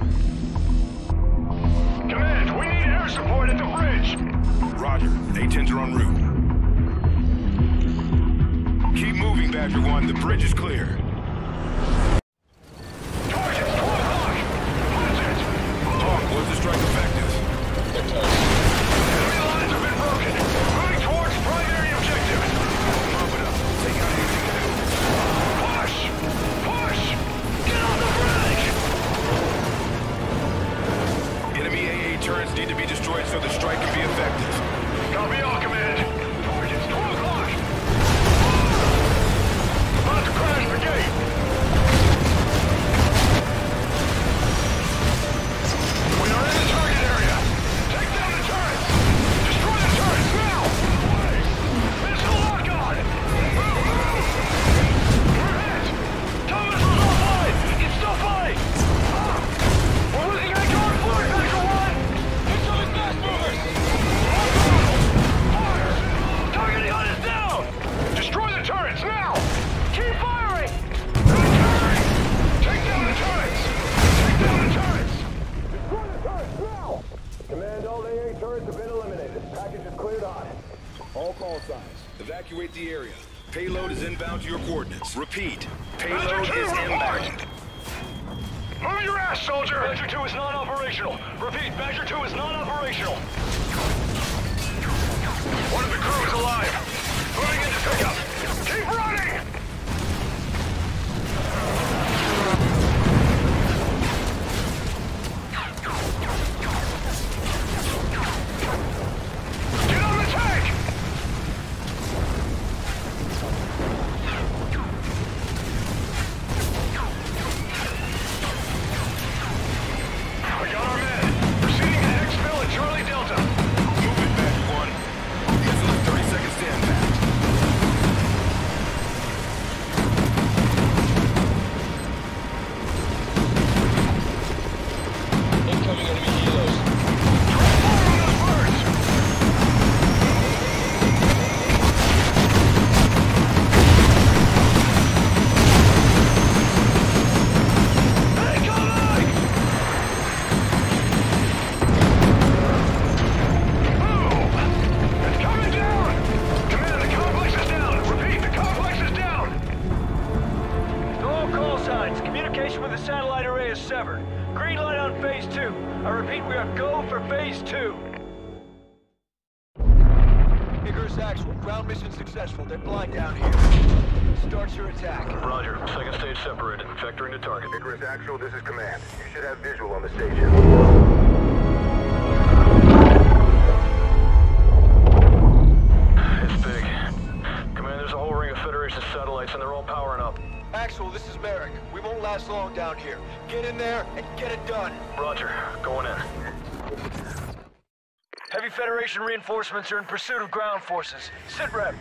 Reinforcements are in pursuit of ground forces. Sit rep.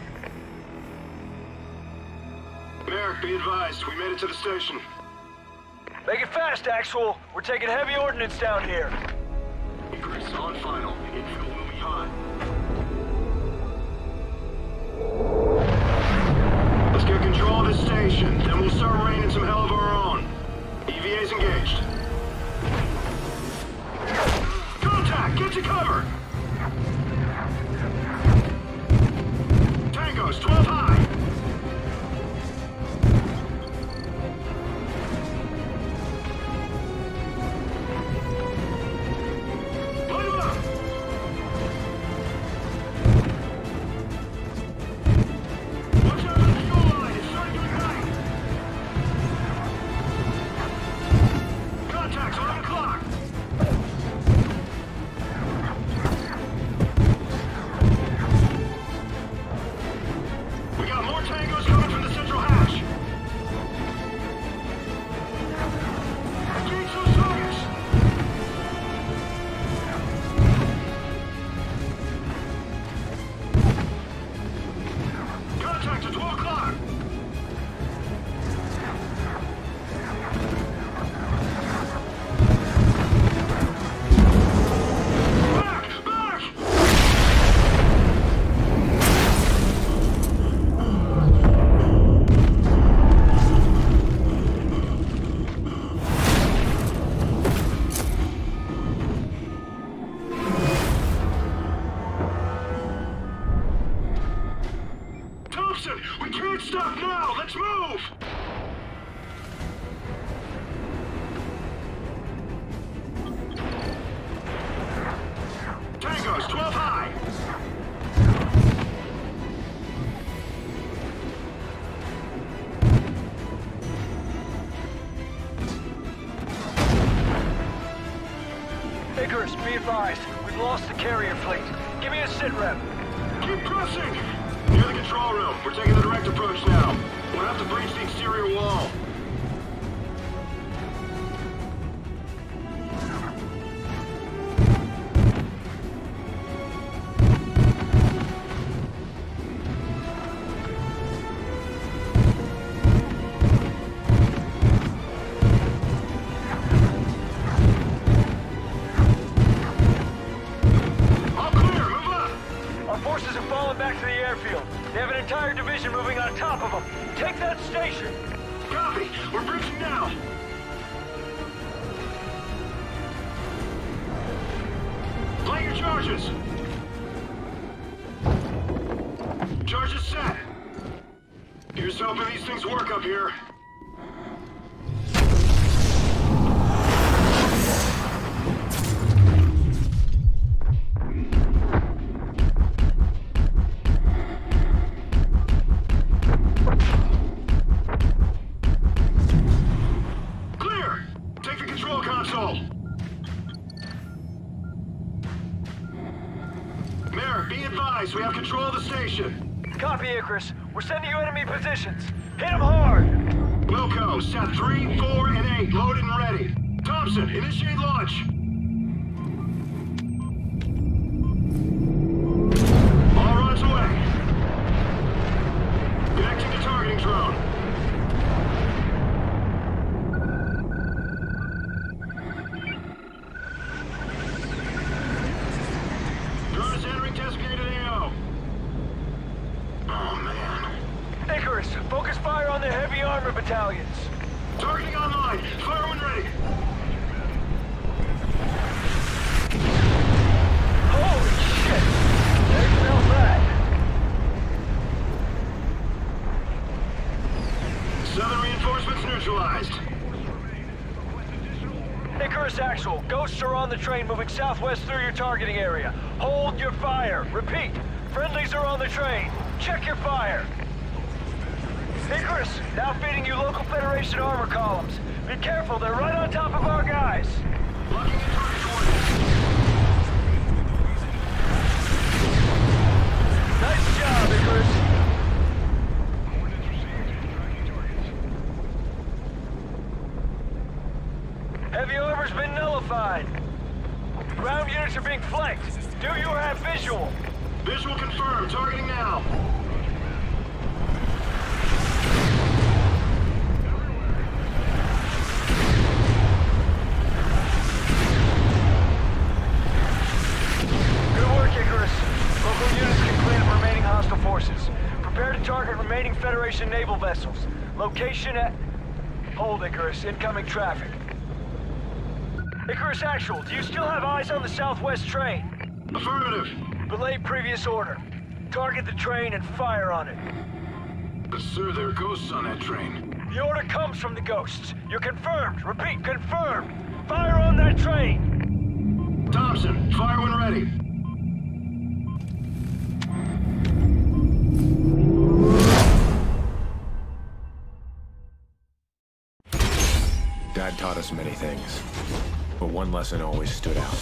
Merrick, be advised. We made it to the station. Make it fast, Axel. We're taking heavy ordnance down here. train moving southwest through your targeting area. Hunter's actual. Do you still have eyes on the southwest train? Affirmative. Belay previous order. Target the train and fire on it. But sir, there are ghosts on that train. The order comes from the ghosts. You're confirmed. Repeat, confirmed. Fire on that train! Thompson, fire when ready. one lesson always stood out.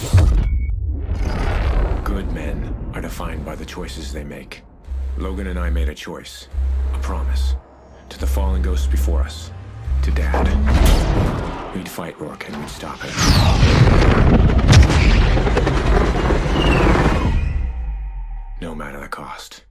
Good men are defined by the choices they make. Logan and I made a choice, a promise, to the fallen ghosts before us, to Dad. We'd fight Rorke and we'd stop him, No matter the cost.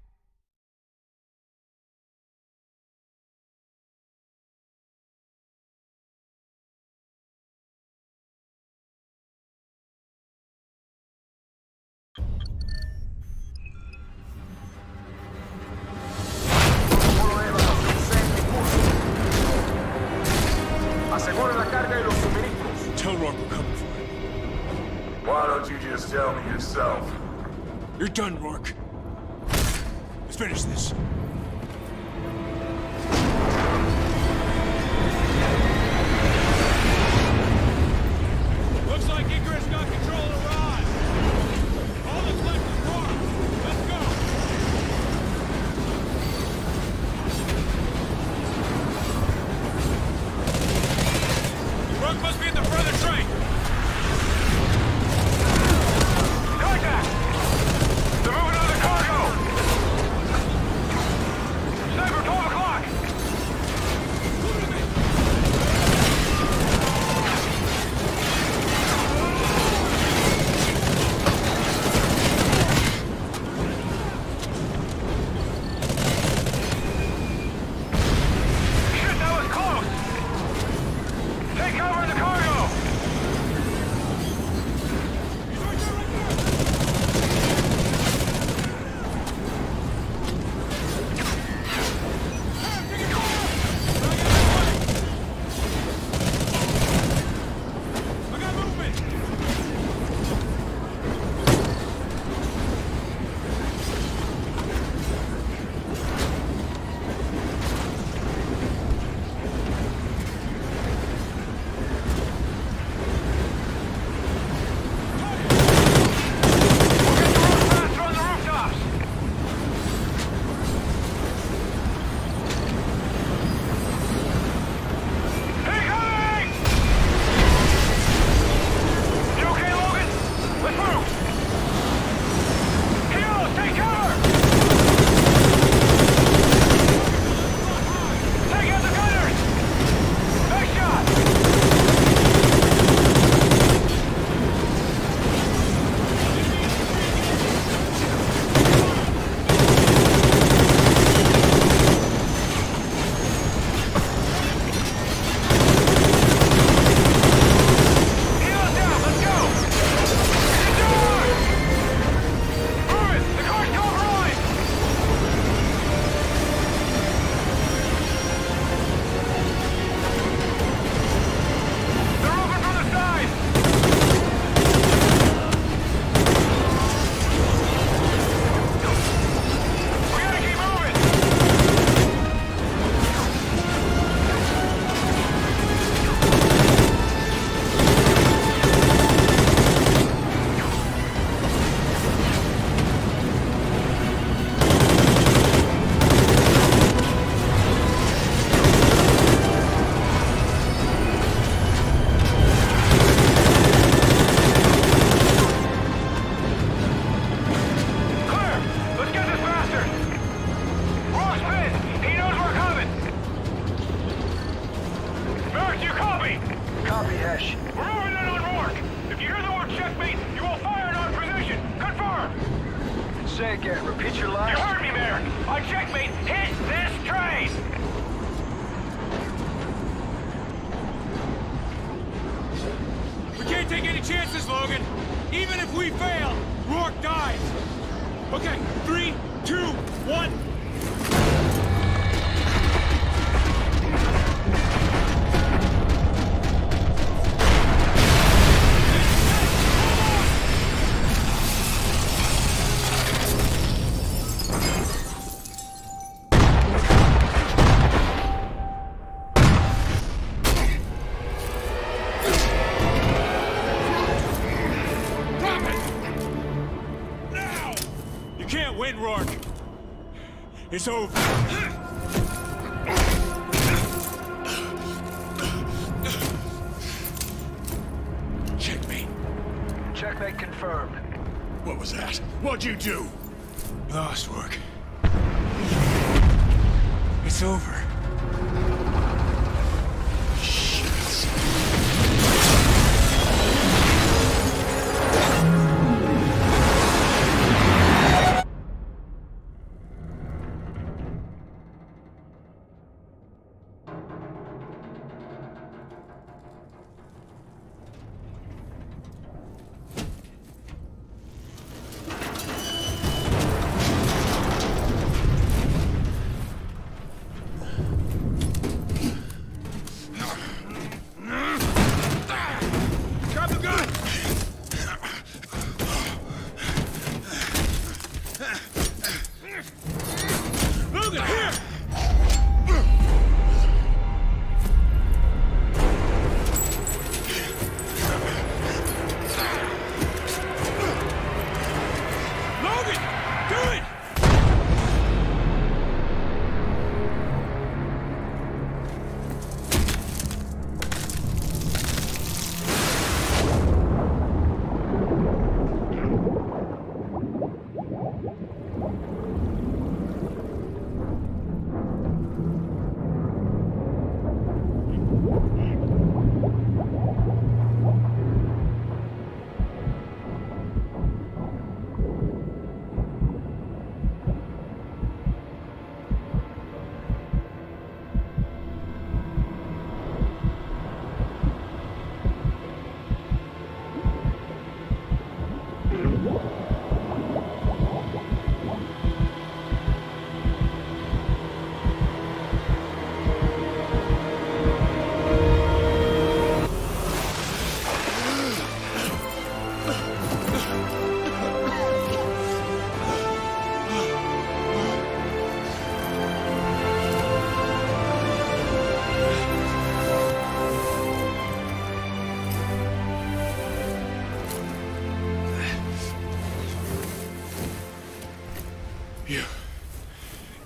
It's over.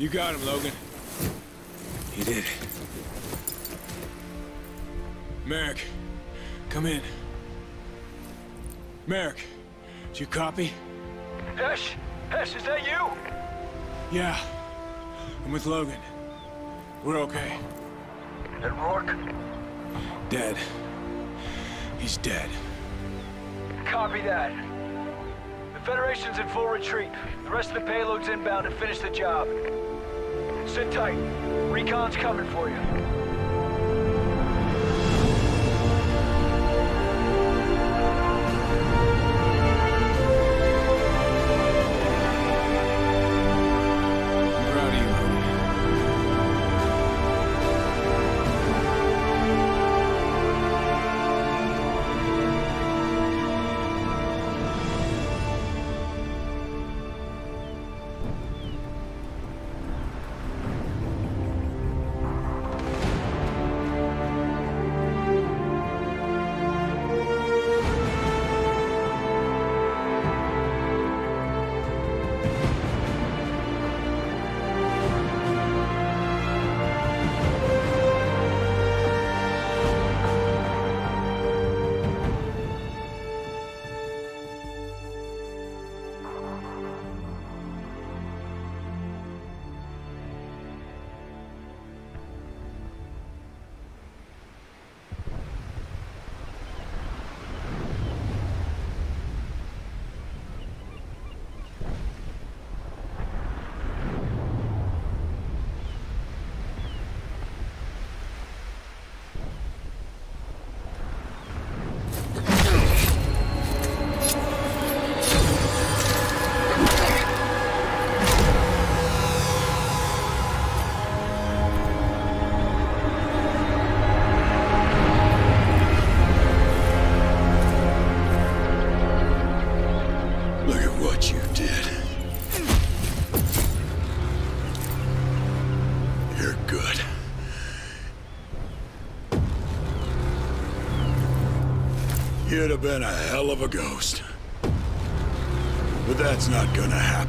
You got him, Logan. You did it. Merrick, come in. Merrick, do you copy? Hesh? Hesh, is that you? Yeah. I'm with Logan. We're okay. And Rorke? Dead. He's dead. Copy that. The Federation's in full retreat. The rest of the payload's inbound to finish the job. Sit tight. Recon's coming for you. You'd have been a hell of a ghost. But that's not gonna happen.